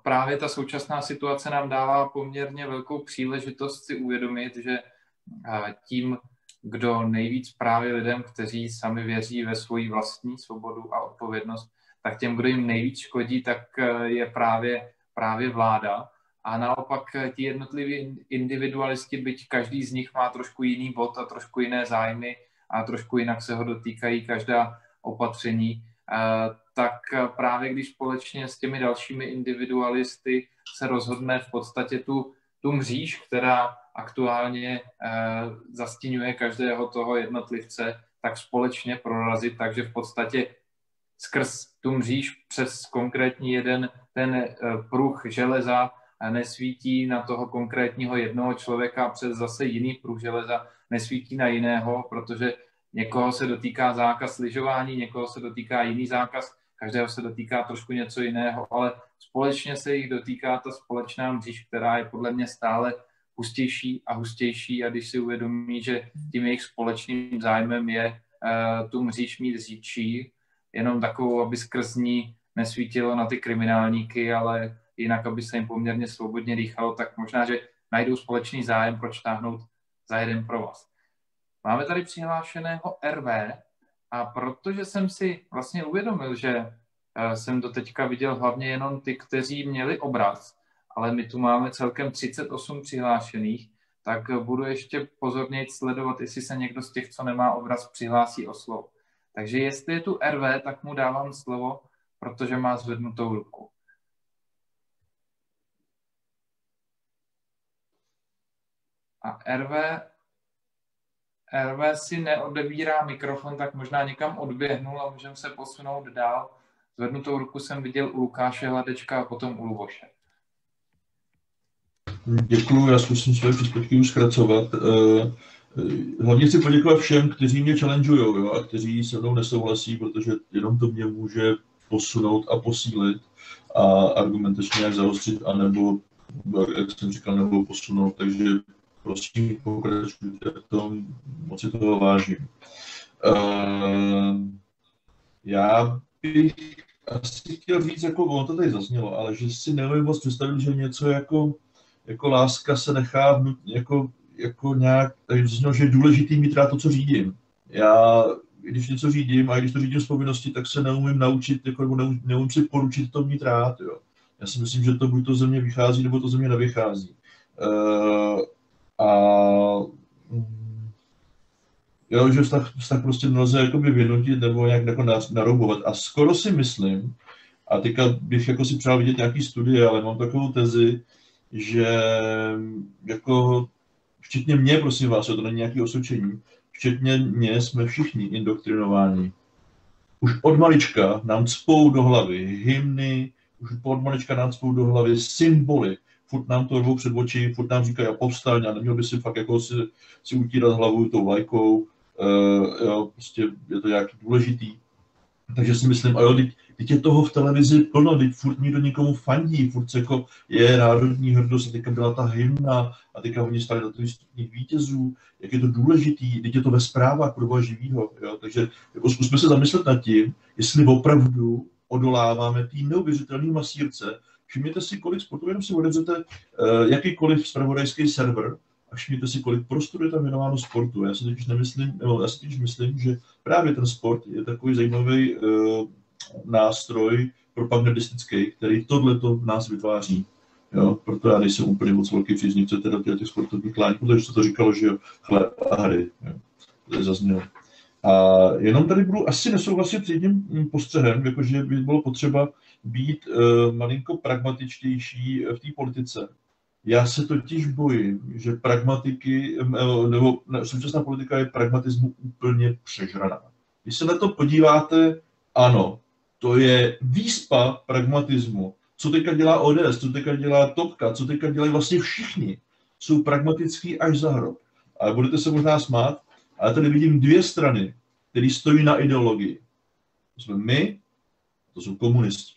právě ta současná situace nám dává poměrně velkou příležitost si uvědomit, že tím, kdo nejvíc právě lidem, kteří sami věří ve svoji vlastní svobodu a odpovědnost, tak těm, kdo jim nejvíc škodí, tak eh, je právě, právě vláda. A naopak eh, ti jednotliví individualisti, byť každý z nich má trošku jiný bod a trošku jiné zájmy a trošku jinak se ho dotýkají každá opatření, eh, tak právě když společně s těmi dalšími individualisty se rozhodne v podstatě tu, tu mříž, která aktuálně eh, zastínuje každého toho jednotlivce, tak společně prorazit, takže v podstatě skrz tu mříž přes konkrétní jeden ten eh, pruh železa nesvítí na toho konkrétního jednoho člověka přes zase jiný pruh železa nesvítí na jiného, protože někoho se dotýká zákaz lyžování, někoho se dotýká jiný zákaz, každého se dotýká trošku něco jiného, ale společně se jich dotýká ta společná mříž, která je podle mě stále hustější a hustější. A když si uvědomí, že tím jejich společným zájmem je uh, tu mříž mít říčí, jenom takovou, aby skrz ní nesvítilo na ty kriminálníky, ale jinak, aby se jim poměrně svobodně dýchalo, tak možná, že najdou společný zájem, proč táhnout za jeden pro vás. Máme tady přihlášeného RV a protože jsem si vlastně uvědomil, že uh, jsem do teďka viděl hlavně jenom ty, kteří měli obraz, ale my tu máme celkem 38 přihlášených, tak budu ještě pozorněji sledovat, jestli se někdo z těch, co nemá obraz, přihlásí o slovo. Takže jestli je tu RV, tak mu dávám slovo, protože má zvednutou ruku. A RV, RV si neodebírá mikrofon, tak možná někam odběhnul a můžeme se posunout dál. Zvednutou ruku jsem viděl u Lukáše Hladečka a potom u Luboše. Děkuji, já zkusím své příspěvky už zkracovat. Eh, eh, hlavně chci poděkovat všem, kteří mě challengeují a kteří se mnou nesouhlasí, protože jenom to mě může posunout a posílit a argumentačně jak zaostřit, anebo, jak jsem říkal, nebo posunout. Takže prosím, pokračujte v tom, moc si toho vážím. Uh, já bych asi chtěl říct, jako ono to tady zaznělo, ale že si neumím moc představit, že něco jako jako láska se nechá jako, jako nějak, takže znělo, že je důležitý mít rád to, co řídím. Já, když něco řídím a když to řídím z povinnosti, tak se neumím naučit, jako, nebo neumím, neumím si poručit to mít rád. Jo. Já si myslím, že to buď to ze mě vychází, nebo to ze mě nevychází. A mm, jo, že vztah, vztah prostě nelze jakoby vynutit nebo nějak jako naroubovat. A skoro si myslím, a teďka bych jako si přál vidět nějaký studie, ale mám takovou tezi, že jako včetně mě, prosím vás, to není nějaké osočení, včetně mě jsme všichni indoktrinováni. Už od malička nám cpou do hlavy hymny, už od malička nám cpou do hlavy symboly, furt nám to rvou před oči, furt nám říkají, povstaň a neměl by si fakt jako si, si utírat hlavu tou lajkou, uh, jo, prostě je to nějaký důležitý. Takže si myslím, a jo, teď, teď je toho v televizi plno, teď furt do někomu fandí, furt se jako je národní hrdost, a teďka byla ta hymna, a teďka oni stali na těch vítězů, jak je to důležitý, teď je to ve zprávách pro živýho, jo? takže jako zkusme se zamyslet nad tím, jestli opravdu odoláváme té neuvěřitelné masírce, Všimněte si, kolik sportů, jenom si odevřete uh, jakýkoliv spravodajský server a všimněte si, kolik prostoru je tam věnováno sportu. Já si totiž nemyslím, nebo já si totiž myslím, že právě ten sport je takový zajímavý uh, nástroj propagandistický, který tohle to v nás vytváří. Jo, proto já nejsem úplně moc velký příznivce teda těch sportovních láňků, protože se to říkalo, že jo, chleb a hry. Jo. To je zaznělo. A jenom tady budu asi nesouhlasit s jedním postřehem, jakože by bylo potřeba být uh, malinko pragmatičtější v té politice. Já se totiž bojím, že pragmatiky, nebo ne, současná politika je pragmatismu úplně přežraná. Když se na to podíváte, ano, to je výspa pragmatismu. Co teďka dělá ODS, co teďka dělá Topka, co teďka dělají vlastně všichni, jsou pragmatický až za hrob. Ale budete se možná smát, ale tady vidím dvě strany, které stojí na ideologii. To jsme my, to jsou komunisti.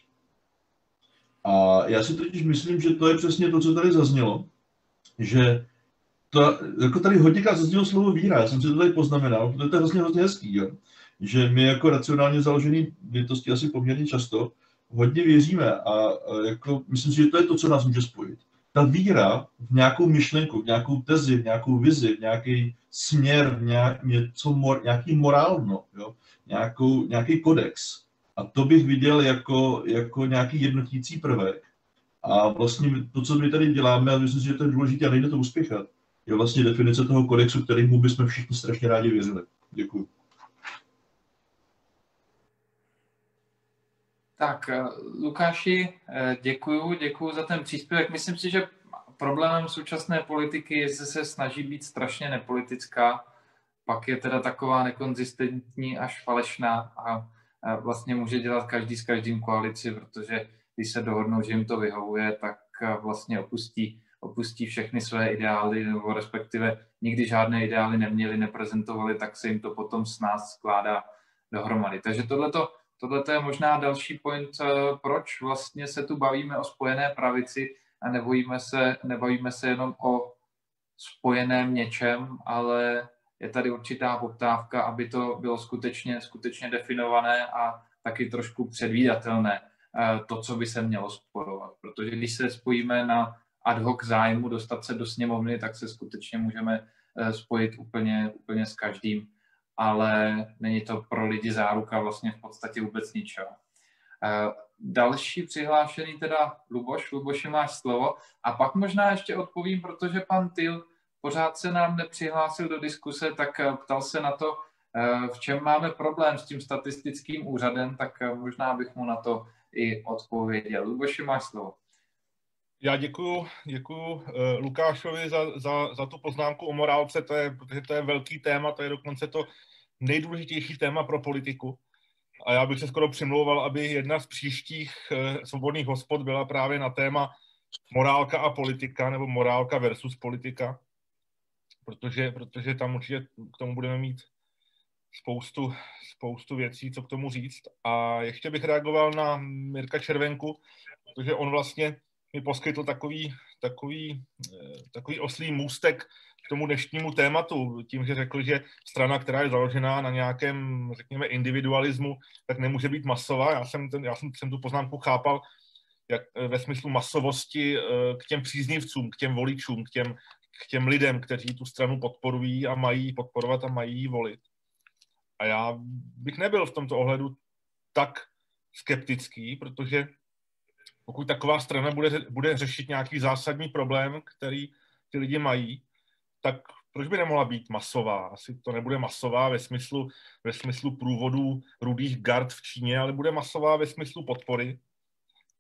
A já si totiž myslím, že to je přesně to, co tady zaznělo, že to, jako tady hodně zaznělo slovo víra, já jsem si to tady poznamenal, to je vlastně hrozně hezký, jo? že my jako racionálně založený bytosti asi poměrně často hodně věříme a, a jako, myslím si, že to je to, co nás může spojit. Ta víra v nějakou myšlenku, v nějakou tezi, v nějakou vizi, v nějaký směr, v nějak, něco, mor, nějaký morálno, jo? Nějakou, nějaký kodex, a to bych viděl jako, jako nějaký jednotící prvek. A vlastně to, co my tady děláme, a myslím si, že to je důležité a nejde to uspěchat, je vlastně definice toho kodexu, kterýmu bychom všichni strašně rádi věřili. Děkuji. Tak, eh, Lukáši, eh, děkuju, děkuju za ten příspěvek. Myslím si, že problémem současné politiky je, že se snaží být strašně nepolitická, pak je teda taková nekonzistentní až falešná a vlastně může dělat každý s každým koalici, protože když se dohodnou, že jim to vyhovuje, tak vlastně opustí, opustí všechny své ideály, nebo respektive nikdy žádné ideály neměli, neprezentovali, tak se jim to potom s nás skládá dohromady. Takže tohleto, tohleto je možná další point, eh, proč vlastně se tu bavíme o spojené pravici a nebojíme se, nebavíme se jenom o spojeném něčem, ale je tady určitá poptávka, aby to bylo skutečně, skutečně definované a taky trošku předvídatelné eh, to, co by se mělo spojovat. Protože když se spojíme na ad hoc zájmu dostat se do sněmovny, tak se skutečně můžeme eh, spojit úplně, úplně s každým, ale není to pro lidi záruka vlastně v podstatě vůbec ničeho. Eh, další přihlášený teda Luboš. Luboši, máš slovo. A pak možná ještě odpovím, protože pan Tyl pořád se nám nepřihlásil do diskuse, tak eh, ptal se na to, eh, v čem máme problém s tím statistickým úřadem, tak eh, možná bych mu na to i odpověděl. Luboši, máš slovo. Já děkuju, děkuju Lukášovi za, za, za tu poznámku o morálce, to je, protože to je velký téma, to je dokonce to nejdůležitější téma pro politiku. A já bych se skoro přimlouval, aby jedna z příštích svobodných hospod byla právě na téma morálka a politika, nebo morálka versus politika protože, protože tam určitě k tomu budeme mít spoustu, spoustu věcí, co k tomu říct. A ještě bych reagoval na Mirka Červenku, protože on vlastně mi poskytl takový, takový, eh, takový oslý můstek k tomu dnešnímu tématu, tím, že řekl, že strana, která je založená na nějakém, řekněme, individualismu, tak nemůže být masová. Já jsem, ten, já jsem, jsem tu poznámku chápal jak, eh, ve smyslu masovosti eh, k těm příznivcům, k těm voličům, k těm k těm lidem, kteří tu stranu podporují a mají podporovat a mají volit. A já bych nebyl v tomto ohledu tak skeptický, protože pokud taková strana bude, bude řešit nějaký zásadní problém, který ty lidi mají, tak proč by nemohla být masová? Asi to nebude masová ve smyslu, ve smyslu průvodů rudých gard v Číně, ale bude masová ve smyslu podpory.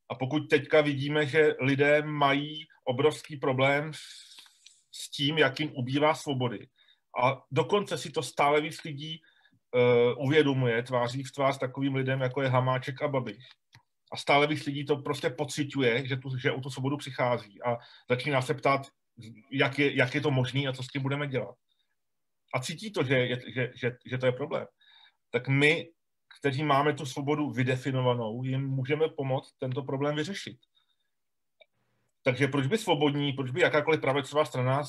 A pokud teďka vidíme, že lidé mají obrovský problém s tím, jak jim ubývá svobody, a dokonce si to stále víc lidí uh, uvědomuje tváří v tvář takovým lidem, jako je Hamáček a Babiš. A stále víc lidí to prostě pociťuje, že, tu, že o tu svobodu přichází a začíná se ptát, jak je, jak je to možné a co s tím budeme dělat. A cítí to, že, je, že, že, že to je problém. Tak my, kteří máme tu svobodu vydefinovanou, jim můžeme pomoct tento problém vyřešit. Takže proč by svobodní, proč by jakákoliv pravicová strana,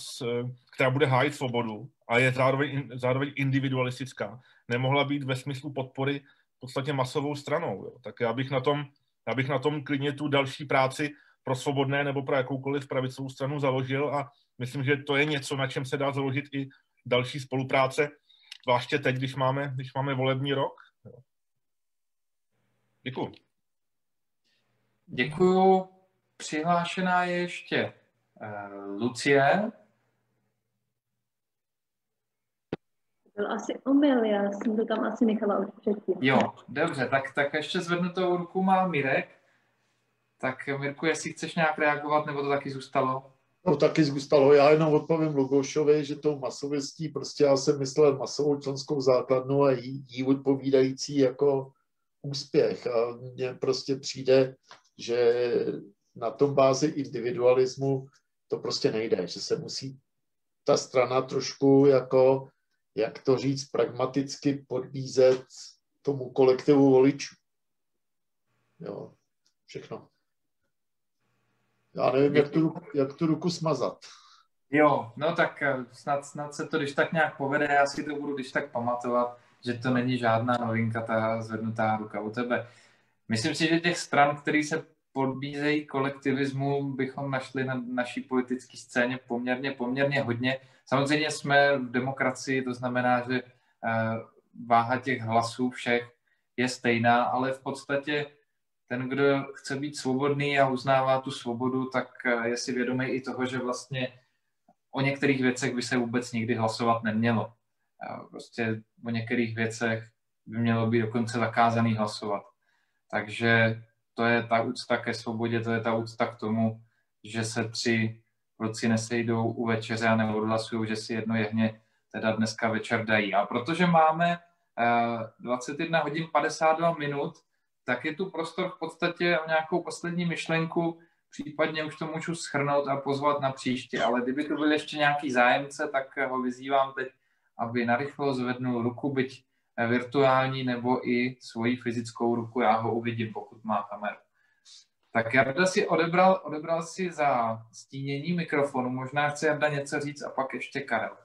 která bude hájit svobodu a je zároveň, zároveň individualistická, nemohla být ve smyslu podpory v podstatě masovou stranou. Jo? Tak já bych na tom, já bych na tom klidně tu další práci pro svobodné nebo pro jakoukoliv pravicovou stranu založil a myslím, že to je něco, na čem se dá založit i další spolupráce, zvláště teď, když máme, když máme volební rok. Děkuji. Děkuji. Přihlášená je ještě uh, Lucie. Byl asi omyl, já jsem to tam asi nechala už předtím. Jo, dobře, tak, tak ještě zvednutou ruku má Mirek. Tak Mirku, jestli chceš nějak reagovat, nebo to taky zůstalo? No taky zůstalo. Já jenom odpovím Lugošovi, že tou masovostí prostě já jsem myslel masovou členskou základnu a jí, jí odpovídající jako úspěch. A mně prostě přijde, že na tom bázi individualismu to prostě nejde, že se musí ta strana trošku jako, jak to říct, pragmaticky podbízet tomu kolektivu voličů. Jo, všechno. Já nevím, jak tu, jak tu ruku smazat. Jo, no tak eh, snad, snad se to když tak nějak povede, já si to budu když tak pamatovat, že to není žádná novinka, ta zvednutá ruka u tebe. Myslím si, že těch stran, které se podbízejí kolektivismu, bychom našli na naší politické scéně poměrně, poměrně hodně. Samozřejmě jsme v demokracii, to znamená, že eh, váha těch hlasů všech je stejná, ale v podstatě ten, kdo chce být svobodný a uznává tu svobodu, tak eh, je si vědomý i toho, že vlastně o některých věcech by se vůbec nikdy hlasovat nemělo. Prostě o některých věcech by mělo být dokonce zakázaný hlasovat. Takže to je ta úcta ke svobodě, to je ta úcta k tomu, že se tři kluci nesejdou u večeře a neodhlasují, že si jedno jehně teda dneska večer dají. A protože máme 21 eh, hodin 52 minut, tak je tu prostor v podstatě o nějakou poslední myšlenku, případně už to můžu schrnout a pozvat na příště, ale kdyby tu byl ještě nějaký zájemce, tak ho vyzývám teď, aby narychlo zvednul ruku, byť virtuální nebo i svoji fyzickou ruku, já ho uvidím, pokud má kameru. Tak Jarda si odebral, odebral si za stínění mikrofonu, možná chce Jarda něco říct a pak ještě Karel.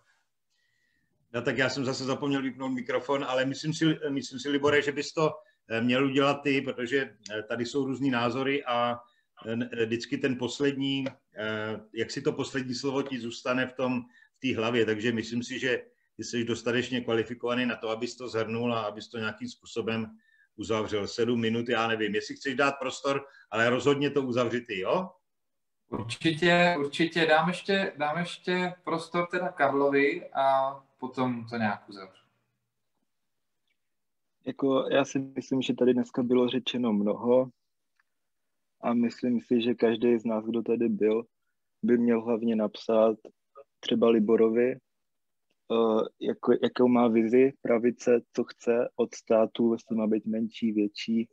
No tak já jsem zase zapomněl vypnout mikrofon, ale myslím si, myslím si Libore, že bys to eh, měl udělat ty, protože eh, tady jsou různý názory a eh, vždycky ten poslední, jak si to poslední slovo ti zůstane v tom, v té hlavě, takže myslím si, že jsi dostatečně kvalifikovaný na to, abys to zhrnul a abys to nějakým způsobem uzavřel. Sedm minut, já nevím, jestli chceš dát prostor, ale rozhodně to uzavři ty, jo? Určitě, určitě. Dám ještě, dám ještě prostor teda Karlovi a potom to nějak uzavřu. Jako, já si myslím, že tady dneska bylo řečeno mnoho a myslím si, že každý z nás, kdo tady byl, by měl hlavně napsat třeba Liborovi, jako, jakou má vizi pravice, co chce od státu, jestli má být menší, větší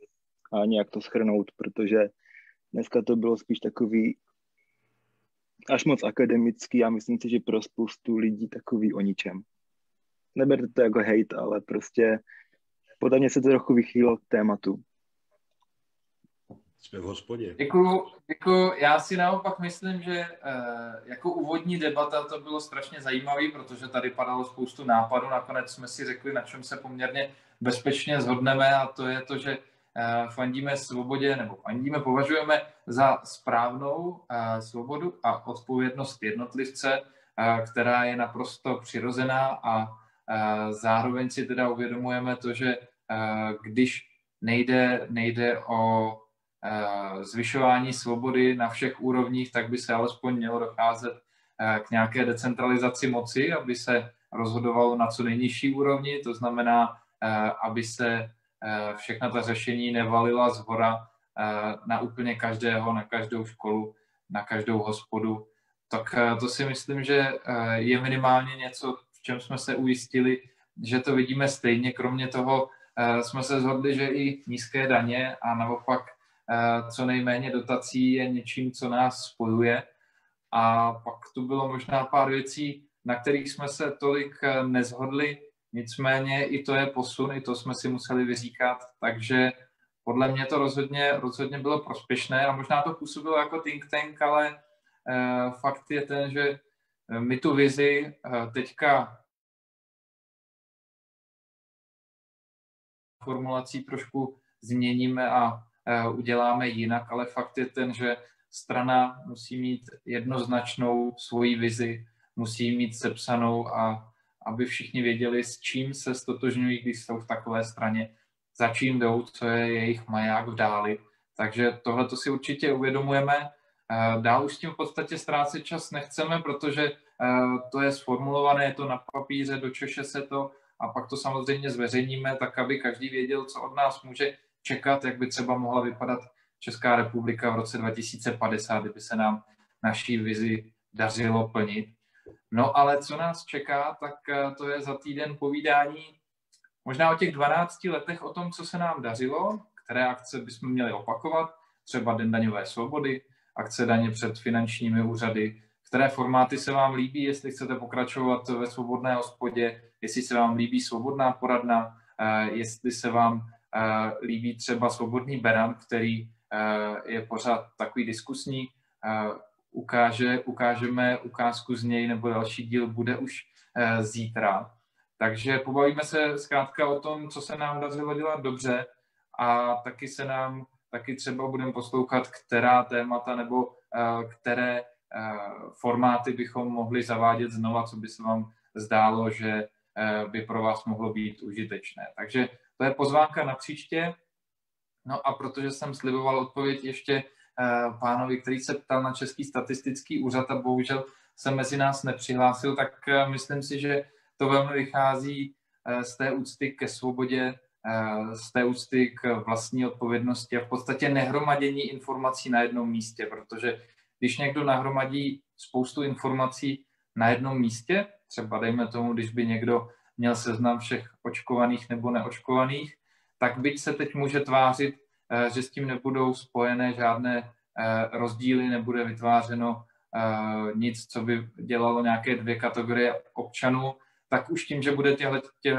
a nějak to schrnout, protože dneska to bylo spíš takový až moc akademický a myslím si, že pro spoustu lidí takový o ničem. Neberte to jako hate, ale prostě podle mě se to trochu vychýlo k tématu. Jsme v hospodě. Děkuju, děkuju. Já si naopak myslím, že uh, jako úvodní debata to bylo strašně zajímavý, protože tady padalo spoustu nápadů. Nakonec jsme si řekli, na čem se poměrně bezpečně zhodneme a to je to, že uh, fandíme svobodě, nebo fandíme, považujeme za správnou uh, svobodu a odpovědnost jednotlivce, která je naprosto přirozená a zároveň si teda uvědomujeme to, že když nejde, nejde o Eh, zvyšování svobody na všech úrovních, tak by se alespoň mělo docházet k nějaké decentralizaci moci, aby se rozhodovalo na co nejnižší úrovni, to znamená, aby se všechna ta řešení nevalila z hora na úplně každého, na každou školu, na každou hospodu, tak to si myslím, že je minimálně něco, v čem jsme se ujistili, že to vidíme stejně. Kromě toho jsme se zhodli, že i nízké daně a naopak co nejméně dotací je něčím, co nás spojuje. A pak tu bylo možná pár věcí, na kterých jsme se tolik nezhodli, nicméně i to je posun, i to jsme si museli vyříkat, takže podle mě to rozhodně, rozhodně bylo prospěšné. A možná to působilo jako think tank, ale eh, fakt je ten, že my tu vizi eh, teďka formulací trošku změníme a eh, uděláme jinak, ale fakt je ten, že strana musí mít jednoznačnou svoji vizi, musí mít sepsanou a aby všichni věděli, s čím se stotožňují, když jsou v takové straně za čím jdou, co je jejich maják v dáli. Takže tohle to si určitě uvědomujeme. Eh, dál už s tím v podstatě ztrácet čas nechceme, protože eh, to je sformulované, je to na papíře, dočeše se to a pak to samozřejmě zveřejníme, tak aby každý věděl, co od nás může čekat, jak by třeba mohla vypadat Česká republika v roce 2050, kdyby se nám naší vizi dařilo plnit. No ale co nás čeká, tak eh, to je za týden povídání Možná o těch 12 letech o tom, co se nám dařilo, které akce bychom měli opakovat, třeba Den daňové svobody, akce daně před finančními úřady, které formáty se vám líbí, jestli chcete pokračovat ve svobodné hospodě, jestli se vám líbí svobodná poradna, eh, jestli se vám líbí třeba svobodný beran, který eh, je pořád takový diskusní, ukáže, ukážeme ukázku z něj, nebo další díl bude už zítra. Takže pobavíme se zkrátka o tom, co se nám dařilo dělat dobře a taky se nám, taky třeba budeme poslouchat, která témata nebo uh, které uh, formáty bychom mohli zavádět znova, co by se vám zdálo, že uh, by pro vás mohlo být užitečné. Takže to je pozvánka na příště. No a protože jsem sliboval odpověď ještě pánovi, který se ptal na Český statistický úřad a bohužel se mezi nás nepřihlásil, tak myslím si, že to velmi vychází eh, z té úcty ke svobodě, eh, z té úcty k vlastní odpovědnosti a v podstatě nehromadění informací na jednom místě, protože když někdo nahromadí spoustu informací na jednom místě, třeba dejme tomu, když by někdo měl seznam všech očkovaných nebo neočkovaných, tak byť se teď může tvářit, eh, že s tím nebudou spojené žádné rozdíly, nebude vytvářeno nic, co by dělalo nějaké dvě kategorie občanů, tak už tím, že bude těhle, tě,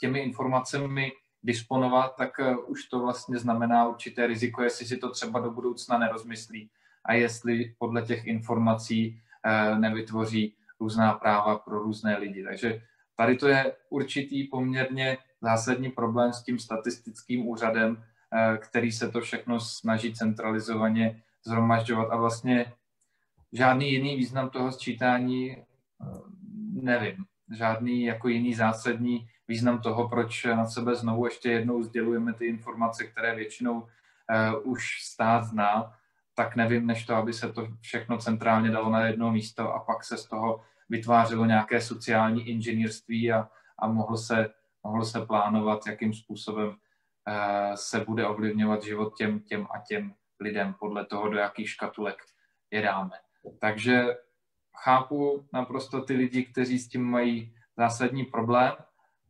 těmi informacemi disponovat, tak eh, už to vlastně znamená určité riziko, jestli si to třeba do budoucna nerozmyslí a jestli podle těch informací eh, nevytvoří různá práva pro různé lidi. Takže tady to je určitý poměrně zásadní problém s tím statistickým úřadem, eh, který se to všechno snaží centralizovaně zhromažďovat. A vlastně žádný jiný význam toho sčítání nevím. Žádný jako jiný zásadní význam toho, proč na sebe znovu ještě jednou sdělujeme ty informace, které většinou uh, už stát zná, tak nevím, než to, aby se to všechno centrálně dalo na jedno místo a pak se z toho vytvářelo nějaké sociální inženýrství a, a mohlo, se, mohlo se plánovat, jakým způsobem uh, se bude ovlivňovat život těm, těm a těm lidem podle toho, do jakých škatulek je dáme. Takže chápu naprosto ty lidi, kteří s tím mají zásadní problém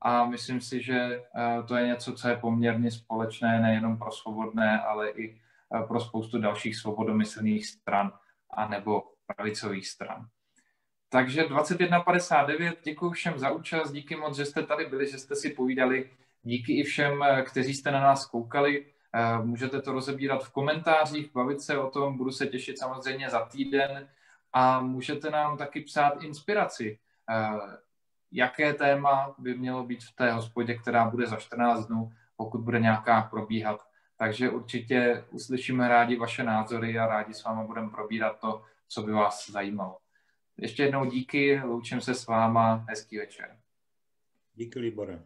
a myslím si, že eh, to je něco, co je poměrně společné nejenom pro svobodné, ale i eh, pro spoustu dalších svobodomyslných stran a nebo pravicových stran. Takže 21.59, děkuji všem za účast, díky moc, že jste tady byli, že jste si povídali, díky i všem, eh, kteří jste na nás koukali. Můžete to rozebírat v komentářích, bavit se o tom, budu se těšit samozřejmě za týden a můžete nám taky psát inspiraci. Eh, jaké téma by mělo být v té hospodě, která bude za 14 dnů, pokud bude nějaká probíhat. Takže určitě uslyšíme rádi vaše názory a rádi s vámi budeme probírat to, co by vás zajímalo. Ještě jednou díky, loučím se s váma, hezký večer. Díky, Libore.